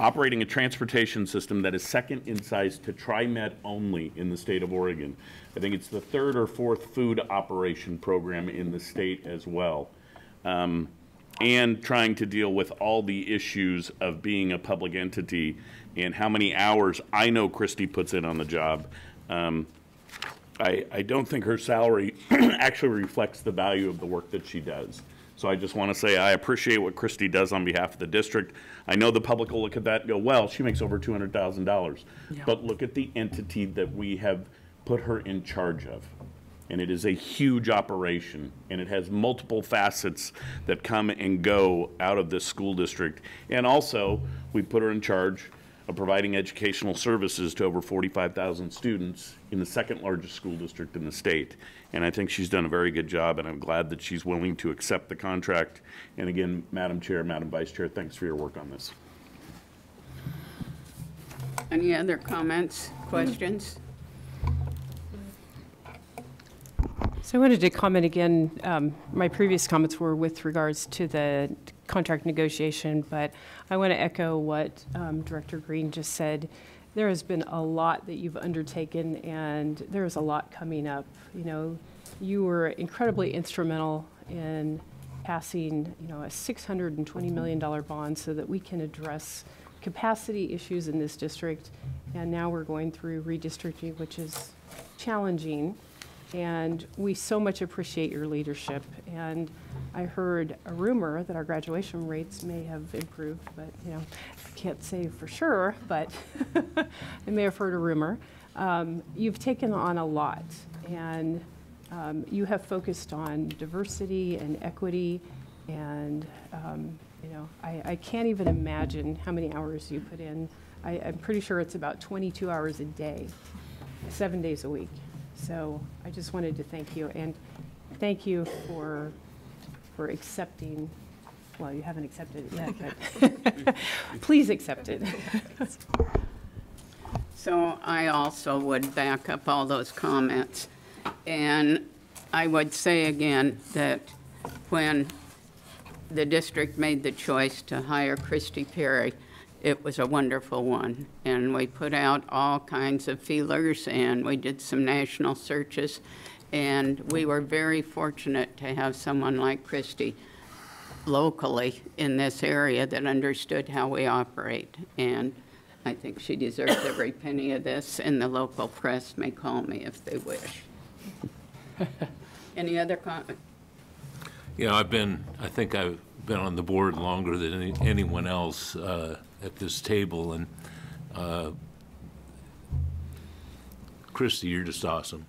operating a transportation system that is second in size to TriMet only in the state of Oregon, I think it's the third or fourth food operation program in the state as well. Um, and trying to deal with all the issues of being a public entity and how many hours I know Christy puts in on the job. Um, I, I don't think her salary (clears throat) actually reflects the value of the work that she does. So I just want to say I appreciate what Christy does on behalf of the district. I know the public will look at that and go, well, she makes over $200,000. But look at the entity that we have put her in charge of. And it is a huge operation, and it has multiple facets that come and go out of this school district. And also, we put her in charge of providing educational services to over 45,000 students in the second largest school district in the state. And I think she's done a very good job, and I'm glad that she's willing to accept the contract. And again, Madam Chair, Madam Vice Chair, thanks for your work on this. Any other comments, questions? So I wanted to comment again, um, my previous comments were with regards to the contract negotiation, but I want to echo what um, Director Green just said. There has been a lot that you've undertaken, and there is a lot coming up. You know, you were incredibly instrumental in passing, you know, a $620 million bond so that we can address capacity issues in this district. And now we're going through redistricting, which is challenging. And we so much appreciate your leadership. And I heard a rumor that our graduation rates may have improved, but, you know, I can't say for sure, but (laughs) I may have heard a rumor. Um, you've taken on a lot, and um, you have focused on diversity and equity, and, um, you know, I, I can't even imagine how many hours you put in. I, I'm pretty sure it's about 22 hours a day, seven days a week. So I just wanted to thank you, and thank you for, for accepting, well, you haven't accepted it yet, but (laughs) please accept it. (laughs) So I also would back up all those comments. And I would say again that when the district made the choice to hire Christy Perry, it was a wonderful one. And we put out all kinds of feelers and we did some national searches. And we were very fortunate to have someone like Christy locally in this area that understood how we operate. And I think she deserves every penny of this, and the local press may call me if they wish. Any other comment? Know, I've been, I think I've been on the board longer than any- anyone else uh, at this table, and uh, Christy, you're just awesome.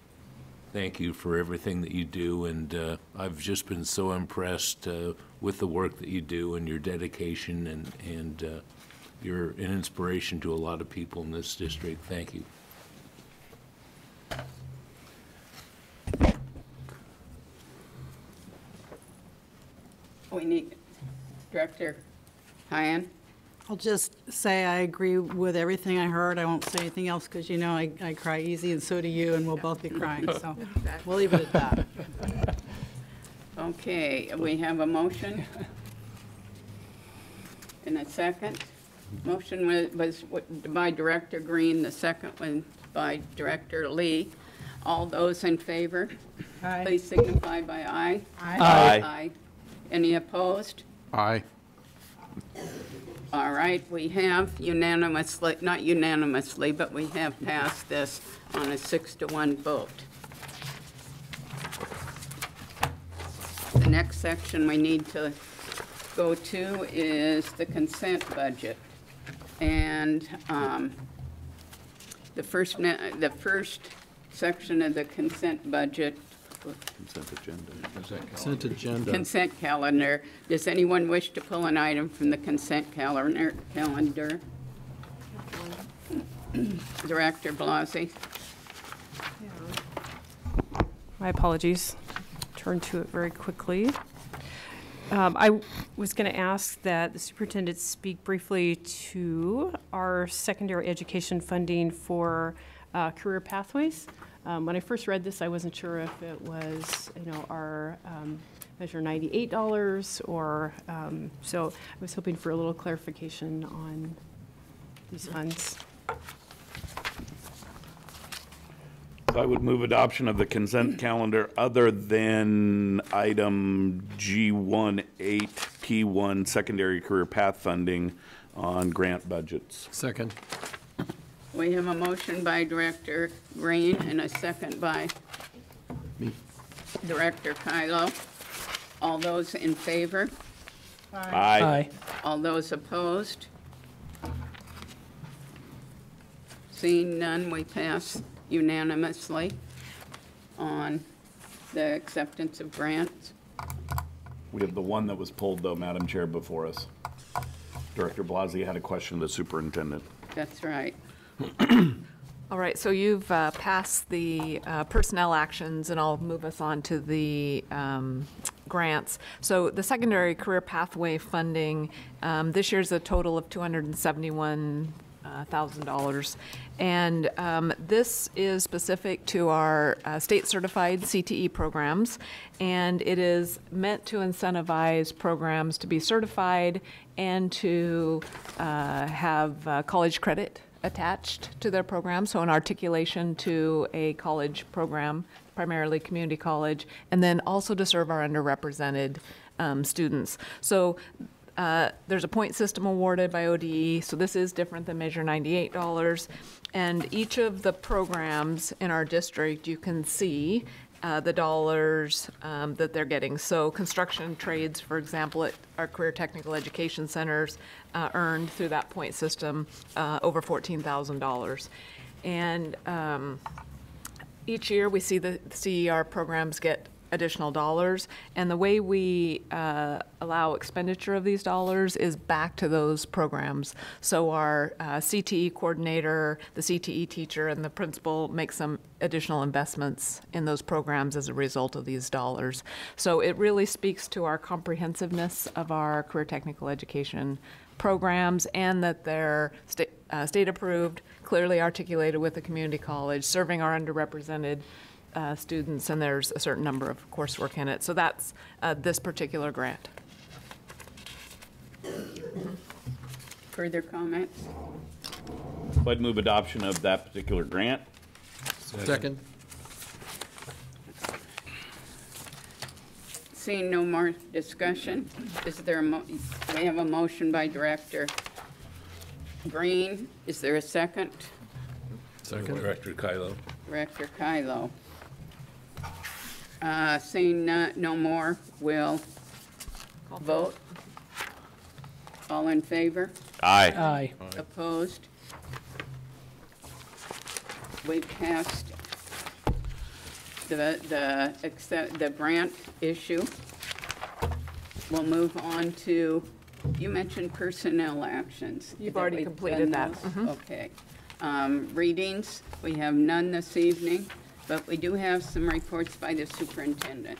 Thank you for everything that you do, and uh, I've just been so impressed uh, with the work that you do and your dedication, and, and uh, you're an inspiration to a lot of people in this district. Thank you. We need, Director Heyen? I'll just say I agree with everything I heard. I won't say anything else because you know I, I cry easy and so do you and we'll both be crying. So we'll leave it at that. Okay, we have a motion. In a second. Motion wa- was by Director Green, the second one by Director Lee. All those in favor? Aye. Please signify by aye. Aye. Aye. Aye. Any opposed? Aye. All right, we have unanimously, not unanimously, but we have passed this on a six to one vote. The next section we need to go to is the consent budget. And um, the first, the first section of the consent budget Consent agenda. Consent agenda. Consent calendar. Does anyone wish to pull an item from the consent calendar? calendar? Director Blasi? My apologies. Turn to it very quickly. Um, I w- was going to ask that the superintendent speak briefly to our secondary education funding for uh, career pathways. Um, when I first read this, I wasn't sure if it was, you know, our um, measure $98 or, um, so I was hoping for a little clarification on these funds. I would move adoption of the consent (clears throat) calendar other than item G18, P1, secondary career path funding on grant budgets. Second. We have a motion by Director Green and a second by Me. Director Kyllo. All those in favor? Aye. Aye. All those opposed? Seeing none, we pass unanimously on the acceptance of grants. We have the one that was pulled, though, Madam Chair, before us. Director Blasi had a question of the superintendent. That's right. All right, so you've uh, passed the uh, personnel actions, and I'll move us on to the um, grants. So the secondary career pathway funding, um, this year's a total of $271,000. And um, this is specific to our uh, state-certified CTE programs, and it is meant to incentivize programs to be certified and to uh, have uh, college credit attached to their program, so an articulation to a college program, primarily community college, and then also to serve our underrepresented um, students. So uh, there's a point system awarded by ODE, so this is different than Measure $98. And each of the programs in our district, you can see uh, the dollars um, that they're getting. So construction trades, for example, at our career technical education centers uh, earned through that point system uh, over $14,000. And um, each year, we see the CER programs get additional dollars, and the way we uh, allow expenditure of these dollars is back to those programs. So our uh, CTE coordinator, the CTE teacher, and the principal make some additional investments in those programs as a result of these dollars. So it really speaks to our comprehensiveness of our career technical education programs and that they're sta- uh, state approved, clearly articulated with the community college, serving our underrepresented uh, students, and there's a certain number of coursework in it. So that's uh, this particular grant. Further comments? I'd move adoption of that particular grant. Second. Seeing no more discussion, is there a, mo- we have a motion by Director Green. Is there a second? Second. Director Kyllo. Director Kyllo. Uh, Seeing no no more, we'll vote. All in favor? Aye. Aye. Opposed? We passed the, the, accept, the grant issue. We'll move on to, you mentioned personnel actions. You've That already we've completed done that. those? Okay. Um, Readings, we have none this evening, but we do have some reports by the superintendent.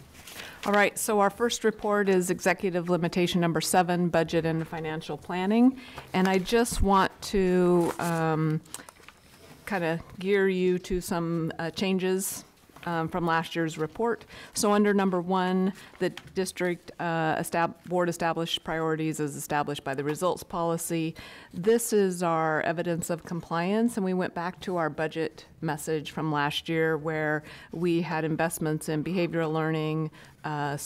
All right, so our first report is executive limitation number seven, budget and financial planning. And I just want to um, kind of gear you to some uh, changes um, from last year's report. So under number one, the district uh, estab- board established priorities as established by the results policy. This is our evidence of compliance, and we went back to our budget message from last year where we had investments in behavioral learning, uh,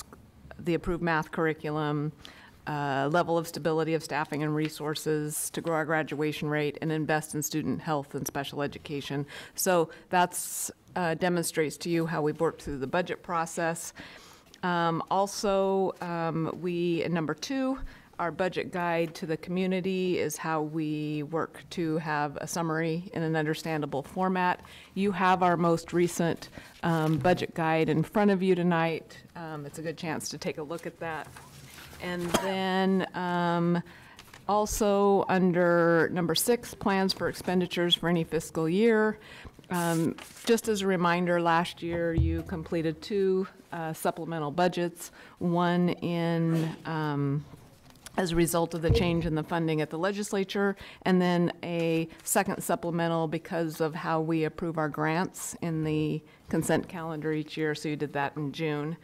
the approved math curriculum, uh, level of stability of staffing and resources to grow our graduation rate and invest in student health and special education. So that's uh, demonstrates to you how we've worked through the budget process. Um, also, um, we number two. Our budget guide to the community is how we work to have a summary in an understandable format. You have our most recent um, budget guide in front of you tonight. Um, it's a good chance to take a look at that. And then um, also under number six, plans for expenditures for any fiscal year. Um, Just as a reminder, last year you completed two uh, supplemental budgets, one in um, as a result of the change in the funding at the legislature, and then a second supplemental because of how we approve our grants in the consent calendar each year, so you did that in June.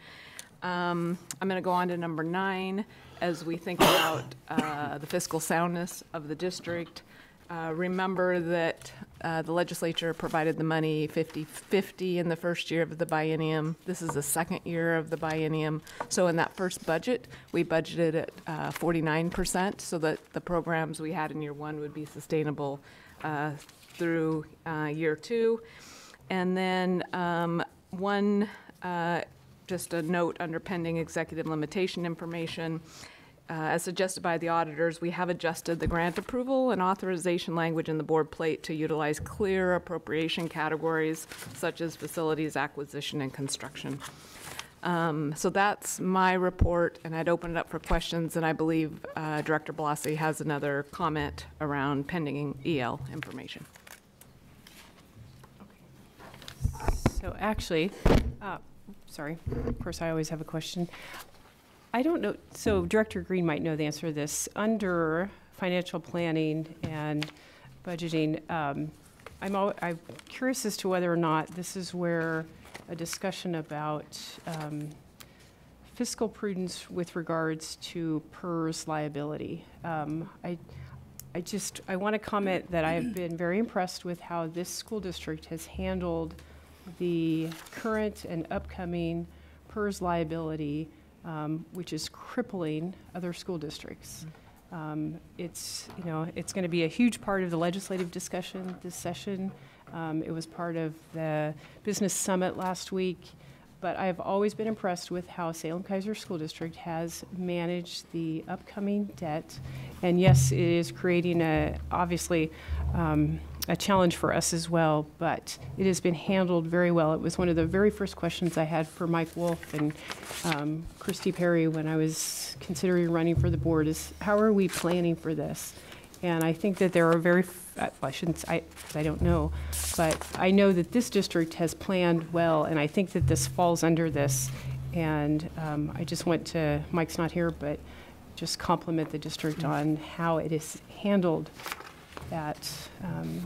Um, I'm going to go on to number nine, as we think about uh, the fiscal soundness of the district. Uh, Remember that uh, the legislature provided the money 50/50 in the first year of the biennium. This is the second year of the biennium. So in that first budget, we budgeted at uh, 49%, so that the programs we had in year one would be sustainable uh, through uh, year two. And then um, one, uh, just a note under pending executive limitation information. Uh, As suggested by the auditors, we have adjusted the grant approval and authorization language in the board plate to utilize clear appropriation categories such as facilities acquisition and construction. Um, So that's my report, and I'd open it up for questions, and I believe uh, Director Blasi has another comment around pending EL information. So actually, uh, sorry, of course, I always have a question. I don't know, so Director Green might know the answer to this. Under financial planning and budgeting, um, I'm, I'm curious as to whether or not this is where a discussion about um, fiscal prudence with regards to PERS liability. Um, I, I just, I want to comment that I have been very impressed with how this school district has handled the current and upcoming PERS liability, um, which is crippling other school districts. Um, It's, you know, it's going to be a huge part of the legislative discussion this session. Um, It was part of the business summit last week. But I have always been impressed with how Salem Keizer School District has managed the upcoming debt. And yes, it is creating a, obviously, um, a challenge for us as well, but it has been handled very well. It was one of the very first questions I had for Mike Wolf and um, Christy Perry when I was considering running for the board is, how are we planning for this? And I think that there are very, uh, well, I shouldn't—I don't know, but I know that this district has planned well, and I think that this falls under this. And um, I just want to, Mike's not here, but just compliment the district on how it is handled that, um,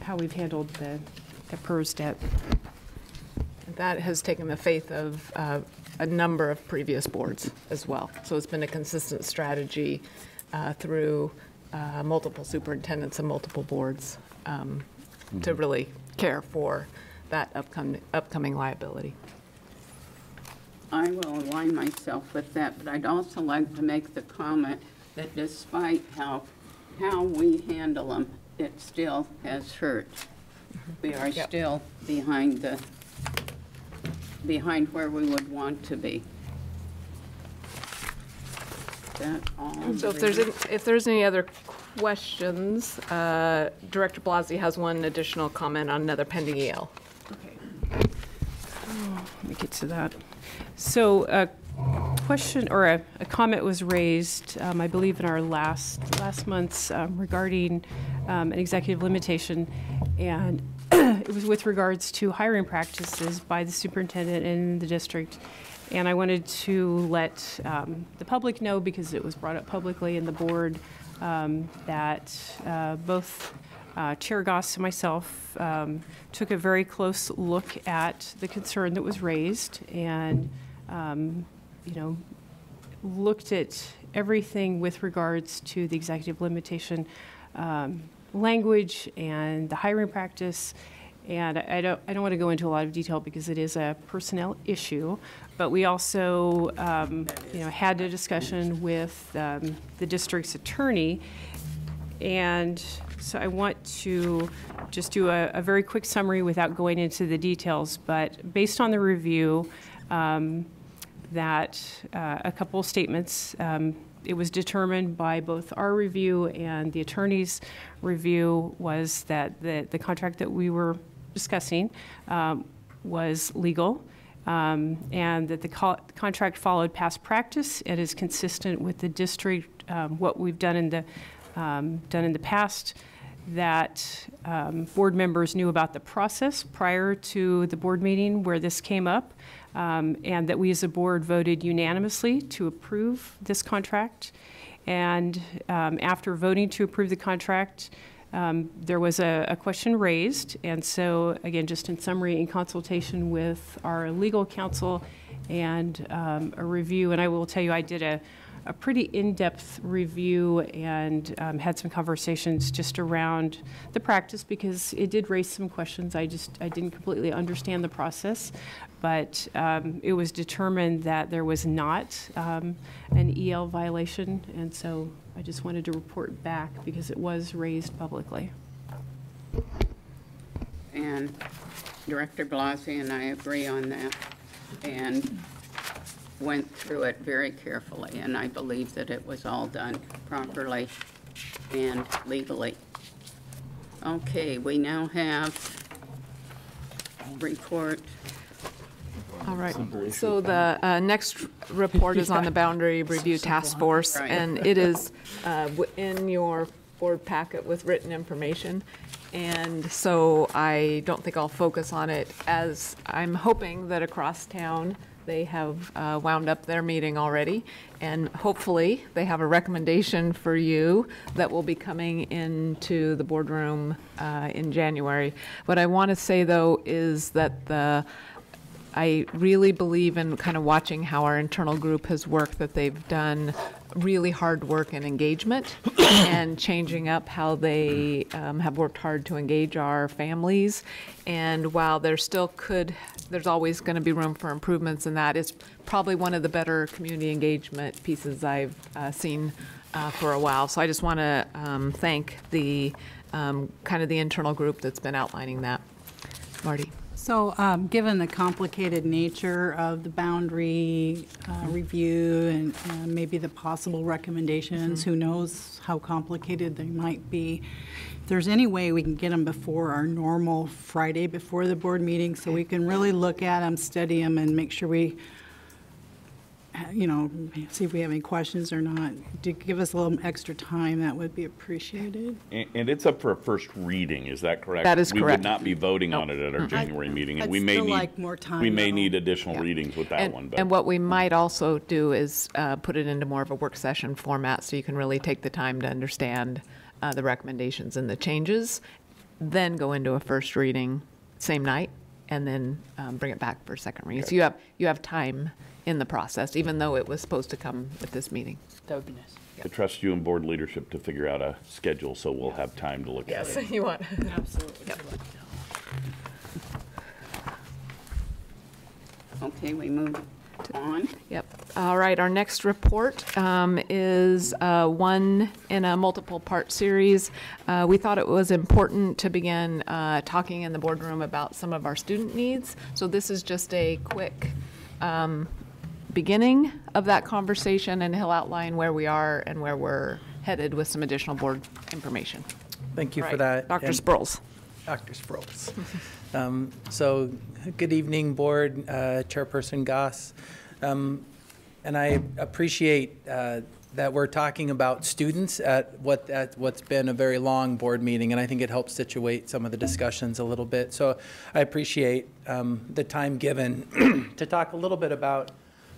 how we've handled the, the PERS debt. That has taken the faith of uh, a number of previous boards as well. So it's been a consistent strategy uh, through uh, multiple superintendents and multiple boards um, to really care for that upcoming, upcoming liability. I will align myself with that, but I'd also like to make the comment that despite how, how we handle them, it still has hurt. We are Yep. still behind the, behind where we would want to be. That all. So if there's, any- if there's any other questions, uh, Director Blasi has one additional comment on another pending EL. Let me get to that. So a question or a, a comment was raised, um, I believe, in our last last month's um, regarding um, an executive limitation, and (clears throat) it was with regards to hiring practices by the superintendent in the district. And I wanted to let um, the public know because it was brought up publicly in the board um, that uh, both uh, Chair Goss and myself um, took a very close look at the concern that was raised and, um, you know, looked at everything with regards to the executive limitation um, language and the hiring practice. And I don't, I don't want to go into a lot of detail because it is a personnel issue, but we also, um, you know, had a discussion with um, the district's attorney. And so I want to just do a, a very quick summary without going into the details. But based on the review, um, that uh, a couple statements, um, it was determined by both our review and the attorney's review was that the, the contract that we were discussing um, was legal um, and that the co- contract followed past practice. And is consistent with the district, um, what we've done in the, um, done in the past, that um, board members knew about the process prior to the board meeting where this came up, um, and that we as a board voted unanimously to approve this contract. And um, after voting to approve the contract, um, there was a, a question raised. And so, again, just in summary, in consultation with our legal counsel and um, a review, and I will tell you, I did a, a pretty in-depth review and um, had some conversations just around the practice because it did raise some questions. I just I didn't completely understand the process, but um, it was determined that there was not um, an EL violation, and so I just wanted to report back because it was raised publicly. And Director Blasi and I agree on that. And went through it very carefully, and I believe that it was all done properly and legally. Okay, we now have report. All right, so the uh, next report is on the Boundary Review (laughs) Task Force, Right. and it is (laughs) uh, in your board packet with written information. And so I don't think I'll focus on it, as I'm hoping that across town, they have uh, wound up their meeting already, and hopefully, they have a recommendation for you that will be coming into the boardroom uh, in January. What I want to say, though, is that the I really believe in kind of watching how our internal group has worked, that they've done really hard work and engagement (coughs) and changing up how they um, have worked hard to engage our families. And while there still could, there's always going to be room for improvements in that, it's probably one of the better community engagement pieces I've uh, seen uh, for a while. So I just want to um, thank the um, kind of the internal group that's been outlining that. Marty. So, um, given the complicated nature of the boundary uh, review and uh, maybe the possible recommendations, who knows how complicated they might be, if there's any way we can get them before our normal Friday before the board meeting, so we can really look at them, study them, and make sure we, you know, see if we have any questions or not, to give us a little extra time, that would be appreciated. And, and it's up for a first reading, is that correct? That is We correct. We would not be voting on it at our. January meeting, and I'd we may still need. like more time, We may though. need additional readings with that And- one, but. And what we might also do is uh, put it into more of a work session format, so you can really take the time to understand uh, the recommendations and the changes, then go into a first reading same night, and then um, bring it back for a second reading. So you have, you have time in the process, even though it was supposed to come at this meeting. That would be nice. I trust you and board leadership to figure out a schedule, so we'll have time to look at it. Yes, (laughs) you want. Absolutely. Okay, we move on. Yep. All right, our next report um, is uh, one in a multiple-part series. Uh, We thought it was important to begin uh, talking in the boardroom about some of our student needs. So this is just a quick um, beginning of that conversation, and he'll outline where we are and where we're headed with some additional board information. Thank you for that. Dr. And- Sproles. Dr. Sproles. Um, So, good evening, Board, uh, Chairperson Goss. Um, And I appreciate uh, that we're talking about students at what, at what's been a very long board meeting, and I think it helps situate some of the discussions a little bit. So I appreciate um, the time given (clears throat) to talk a little bit about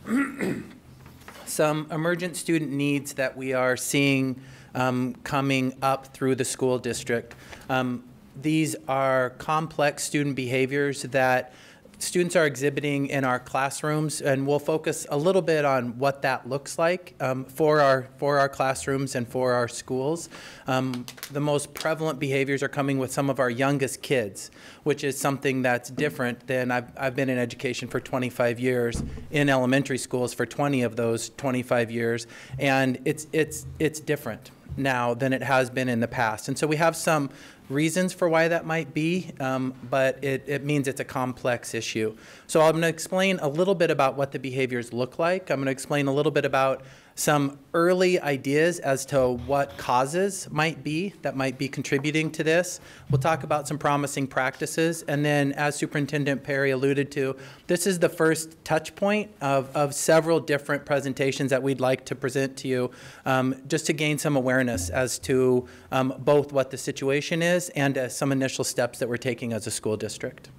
(clears throat) some emergent student needs that we are seeing um, coming up through the school district. Um, these are complex student behaviors that students are exhibiting in our classrooms, and we'll focus a little bit on what that looks like um, for our for our classrooms and for our schools. Um, the most prevalent behaviors are coming with some of our youngest kids, which is something that's different than I've, I've been in education for 25 years in elementary schools for 20 of those 25 years, and it's it's it's different now than it has been in the past. And so we have some reasons for why that might be, um, but it, it means it's a complex issue. So I'm going to explain a little bit about what the behaviors look like. I'm going to explain a little bit about some early ideas as to what causes might be that might be contributing to this. We'll talk about some promising practices. And then, as Superintendent Perry alluded to, this is the first touch point of, of several different presentations that we'd like to present to you um, just to gain some awareness as to um, both what the situation is and uh, some initial steps that we're taking as a school district.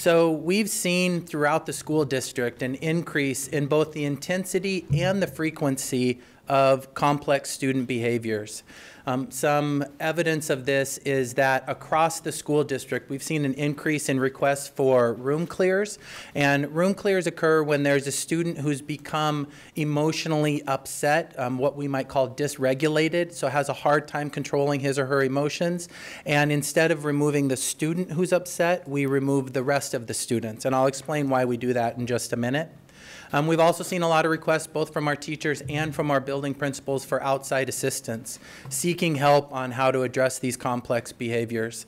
So we've seen throughout the school district an increase in both the intensity and the frequency of complex student behaviors. Um, some evidence of this is that across the school district, we've seen an increase in requests for room clears. And room clears occur when there's a student who's become emotionally upset, um, what we might call dysregulated, so has a hard time controlling his or her emotions. And instead of removing the student who's upset, we remove the rest of the students. And I'll explain why we do that in just a minute. Um, we've also seen a lot of requests both from our teachers and from our building principals for outside assistance, seeking help on how to address these complex behaviors.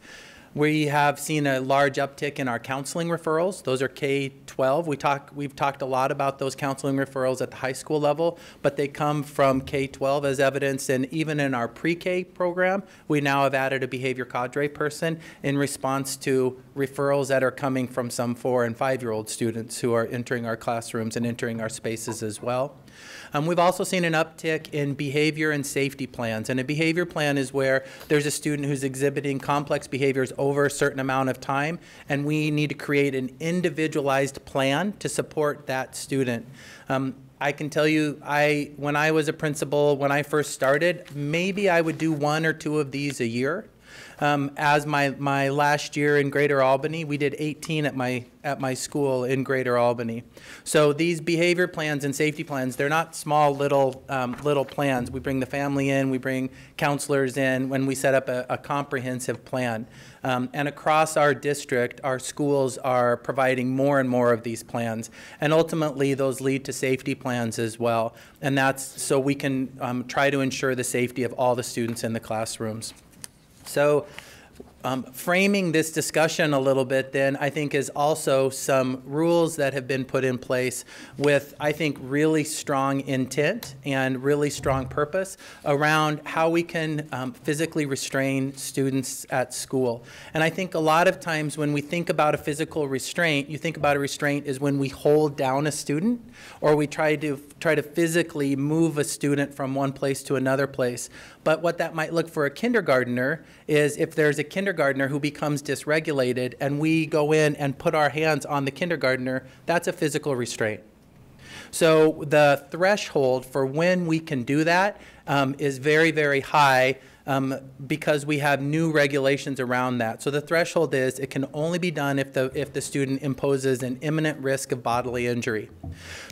We have seen a large uptick in our counseling referrals. Those are K-12. We talk, we've talked a lot about those counseling referrals at the high school level, but they come from K-12 as evidence. And even in our pre-K program, we now have added a behavior cadre person in response to referrals that are coming from some four and five-year-old students who are entering our classrooms and entering our spaces as well. Um, we've also seen an uptick in behavior and safety plans. And a behavior plan is where there's a student who's exhibiting complex behaviors over a certain amount of time, and we need to create an individualized plan to support that student. Um, I can tell you, I when I was a principal, when I first started, maybe I would do one or two of these a year. Um, as my, my last year in Greater Albany, we did 18 at my, at my school in Greater Albany. So these behavior plans and safety plans, they're not small little, um, little plans. We bring the family in, we bring counselors in when we set up a, a comprehensive plan. Um, and across our district, our schools are providing more and more of these plans. And ultimately, those lead to safety plans as well. And that's so we can um, try to ensure the safety of all the students in the classrooms. So um, framing this discussion a little bit then I think is also some rules that have been put in place with I think really strong intent and really strong purpose around how we can um, physically restrain students at school. And I think a lot of times when we think about a physical restraint, you think about a restraint is when we hold down a student or we try to try to physically move a student from one place to another place. But what that might look for a kindergartner is if there's a kindergartner who becomes dysregulated and we go in and put our hands on the kindergartner, that's a physical restraint. So the threshold for when we can do that um, is very, very high um, because we have new regulations around that. So the threshold is it can only be done if the, if the student imposes an imminent risk of bodily injury.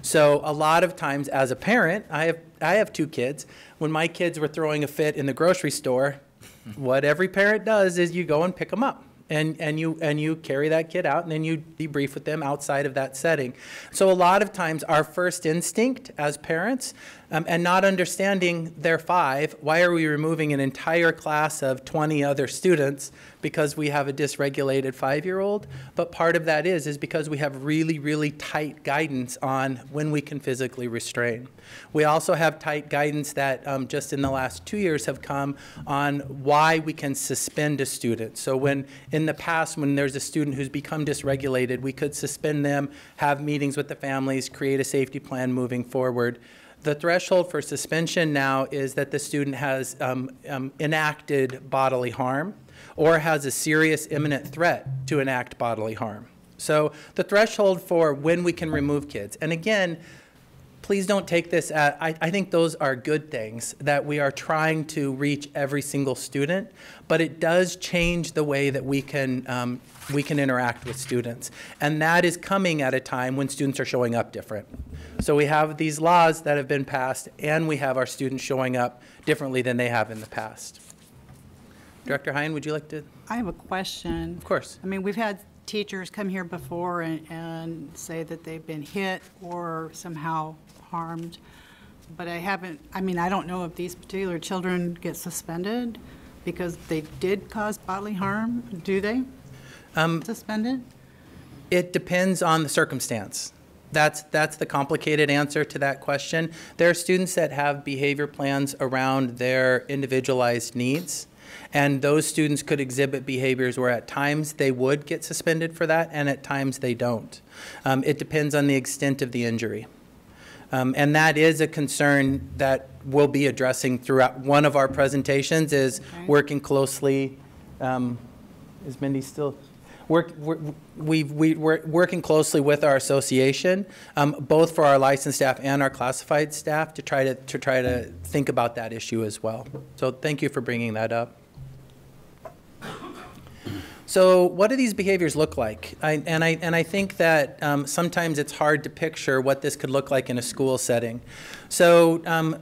So a lot of times as a parent, I have, I have two kids. When my kids were throwing a fit in the grocery store, Mm-hmm. what every parent does is you go and pick them up and, and you and you carry that kid out and then you debrief with them outside of that setting. So a lot of times our first instinct as parents um, and not understanding they're five, why are we removing an entire class of 20 other students because we have a dysregulated five-year-old? But part of that is, is because we have really, really tight guidance on when we can physically restrain. We also have tight guidance that um, just in the last two years have come on why we can suspend a student. So when in the past, when there's a student who's become dysregulated, we could suspend them, have meetings with the families, create a safety plan moving forward. The threshold for suspension now is that the student has um, um, enacted bodily harm or has a serious imminent threat to enact bodily harm. So the threshold for when we can remove kids, and again, please don't take this at, I, I think those are good things, that we are trying to reach every single student, but it does change the way that we can, um, we can interact with students. And that is coming at a time when students are showing up different. So we have these laws that have been passed, and we have our students showing up differently than they have in the past. Director Heyen, would you like to? I have a question. Of course. I mean, we've had teachers come here before and, and say that they've been hit or somehow harmed, but I haven't, I mean, I don't know if these particular children get suspended because they did cause bodily harm, do they? Um, Suspended? It depends on the circumstance. That's, that's the complicated answer to that question. There are students that have behavior plans around their individualized needs, and those students could exhibit behaviors where at times they would get suspended for that, and at times they don't. Um, it depends on the extent of the injury. Um, and that is a concern that we'll be addressing throughout. One of our presentations is working closely. Um, is Mindy still? Work, we're, we've, we, we're working closely with our association, um, both for our licensed staff and our classified staff, to try to, to try to think about that issue as well. So thank you for bringing that up. So what do these behaviors look like? I, and, I, and I think that um, sometimes it's hard to picture what this could look like in a school setting. So um,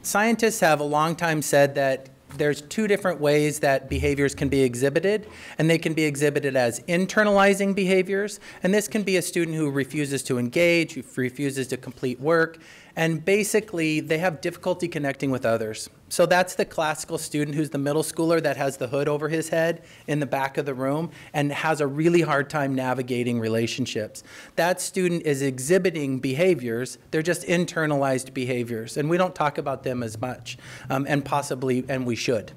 scientists have a long time said that there's two different ways that behaviors can be exhibited, and they can be exhibited as internalizing behaviors, and this can be a student who refuses to engage, who refuses to complete work, and basically they have difficulty connecting with others. So that's the classical student who's the middle schooler that has the hood over his head in the back of the room and has a really hard time navigating relationships. That student is exhibiting behaviors, they're just internalized behaviors, and we don't talk about them as much, um, and possibly, and we should.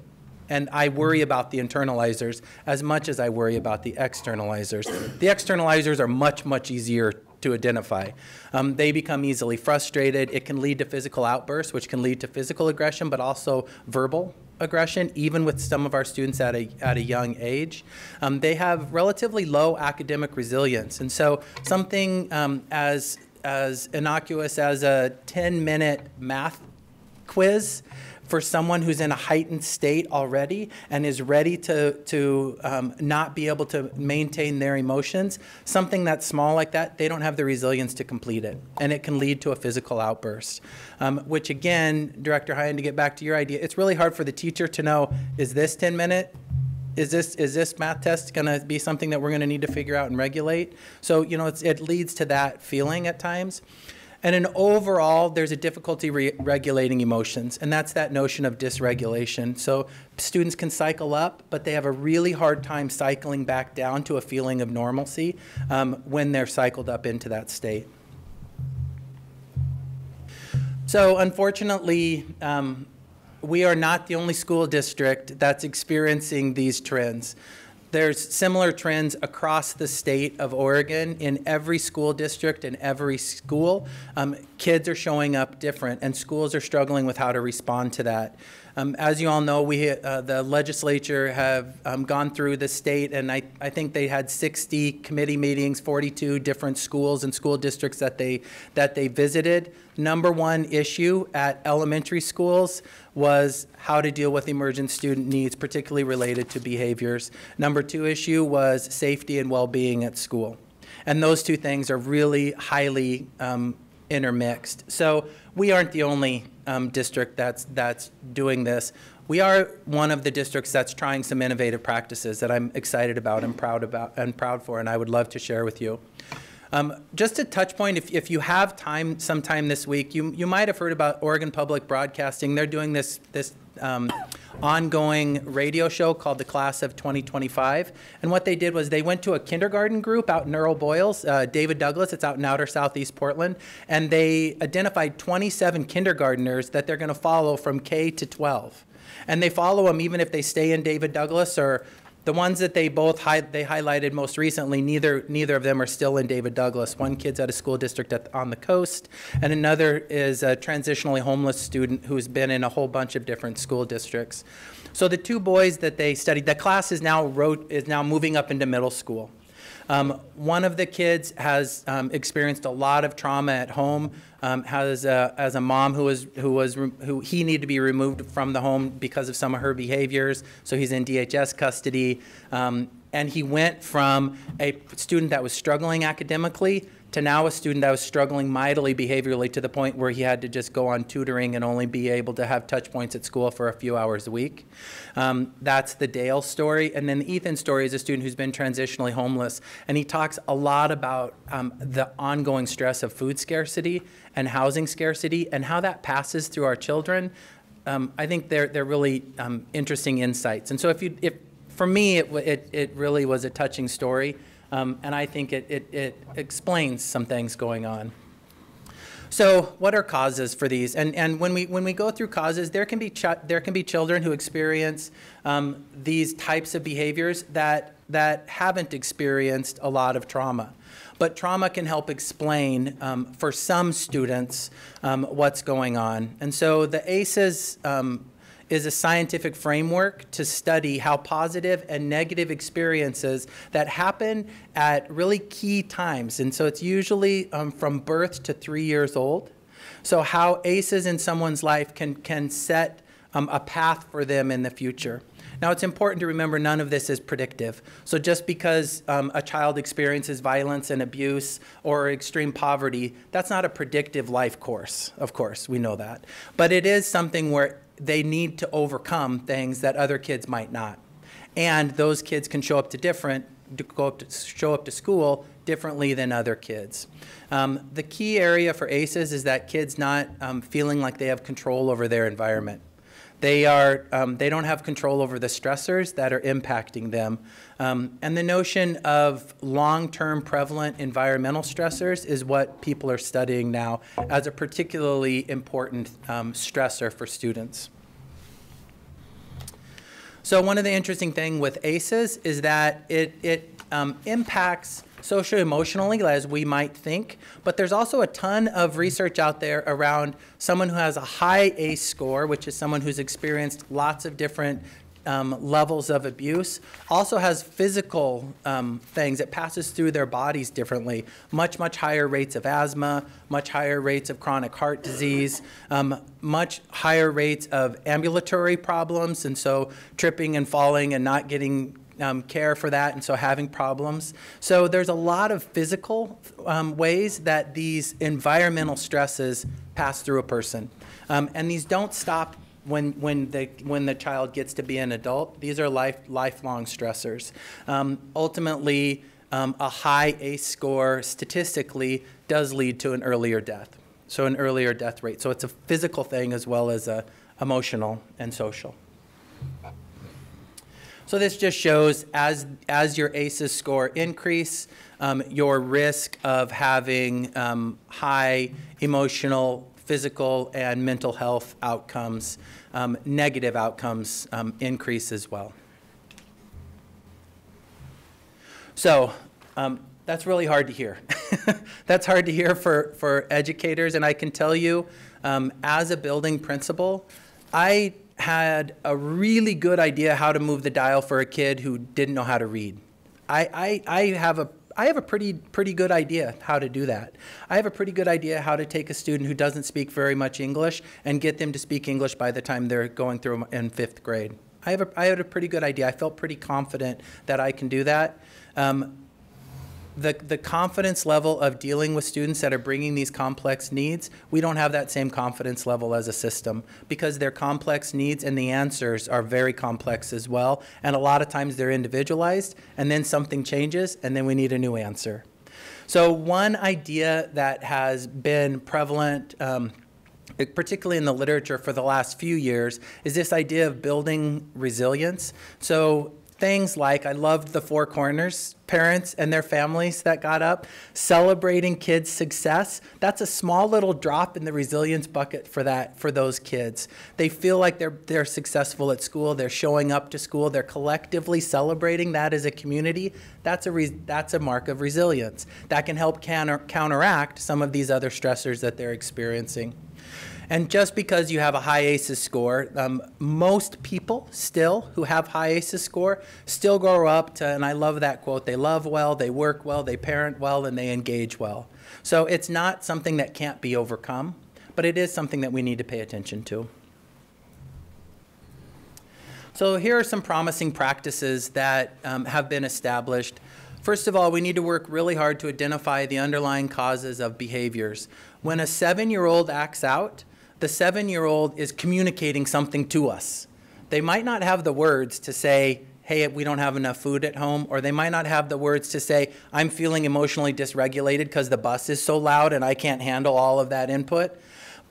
And I worry about the internalizers as much as I worry about the externalizers. The externalizers are much, much easier to identify. Um, they become easily frustrated. It can lead to physical outbursts, which can lead to physical aggression, but also verbal aggression, even with some of our students at a, at a young age. Um, they have relatively low academic resilience. And so something um, as, as innocuous as a 10-minute math quiz for someone who's in a heightened state already and is ready to, to um, not be able to maintain their emotions, something that's small like that, they don't have the resilience to complete it. And it can lead to a physical outburst, um, which again, Director Heyen, to get back to your idea, it's really hard for the teacher to know, is this 10 minute? Is this, is this math test going to be something that we're going to need to figure out and regulate? So, you know, it leads to that feeling at times. And in overall, there's a difficulty re regulating emotions, and that's that notion of dysregulation. So students can cycle up, but they have a really hard time cycling back down to a feeling of normalcy um, when they're cycled up into that state. So unfortunately, um, we are not the only school district that's experiencing these trends. There's similar trends across the state of Oregon in every school district and every school. Um, kids are showing up different, and schools are struggling with how to respond to that. Um, as you all know, we, uh, the legislature have um, gone through the state, and I, I think they had 60 committee meetings, 42 different schools and school districts that they, that they visited. Number one issue at elementary schools was how to deal with emergent student needs, particularly related to behaviors. Number two issue was safety and well-being at school. And those two things are really highly um, intermixed. So we aren't the only um, district that's, that's doing this. We are one of the districts that's trying some innovative practices that I'm excited about and proud about and proud for, and I would love to share with you. Um, just a touch point, if, if you have time sometime this week, you, you might have heard about Oregon Public Broadcasting. They're doing this, this um, ongoing radio show called The Class of 2025. And what they did was they went to a kindergarten group out in Earl Boyles, uh, David Douglas, it's out in outer southeast Portland, and they identified 27 kindergarteners that they're going to follow from K to 12. And they follow them even if they stay in David Douglas or the ones that they both hi they highlighted most recently, neither neither of them are still in David Douglas. One kid's at a school district at, on the coast, and another is a transitionally homeless student who's been in a whole bunch of different school districts. So the two boys that they studied, the class is now wrote, is now moving up into middle school. Um, one of the kids has um, experienced a lot of trauma at home. Um, has a, as a mom who was who was who he needed to be removed from the home because of some of her behaviors. So he's in DHS custody, um, and he went from a student that was struggling academically to now a student that was struggling mightily behaviorally to the point where he had to just go on tutoring and only be able to have touch points at school for a few hours a week. Um, that's the Dale story. And then the Ethan story is a student who's been transitionally homeless. And he talks a lot about um, the ongoing stress of food scarcity and housing scarcity and how that passes through our children. Um, I think they're, they're really um, interesting insights. And so if you, if, for me, it, it, it really was a touching story. Um, and I think it, it, it explains some things going on. So, what are causes for these? And, and when, we, when we go through causes, there can be, there can be children who experience um, these types of behaviors that, that haven't experienced a lot of trauma. But trauma can help explain, um, for some students, um, what's going on. And so the ACEs is a scientific framework to study how positive and negative experiences that happen at really key times. And so it's usually um, from birth to three years old. So, how ACEs in someone's life can, can set um, a path for them in the future. Now, it's important to remember none of this is predictive. So, just because um, a child experiences violence and abuse or extreme poverty, that's not a predictive life course, of course, we know that. But it is something where they need to overcome things that other kids might not. And those kids can show up to different, go up to, show up to school differently than other kids. Um, the key area for ACEs is that kids not um, feeling like they have control over their environment. They, are, um, they don't have control over the stressors that are impacting them. Um, and the notion of long term prevalent environmental stressors is what people are studying now as a particularly important um, stressor for students. So, one of the interesting things with ACEs is that it, it um, impacts socio emotionally as we might think, but there's also a ton of research out there around someone who has a high ACE score, which is someone who's experienced lots of different um, levels of abuse, also has physical um, things. It passes through their bodies differently. Much, much higher rates of asthma, much higher rates of chronic heart disease, um, much higher rates of ambulatory problems, and so tripping and falling and not getting um, care for that, and so having problems. So there's a lot of physical um, ways that these environmental stresses pass through a person. Um, and these don't stop when, when, the, when the child gets to be an adult. These are life, lifelong stressors. Um, ultimately, um, a high ACE score statistically does lead to an earlier death. So an earlier death rate. So it's a physical thing as well as a emotional and social. So this just shows as, as your ACEs score increase, um, your risk of having um, high emotional, physical, and mental health outcomes, um, negative outcomes um, increase as well. So um, that's really hard to hear. (laughs) that's hard to hear for, for educators, and I can tell you, um, as a building principal, I had a really good idea how to move the dial for a kid who didn't know how to read. I, I, I have a I have a pretty pretty good idea how to do that. I have a pretty good idea how to take a student who doesn't speak very much English and get them to speak English by the time they're going through in fifth grade. I have a, I had a pretty good idea. I felt pretty confident that I can do that. Um, the, the confidence level of dealing with students that are bringing these complex needs, we don't have that same confidence level as a system because their complex needs and the answers are very complex as well. And a lot of times they're individualized, and then something changes, and then we need a new answer. So, one idea that has been prevalent. Um, particularly in the literature for the last few years, is this idea of building resilience. So, things like I loved the Four Corners parents and their families that got up celebrating kids' success. That's a small little drop in the resilience bucket for that for those kids. They feel like they're they're successful at school. They're showing up to school. They're collectively celebrating that as a community. That's a that's a mark of resilience. That can help counter, counteract some of these other stressors that they're experiencing. And just because you have a high ACEs score, um, most people still who have high ACEs score still grow up to, and I love that quote, they love well, they work well, they parent well, and they engage well. So it's not something that can't be overcome, but it is something that we need to pay attention to. So here are some promising practices that um, have been established. First of all, we need to work really hard to identify the underlying causes of behaviors. When a seven-year-old acts out, the seven-year-old is communicating something to us. They might not have the words to say, hey, we don't have enough food at home, or they might not have the words to say, I'm feeling emotionally dysregulated because the bus is so loud and I can't handle all of that input.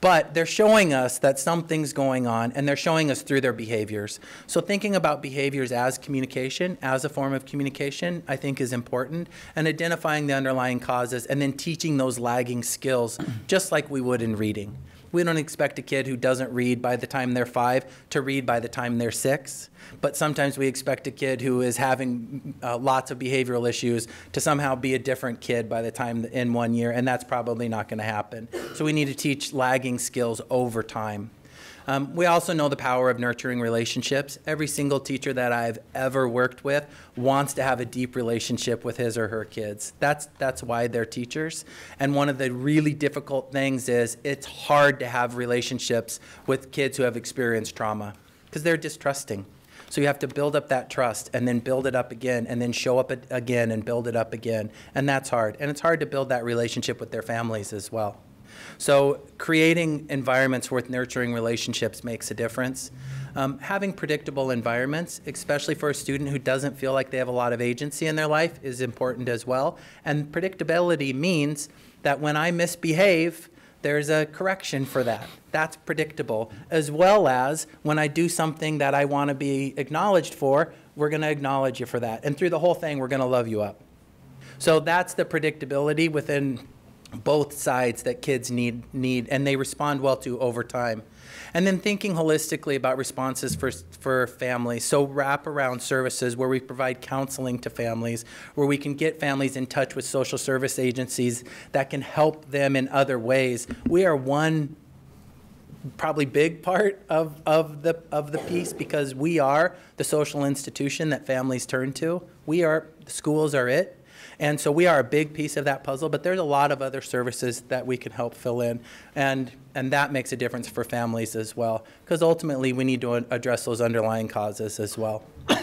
But they're showing us that something's going on, and they're showing us through their behaviors. So thinking about behaviors as communication, as a form of communication, I think is important, and identifying the underlying causes, and then teaching those lagging skills, just like we would in reading. We don't expect a kid who doesn't read by the time they're five to read by the time they're six. But sometimes we expect a kid who is having uh, lots of behavioral issues to somehow be a different kid by the time in one year, and that's probably not going to happen. So we need to teach lagging skills over time. Um, we also know the power of nurturing relationships. Every single teacher that I've ever worked with wants to have a deep relationship with his or her kids. That's, that's why they're teachers. And one of the really difficult things is it's hard to have relationships with kids who have experienced trauma because they're distrusting. So you have to build up that trust and then build it up again and then show up again and build it up again. And that's hard. And it's hard to build that relationship with their families as well. So creating environments with nurturing relationships makes a difference. Um, having predictable environments, especially for a student who doesn't feel like they have a lot of agency in their life, is important as well. And predictability means that when I misbehave, there's a correction for that. That's predictable. As well as when I do something that I want to be acknowledged for, we're going to acknowledge you for that. And through the whole thing, we're going to love you up. So that's the predictability within both sides that kids need, need and they respond well to over time. And then thinking holistically about responses for, for families. So wraparound services where we provide counseling to families, where we can get families in touch with social service agencies that can help them in other ways. We are one probably big part of, of the of the piece because we are the social institution that families turn to. We are the schools are it. And so we are a big piece of that puzzle, but there's a lot of other services that we can help fill in. And, and that makes a difference for families as well, because ultimately we need to address those underlying causes as well. (coughs)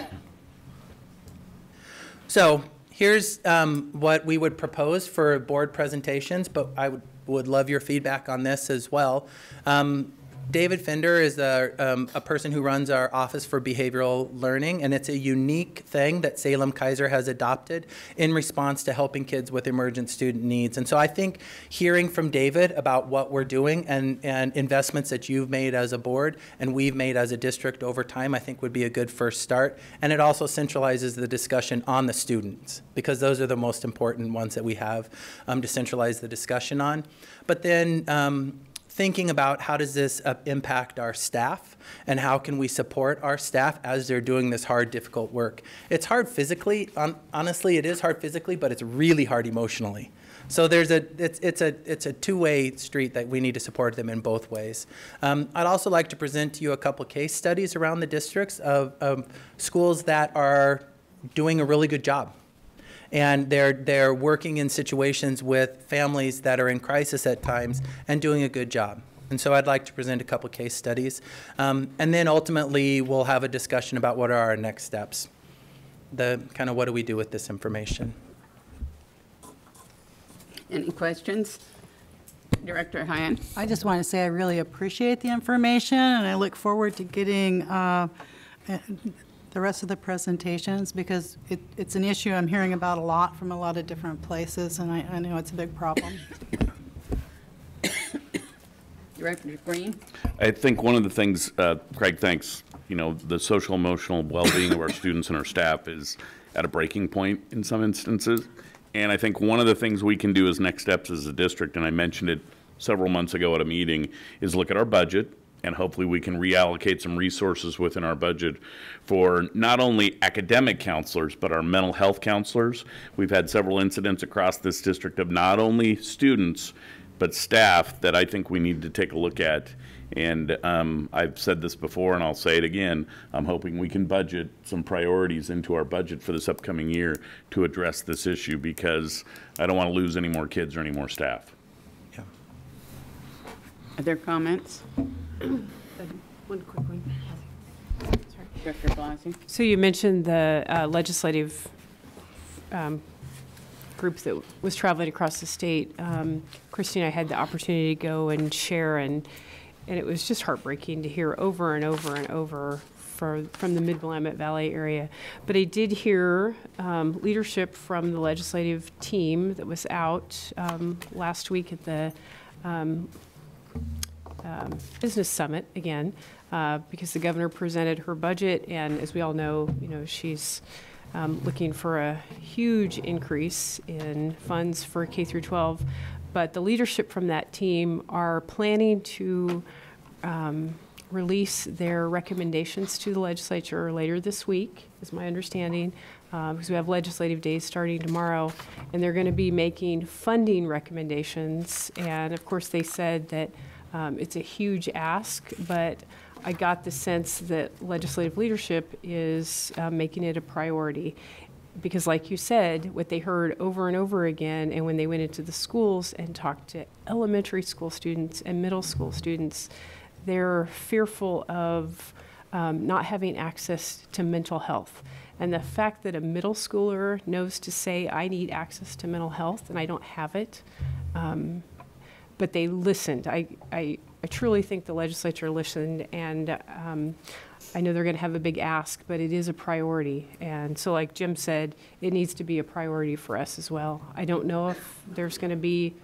so here's um, what we would propose for board presentations, but I would, would love your feedback on this as well. Um, David Fender is a, um, a person who runs our Office for Behavioral Learning, and it's a unique thing that Salem Keizer has adopted in response to helping kids with emergent student needs. And so I think hearing from David about what we're doing and, and investments that you've made as a board and we've made as a district over time, I think would be a good first start. And it also centralizes the discussion on the students because those are the most important ones that we have um, to centralize the discussion on. But then um, thinking about how does this uh, impact our staff and how can we support our staff as they're doing this hard, difficult work. It's hard physically, um, honestly, it is hard physically, but it's really hard emotionally. So there's a it's it's a it's a two-way street that we need to support them in both ways. Um, I'd also like to present to you a couple case studies around the districts of, of schools that are doing a really good job and they're they're working in situations with families that are in crisis at times and doing a good job. And so I'd like to present a couple case studies, um, and then ultimately we'll have a discussion about what are our next steps. The kind of what do we do with this information. Any questions? Director Heyen. I just want to say I really appreciate the information, and I look forward to getting uh, the rest of the presentations because it, it's an issue I'm hearing about a lot from a lot of different places, and I, I know it's a big problem. Director Green? I think one of the things, uh, Craig, thanks, you know, the social emotional well-being of our students and our staff is at a breaking point in some instances. And I think one of the things we can do as next steps as a district, and I mentioned it several months ago at a meeting, is look at our budget and hopefully we can reallocate some resources within our budget for not only academic counselors but our mental health counselors. We've had several incidents across this district of not only students but staff that I think we need to take a look at. And um, I've said this before, and I'll say it again. I'm hoping we can budget some priorities into our budget for this upcoming year to address this issue because I don't want to lose any more kids or any more staff. Yeah. Other comments? One quick one. Director Blasi? So you mentioned the uh, legislative um, group that was traveling across the state. Um, Christy and I had the opportunity to go and share, and and it was just heartbreaking to hear over and over and over for, from the Mid Willamette Valley area. But I did hear um, leadership from the legislative team that was out um, last week at the um, um, business summit again, uh, because the governor presented her budget, and as we all know, you know she's um, looking for a huge increase in funds for K through 12. But the leadership from that team are planning to um, release their recommendations to the legislature later this week, is my understanding, uh, because we have legislative days starting tomorrow, and they're going to be making funding recommendations. And of course, they said that um, it's a huge ask, but I got the sense that legislative leadership is uh, making it a priority. Because, like you said, what they heard over and over again, and when they went into the schools and talked to elementary school students and middle school students, they're fearful of um, not having access to mental health. And the fact that a middle schooler knows to say, I need access to mental health and I don't have it, um, but they listened. I, I, I truly think the legislature listened, and um, I know they're going to have a big ask, but it is a priority. And so, like Jim said, it needs to be a priority for us as well. I don't know if there's going to be,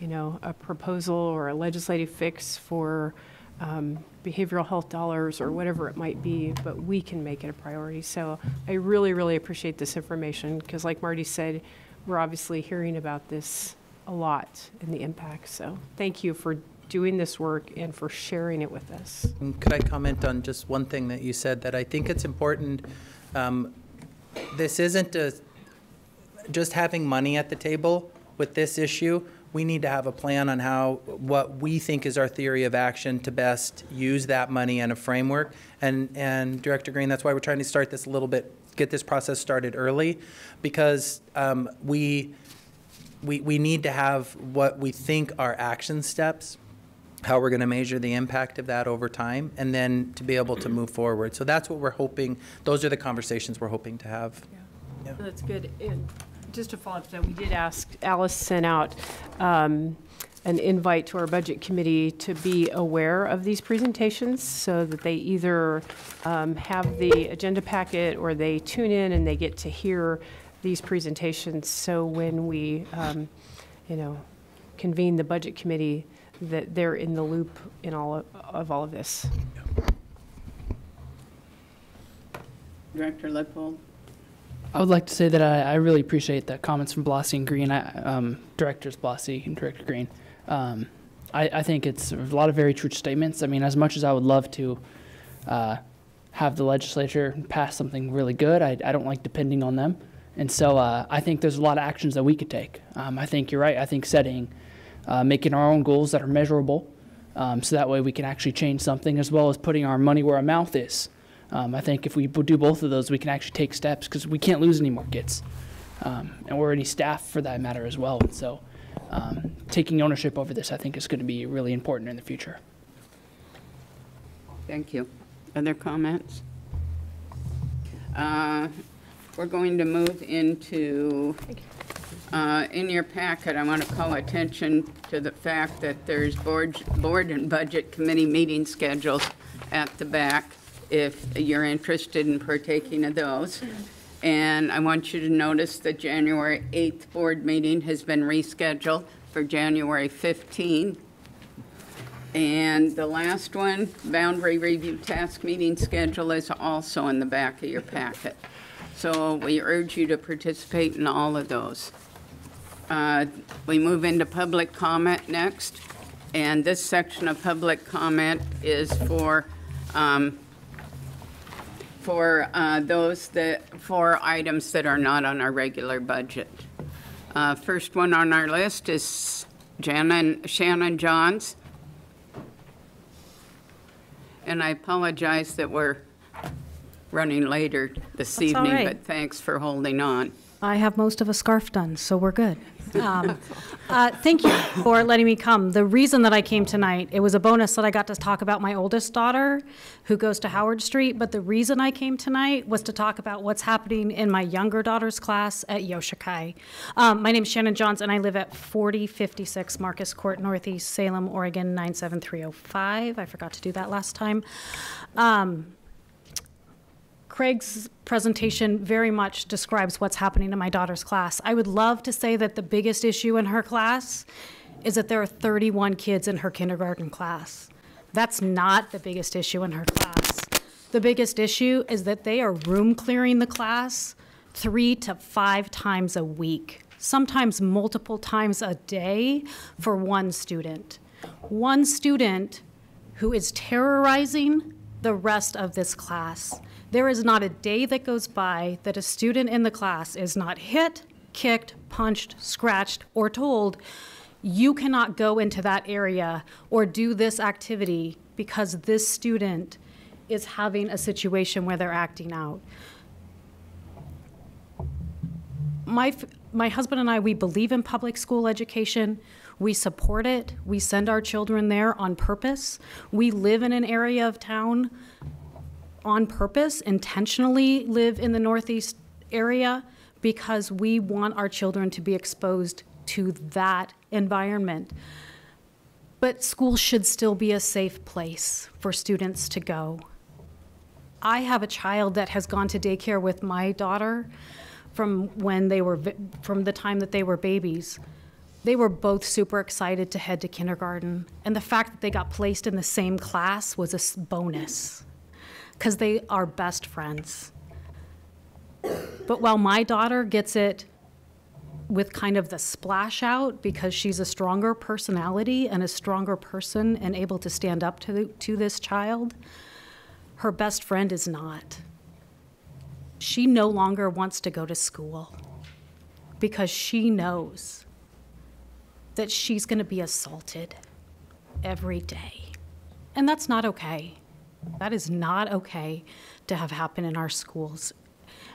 you know, a proposal or a legislative fix for um, behavioral health dollars or whatever it might be, but we can make it a priority. So I really, really appreciate this information because, like Marty said, we're obviously hearing about this a lot in the impact. So thank you for doing this work and for sharing it with us. Could I comment on just one thing that you said that I think it's important? Um, this isn't a, just having money at the table with this issue. We need to have a plan on how what we think is our theory of action to best use that money and a framework. And and Director Green, that's why we're trying to start this a little bit, get this process started early, because um, we we, we need to have what we think are action steps, how we're going to measure the impact of that over time, and then to be able to move forward. So that's what we're hoping, those are the conversations we're hoping to have. That's good. And just to follow up to that, we did ask, Alice sent out um, an invite to our budget committee to be aware of these presentations so that they either um, have the agenda packet or they tune in and they get to hear these presentations. So when we, um, you know, convene the budget committee, that they're in the loop in all of, of all of this. Director Lippold? I would like to say that I, I really appreciate the comments from Blasi and Green, I, um, Directors Blasi and Director Green. Um, I, I think it's a lot of very true statements. I mean, as much as I would love to uh, have the legislature pass something really good, I, I don't like depending on them. And so uh, I think there's a lot of actions that we could take. Um, I think you're right. I think setting, uh, making our own goals that are measurable, um, so that way we can actually change something, as well as putting our money where our mouth is. Um, I think if we do both of those, we can actually take steps because we can't lose any more kids, um, and or any staff for that matter as well. And so, um, taking ownership over this, I think, is going to be really important in the future. Thank you. Other comments? Uh, We're going to move into, uh, in your packet, I want to call attention to the fact that there's board, board and budget committee meeting schedules at the back if you're interested in partaking of those. And I want you to notice the January 8th board meeting has been rescheduled for January 15. And the last one, boundary review task meeting schedule is also in the back of your packet. So we urge you to participate in all of those. Uh, We move into public comment next, and this section of public comment is for, um, for uh, those that, for items that are not on our regular budget. Uh, First one on our list is Shannon, Shannon Johns. And I apologize that we're running later this That's evening, right. but thanks for holding on. I have most of a scarf done, so we're good. Um, uh, Thank you for letting me come. The reason that I came tonight, it was a bonus that I got to talk about my oldest daughter, who goes to Howard Street, but the reason I came tonight was to talk about what's happening in my younger daughter's class at Yoshikai. Um, My name's Shannon Johns, and I live at 4056 Marcus Court, Northeast Salem, Oregon, 97305. I forgot to do that last time. Um, Craig's presentation very much describes what's happening in my daughter's class. I would love to say that the biggest issue in her class is that there are 31 kids in her kindergarten class. That's not the biggest issue in her class. The biggest issue is that they are room clearing the class three to five times a week, sometimes multiple times a day for one student. One student who is terrorizing the rest of this class. There is not a day that goes by that a student in the class is not hit, kicked, punched, scratched, or told, you cannot go into that area or do this activity because this student is having a situation where they're acting out. My, my husband and I, we believe in public school education. We support it. We send our children there on purpose. We live in an area of town on purpose, intentionally live in the Northeast area because we want our children to be exposed to that environment. But school should still be a safe place for students to go. I have a child that has gone to daycare with my daughter from when they were, from the time that they were babies. They were both super excited to head to kindergarten. And the fact that they got placed in the same class was a bonus because they are best friends. But while my daughter gets it with kind of the splash out because she's a stronger personality and a stronger person and able to stand up to, to this child, her best friend is not. She no longer wants to go to school because she knows that she's going to be assaulted every day. And that's not okay. That is not okay to have happen in our schools.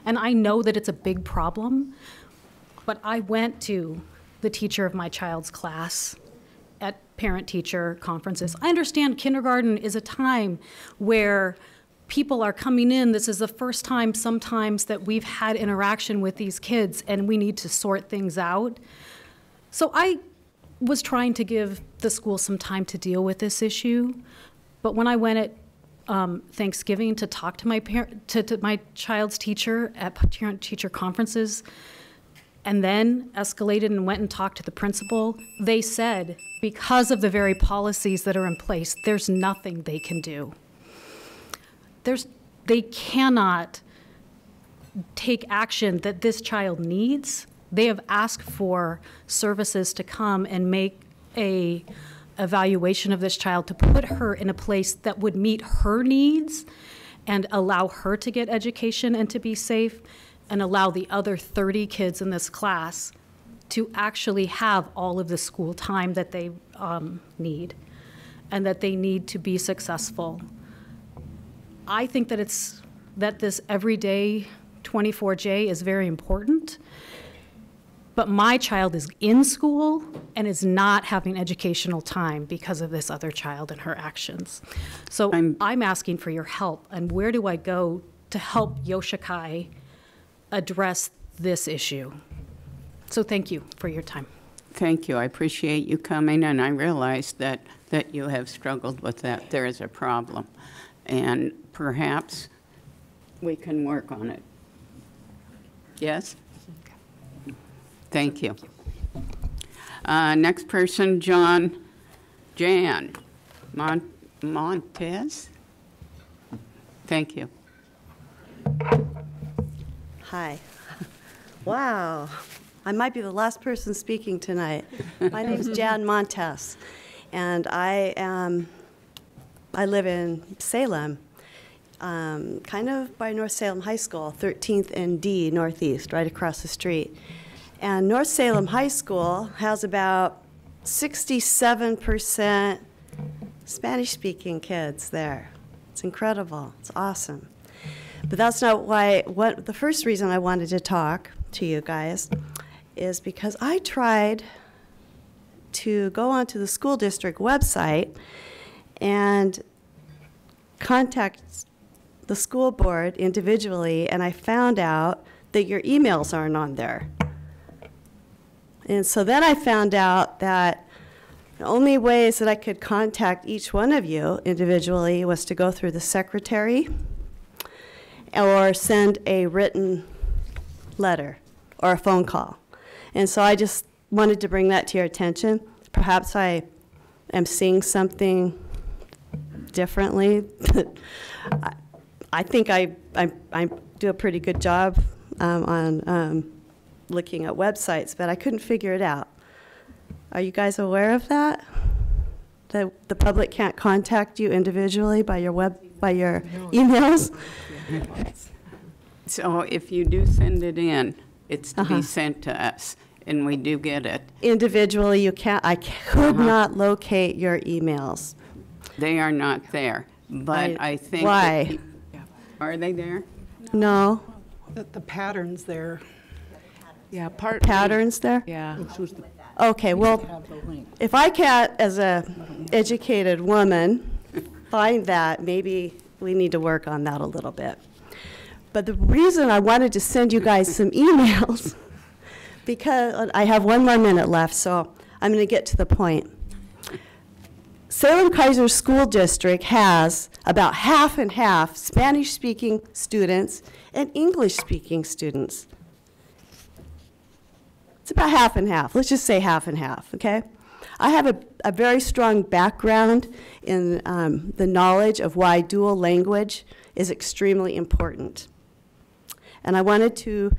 And I know that it's a big problem, but I went to the teacher of my child's class at parent teacher conferences. I understand kindergarten is a time where people are coming in. This is the first time sometimes that we've had interaction with these kids and we need to sort things out. So I was trying to give the school some time to deal with this issue. But when I went at um, Thanksgiving to talk to my parent, to, to my child's teacher at parent-teacher conferences, and then escalated and went and talked to the principal, they said, because of the very policies that are in place, there's nothing they can do. There's, they cannot take action that this child needs. They have asked for services to come and make a evaluation of this child to put her in a place that would meet her needs and allow her to get education and to be safe and allow the other 30 kids in this class to actually have all of the school time that they um, need and that they need to be successful. I think that it's that this everyday 24J is very important. But my child is in school and is not having educational time because of this other child and her actions. So I'm, asking for your help. And where do I go to help Yoshikai address this issue? So thank you for your time. Thank you. I appreciate you coming, and I realize that, that you have struggled with that. There is a problem. And perhaps we can work on it. Yes? Thank you. Uh, Next person, John, Jan Mon- Montez? Thank you. Hi. Wow. I might be the last person speaking tonight. My name is (laughs) Jan Montes, and I am, I live in Salem, um, kind of by North Salem High School, 13th and D Northeast, right across the street. And North Salem High School has about 67% Spanish-speaking kids there. It's incredible. It's awesome. But that's not why, what, the first reason I wanted to talk to you guys is because I tried to go onto the school district website and contact the school board individually, and I found out that your emails aren't on there. And so then I found out that the only ways that I could contact each one of you individually was to go through the secretary or send a written letter or a phone call. And so I just wanted to bring that to your attention. Perhaps I am seeing something differently. (laughs) I- I think I, I, I do a pretty good job um, on um, looking at websites, but I couldn't figure it out. Are you guys aware of that? That the public can't contact you individually by your web, by your emails? So if you do send it in, it's to Uh-huh. be sent to us, and we do get it. Individually, you can't, I could Uh-huh. not locate your emails. They are not there, but I- I think. why? pe- Are they there? No? The, the pattern's there. Yeah, part. Patterns there? Yeah. Okay, well, if I can't, as a educated woman, find that, maybe we need to work on that a little bit. But the reason I wanted to send you guys some (laughs) emails, because uh, I have one more minute left, so I'm going to get to the point. Salem Keizer School District has about half and half Spanish-speaking students and English-speaking students. It's about half and half. Let's just say half and half, okay? I have a, a very strong background in um, the knowledge of why dual language is extremely important. And I wanted to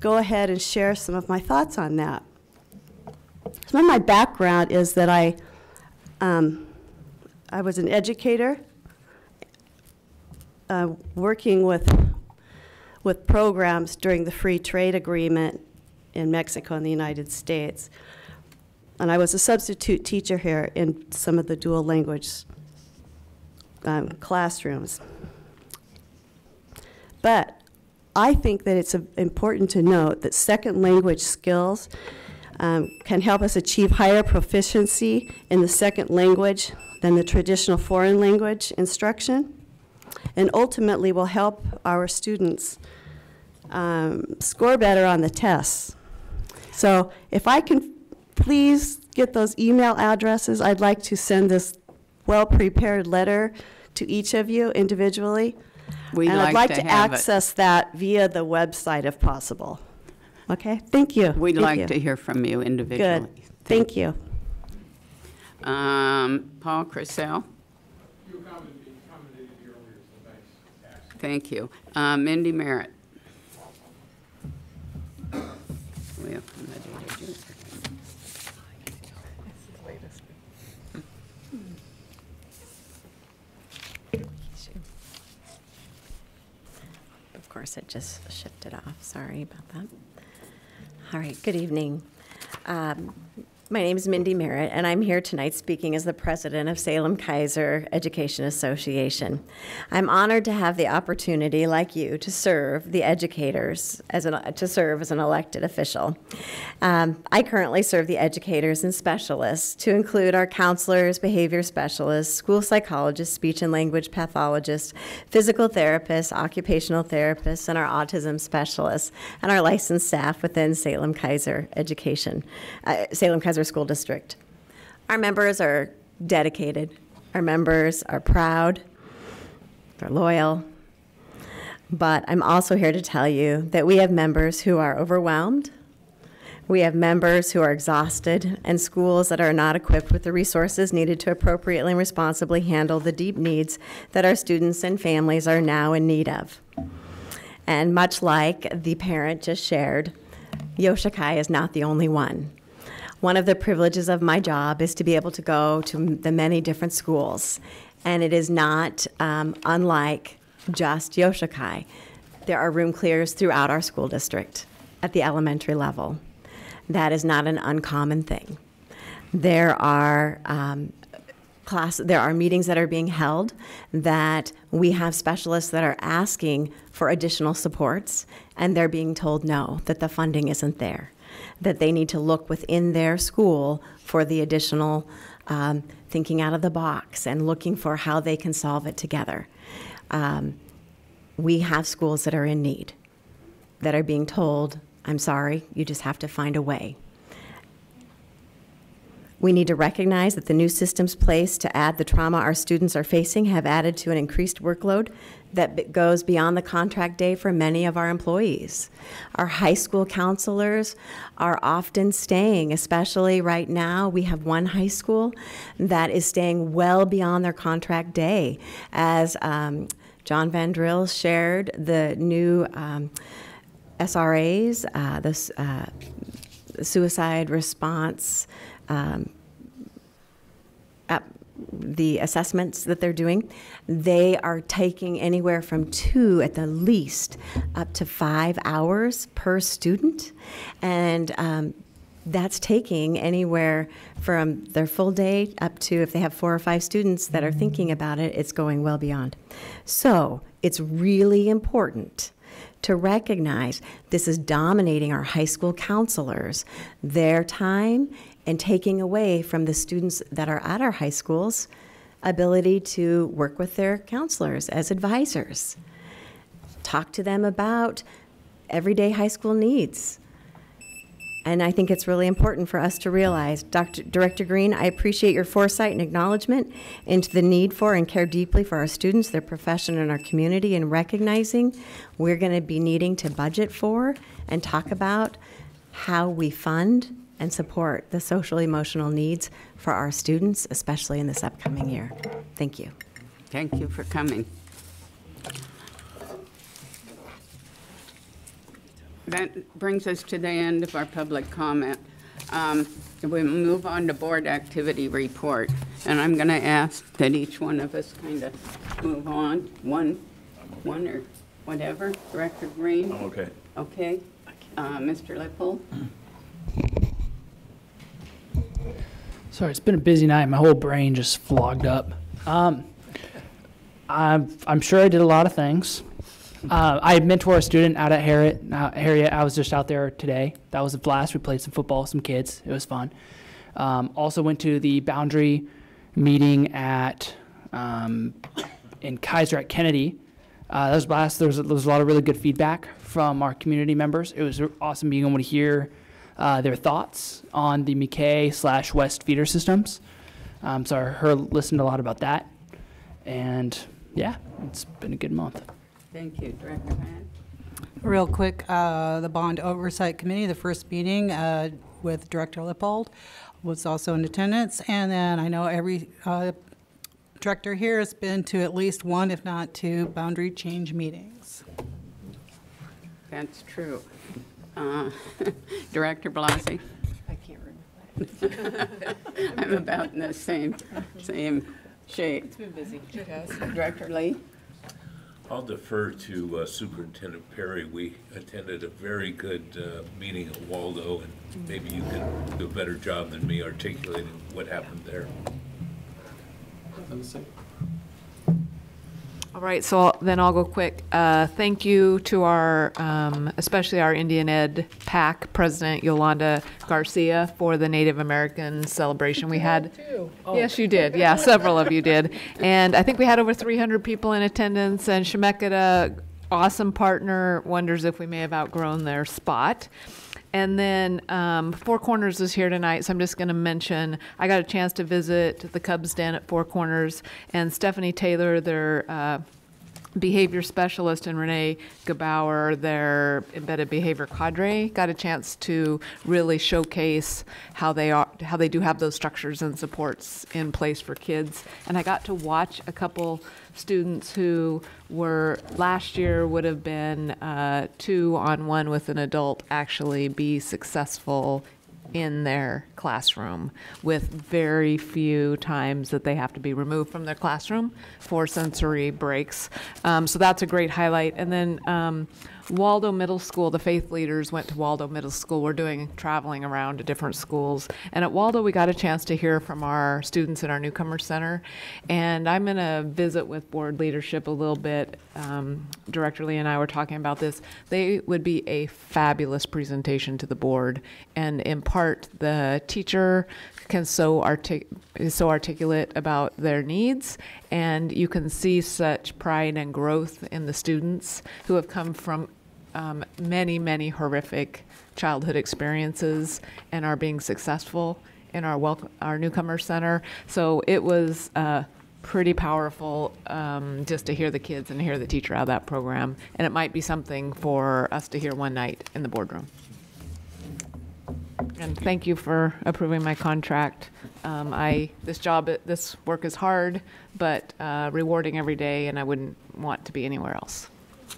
go ahead and share some of my thoughts on that. Some of my background is that I, um, I was an educator uh, working with, with programs during the free trade agreement in Mexico and the United States. And I was a substitute teacher here in some of the dual language um, classrooms. But I think that it's uh, important to note that second language skills um, can help us achieve higher proficiency in the second language than the traditional foreign language instruction, and ultimately will help our students um, score better on the tests. So if I can please get those email addresses, I'd like to send this well-prepared letter to each of you individually. We'd And I'd like like to to have it. access that via the website if possible. Okay, thank you. We'd Thank like you. to hear from you individually. Good, thank you. Um, Paul Crisell? Thank you. Uh, Mindy Merritt? We accommodated you. Of course, it just shifted off. Sorry about that. All right, good evening. Um, My name is Mindy Merritt, and I'm here tonight speaking as the president of Salem Keizer Education Association. I'm honored to have the opportunity, like you, to serve the educators as an, to serve as an elected official. Um, I currently serve the educators and specialists, to include our counselors, behavior specialists, school psychologists, speech and language pathologists, physical therapists, occupational therapists, and our autism specialists, and our licensed staff within Salem Keizer Education, uh, Salem Keizer School District. Our members are dedicated. Our members are proud. They're loyal. But I'm also here to tell you that we have members who are overwhelmed. We have members who are exhausted and schools that are not equipped with the resources needed to appropriately and responsibly handle the deep needs that our students and families are now in need of. And much like the parent just shared, Yoshikai is not the only one. One of the privileges of my job is to be able to go to the many different schools, and it is not um, unlike just Yoshikai. There are room clears throughout our school district at the elementary level. That is not an uncommon thing. There are um, class, there are meetings that are being held that we have specialists that are asking for additional supports, and they're being told no, that the funding isn't there, that they need to look within their school for the additional um, thinking out of the box and looking for how they can solve it together. Um, we have schools that are in need, that are being told, I'm sorry, you just have to find a way. We need to recognize that the new systems placed to add the trauma our students are facing have added to an increased workload that goes beyond the contract day for many of our employees. Our high school counselors are often staying, especially right now. We have one high school that is staying well beyond their contract day. As um, John Van Drill shared, the new um, SRAs, uh, the uh, suicide response um, the assessments that they're doing, they are taking anywhere from two at the least up to five hours per student. And um, that's taking anywhere from their full day up to if they have four or five students that are thinking about it, it's going well beyond. So it's really important to recognize this is dominating our high school counselors, their time, and taking away from the students that are at our high schools ability to work with their counselors as advisors. Talk to them about everyday high school needs. And I think it's really important for us to realize, Dr. Director Green, I appreciate your foresight and acknowledgement into the need for and care deeply for our students, their profession, and our community, and recognizing we're going to be needing to budget for and talk about how we fund and support the social emotional needs for our students, especially in this upcoming year. Thank you. Thank you for coming. That brings us to the end of our public comment. Um, We move on to board activity report, and I'm going to ask that each one of us kind of move on, one, one or whatever. Director Green? Okay. Okay. Uh, Mr. Lippold? (clears throat) Sorry, it's been a busy night. My whole brain just flogged up. Um, I'm, I'm sure I did a lot of things. Uh, I mentor a student out at Harritt. Uh, Harritt, I was just out there today. That was a blast. We played some football with some kids. It was fun. Um, also went to the boundary meeting at um, in Keizer at Kennedy. Uh, that was a blast. There was, there was a lot of really good feedback from our community members. It was awesome being able to hear uh, their thoughts on the McKay slash West feeder systems. Um, so I heard, listened a lot about that. And yeah, it's been a good month. Thank you. Director Van? Real quick, uh, the Bond Oversight Committee, the first meeting uh, with Director Lippold was also in attendance. And then I know every uh, director here has been to at least one, if not two, boundary change meetings. That's true. Uh, (laughs) Director Blasi? I can't remember. (laughs) I'm about in the same, same shape. It's been busy. It has. Director Lee? I'll defer to uh, Superintendent Perry. We attended a very good uh, meeting at Waldo, and maybe you can do a better job than me articulating what happened there. All right, so then I'll go quick. Uh, Thank you to our, um, especially our Indian Ed PAC President Yolanda Garcia for the Native American celebration we had. Yes, you did. Yeah, several of you did. And I think we had over 300 people in attendance, and Chemeketa, awesome partner, wonders if we may have outgrown their spot. And then um, Four Corners is here tonight, so I'm just going to mention I got a chance to visit the Cubs Den at Four Corners, and Stephanie Taylor, their uh, behavior specialist, and Renee Gebauer, their embedded behavior cadre, got a chance to really showcase how they are, how they do have those structures and supports in place for kids. And I got to watch a couple students who were last year would have been uh, two on one with an adult actually be successful in their classroom with very few times that they have to be removed from their classroom for sensory breaks. Um, so that's a great highlight. And then um, Waldo Middle School, the faith leaders went to Waldo Middle School. We're doing traveling around to different schools. And at Waldo, we got a chance to hear from our students in our newcomer center. And I'm going to visit with board leadership a little bit. Um, Director Lee and I were talking about this. They would be a fabulous presentation to the board and impart the teacher can so artic- so articulate about their needs and you can see such pride and growth in the students who have come from um, many many horrific childhood experiences and are being successful in our welcome our newcomer center. So it was uh, pretty powerful um, just to hear the kids and hear the teacher out of that program. And it might be something for us to hear one night in the boardroom and thank you for approving my contract. Um, I, this job, this work is hard, but uh, rewarding every day, and I wouldn't want to be anywhere else.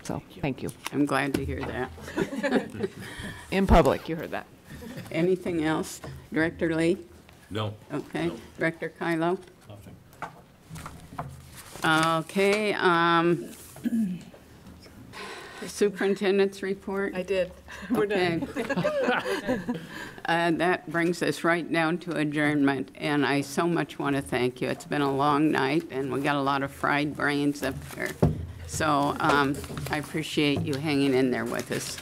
So, thank you. I'm glad to hear that. (laughs) In public, you heard that. Anything else? Director Lee? No. Okay. Director Kyllo? Okay, um, superintendent's report? I did. (laughs) We're done. (laughs) Uh, that brings us right down to adjournment, and I so much want to thank you. It's been a long night, and we got a lot of fried brains up here. So um, I appreciate you hanging in there with us.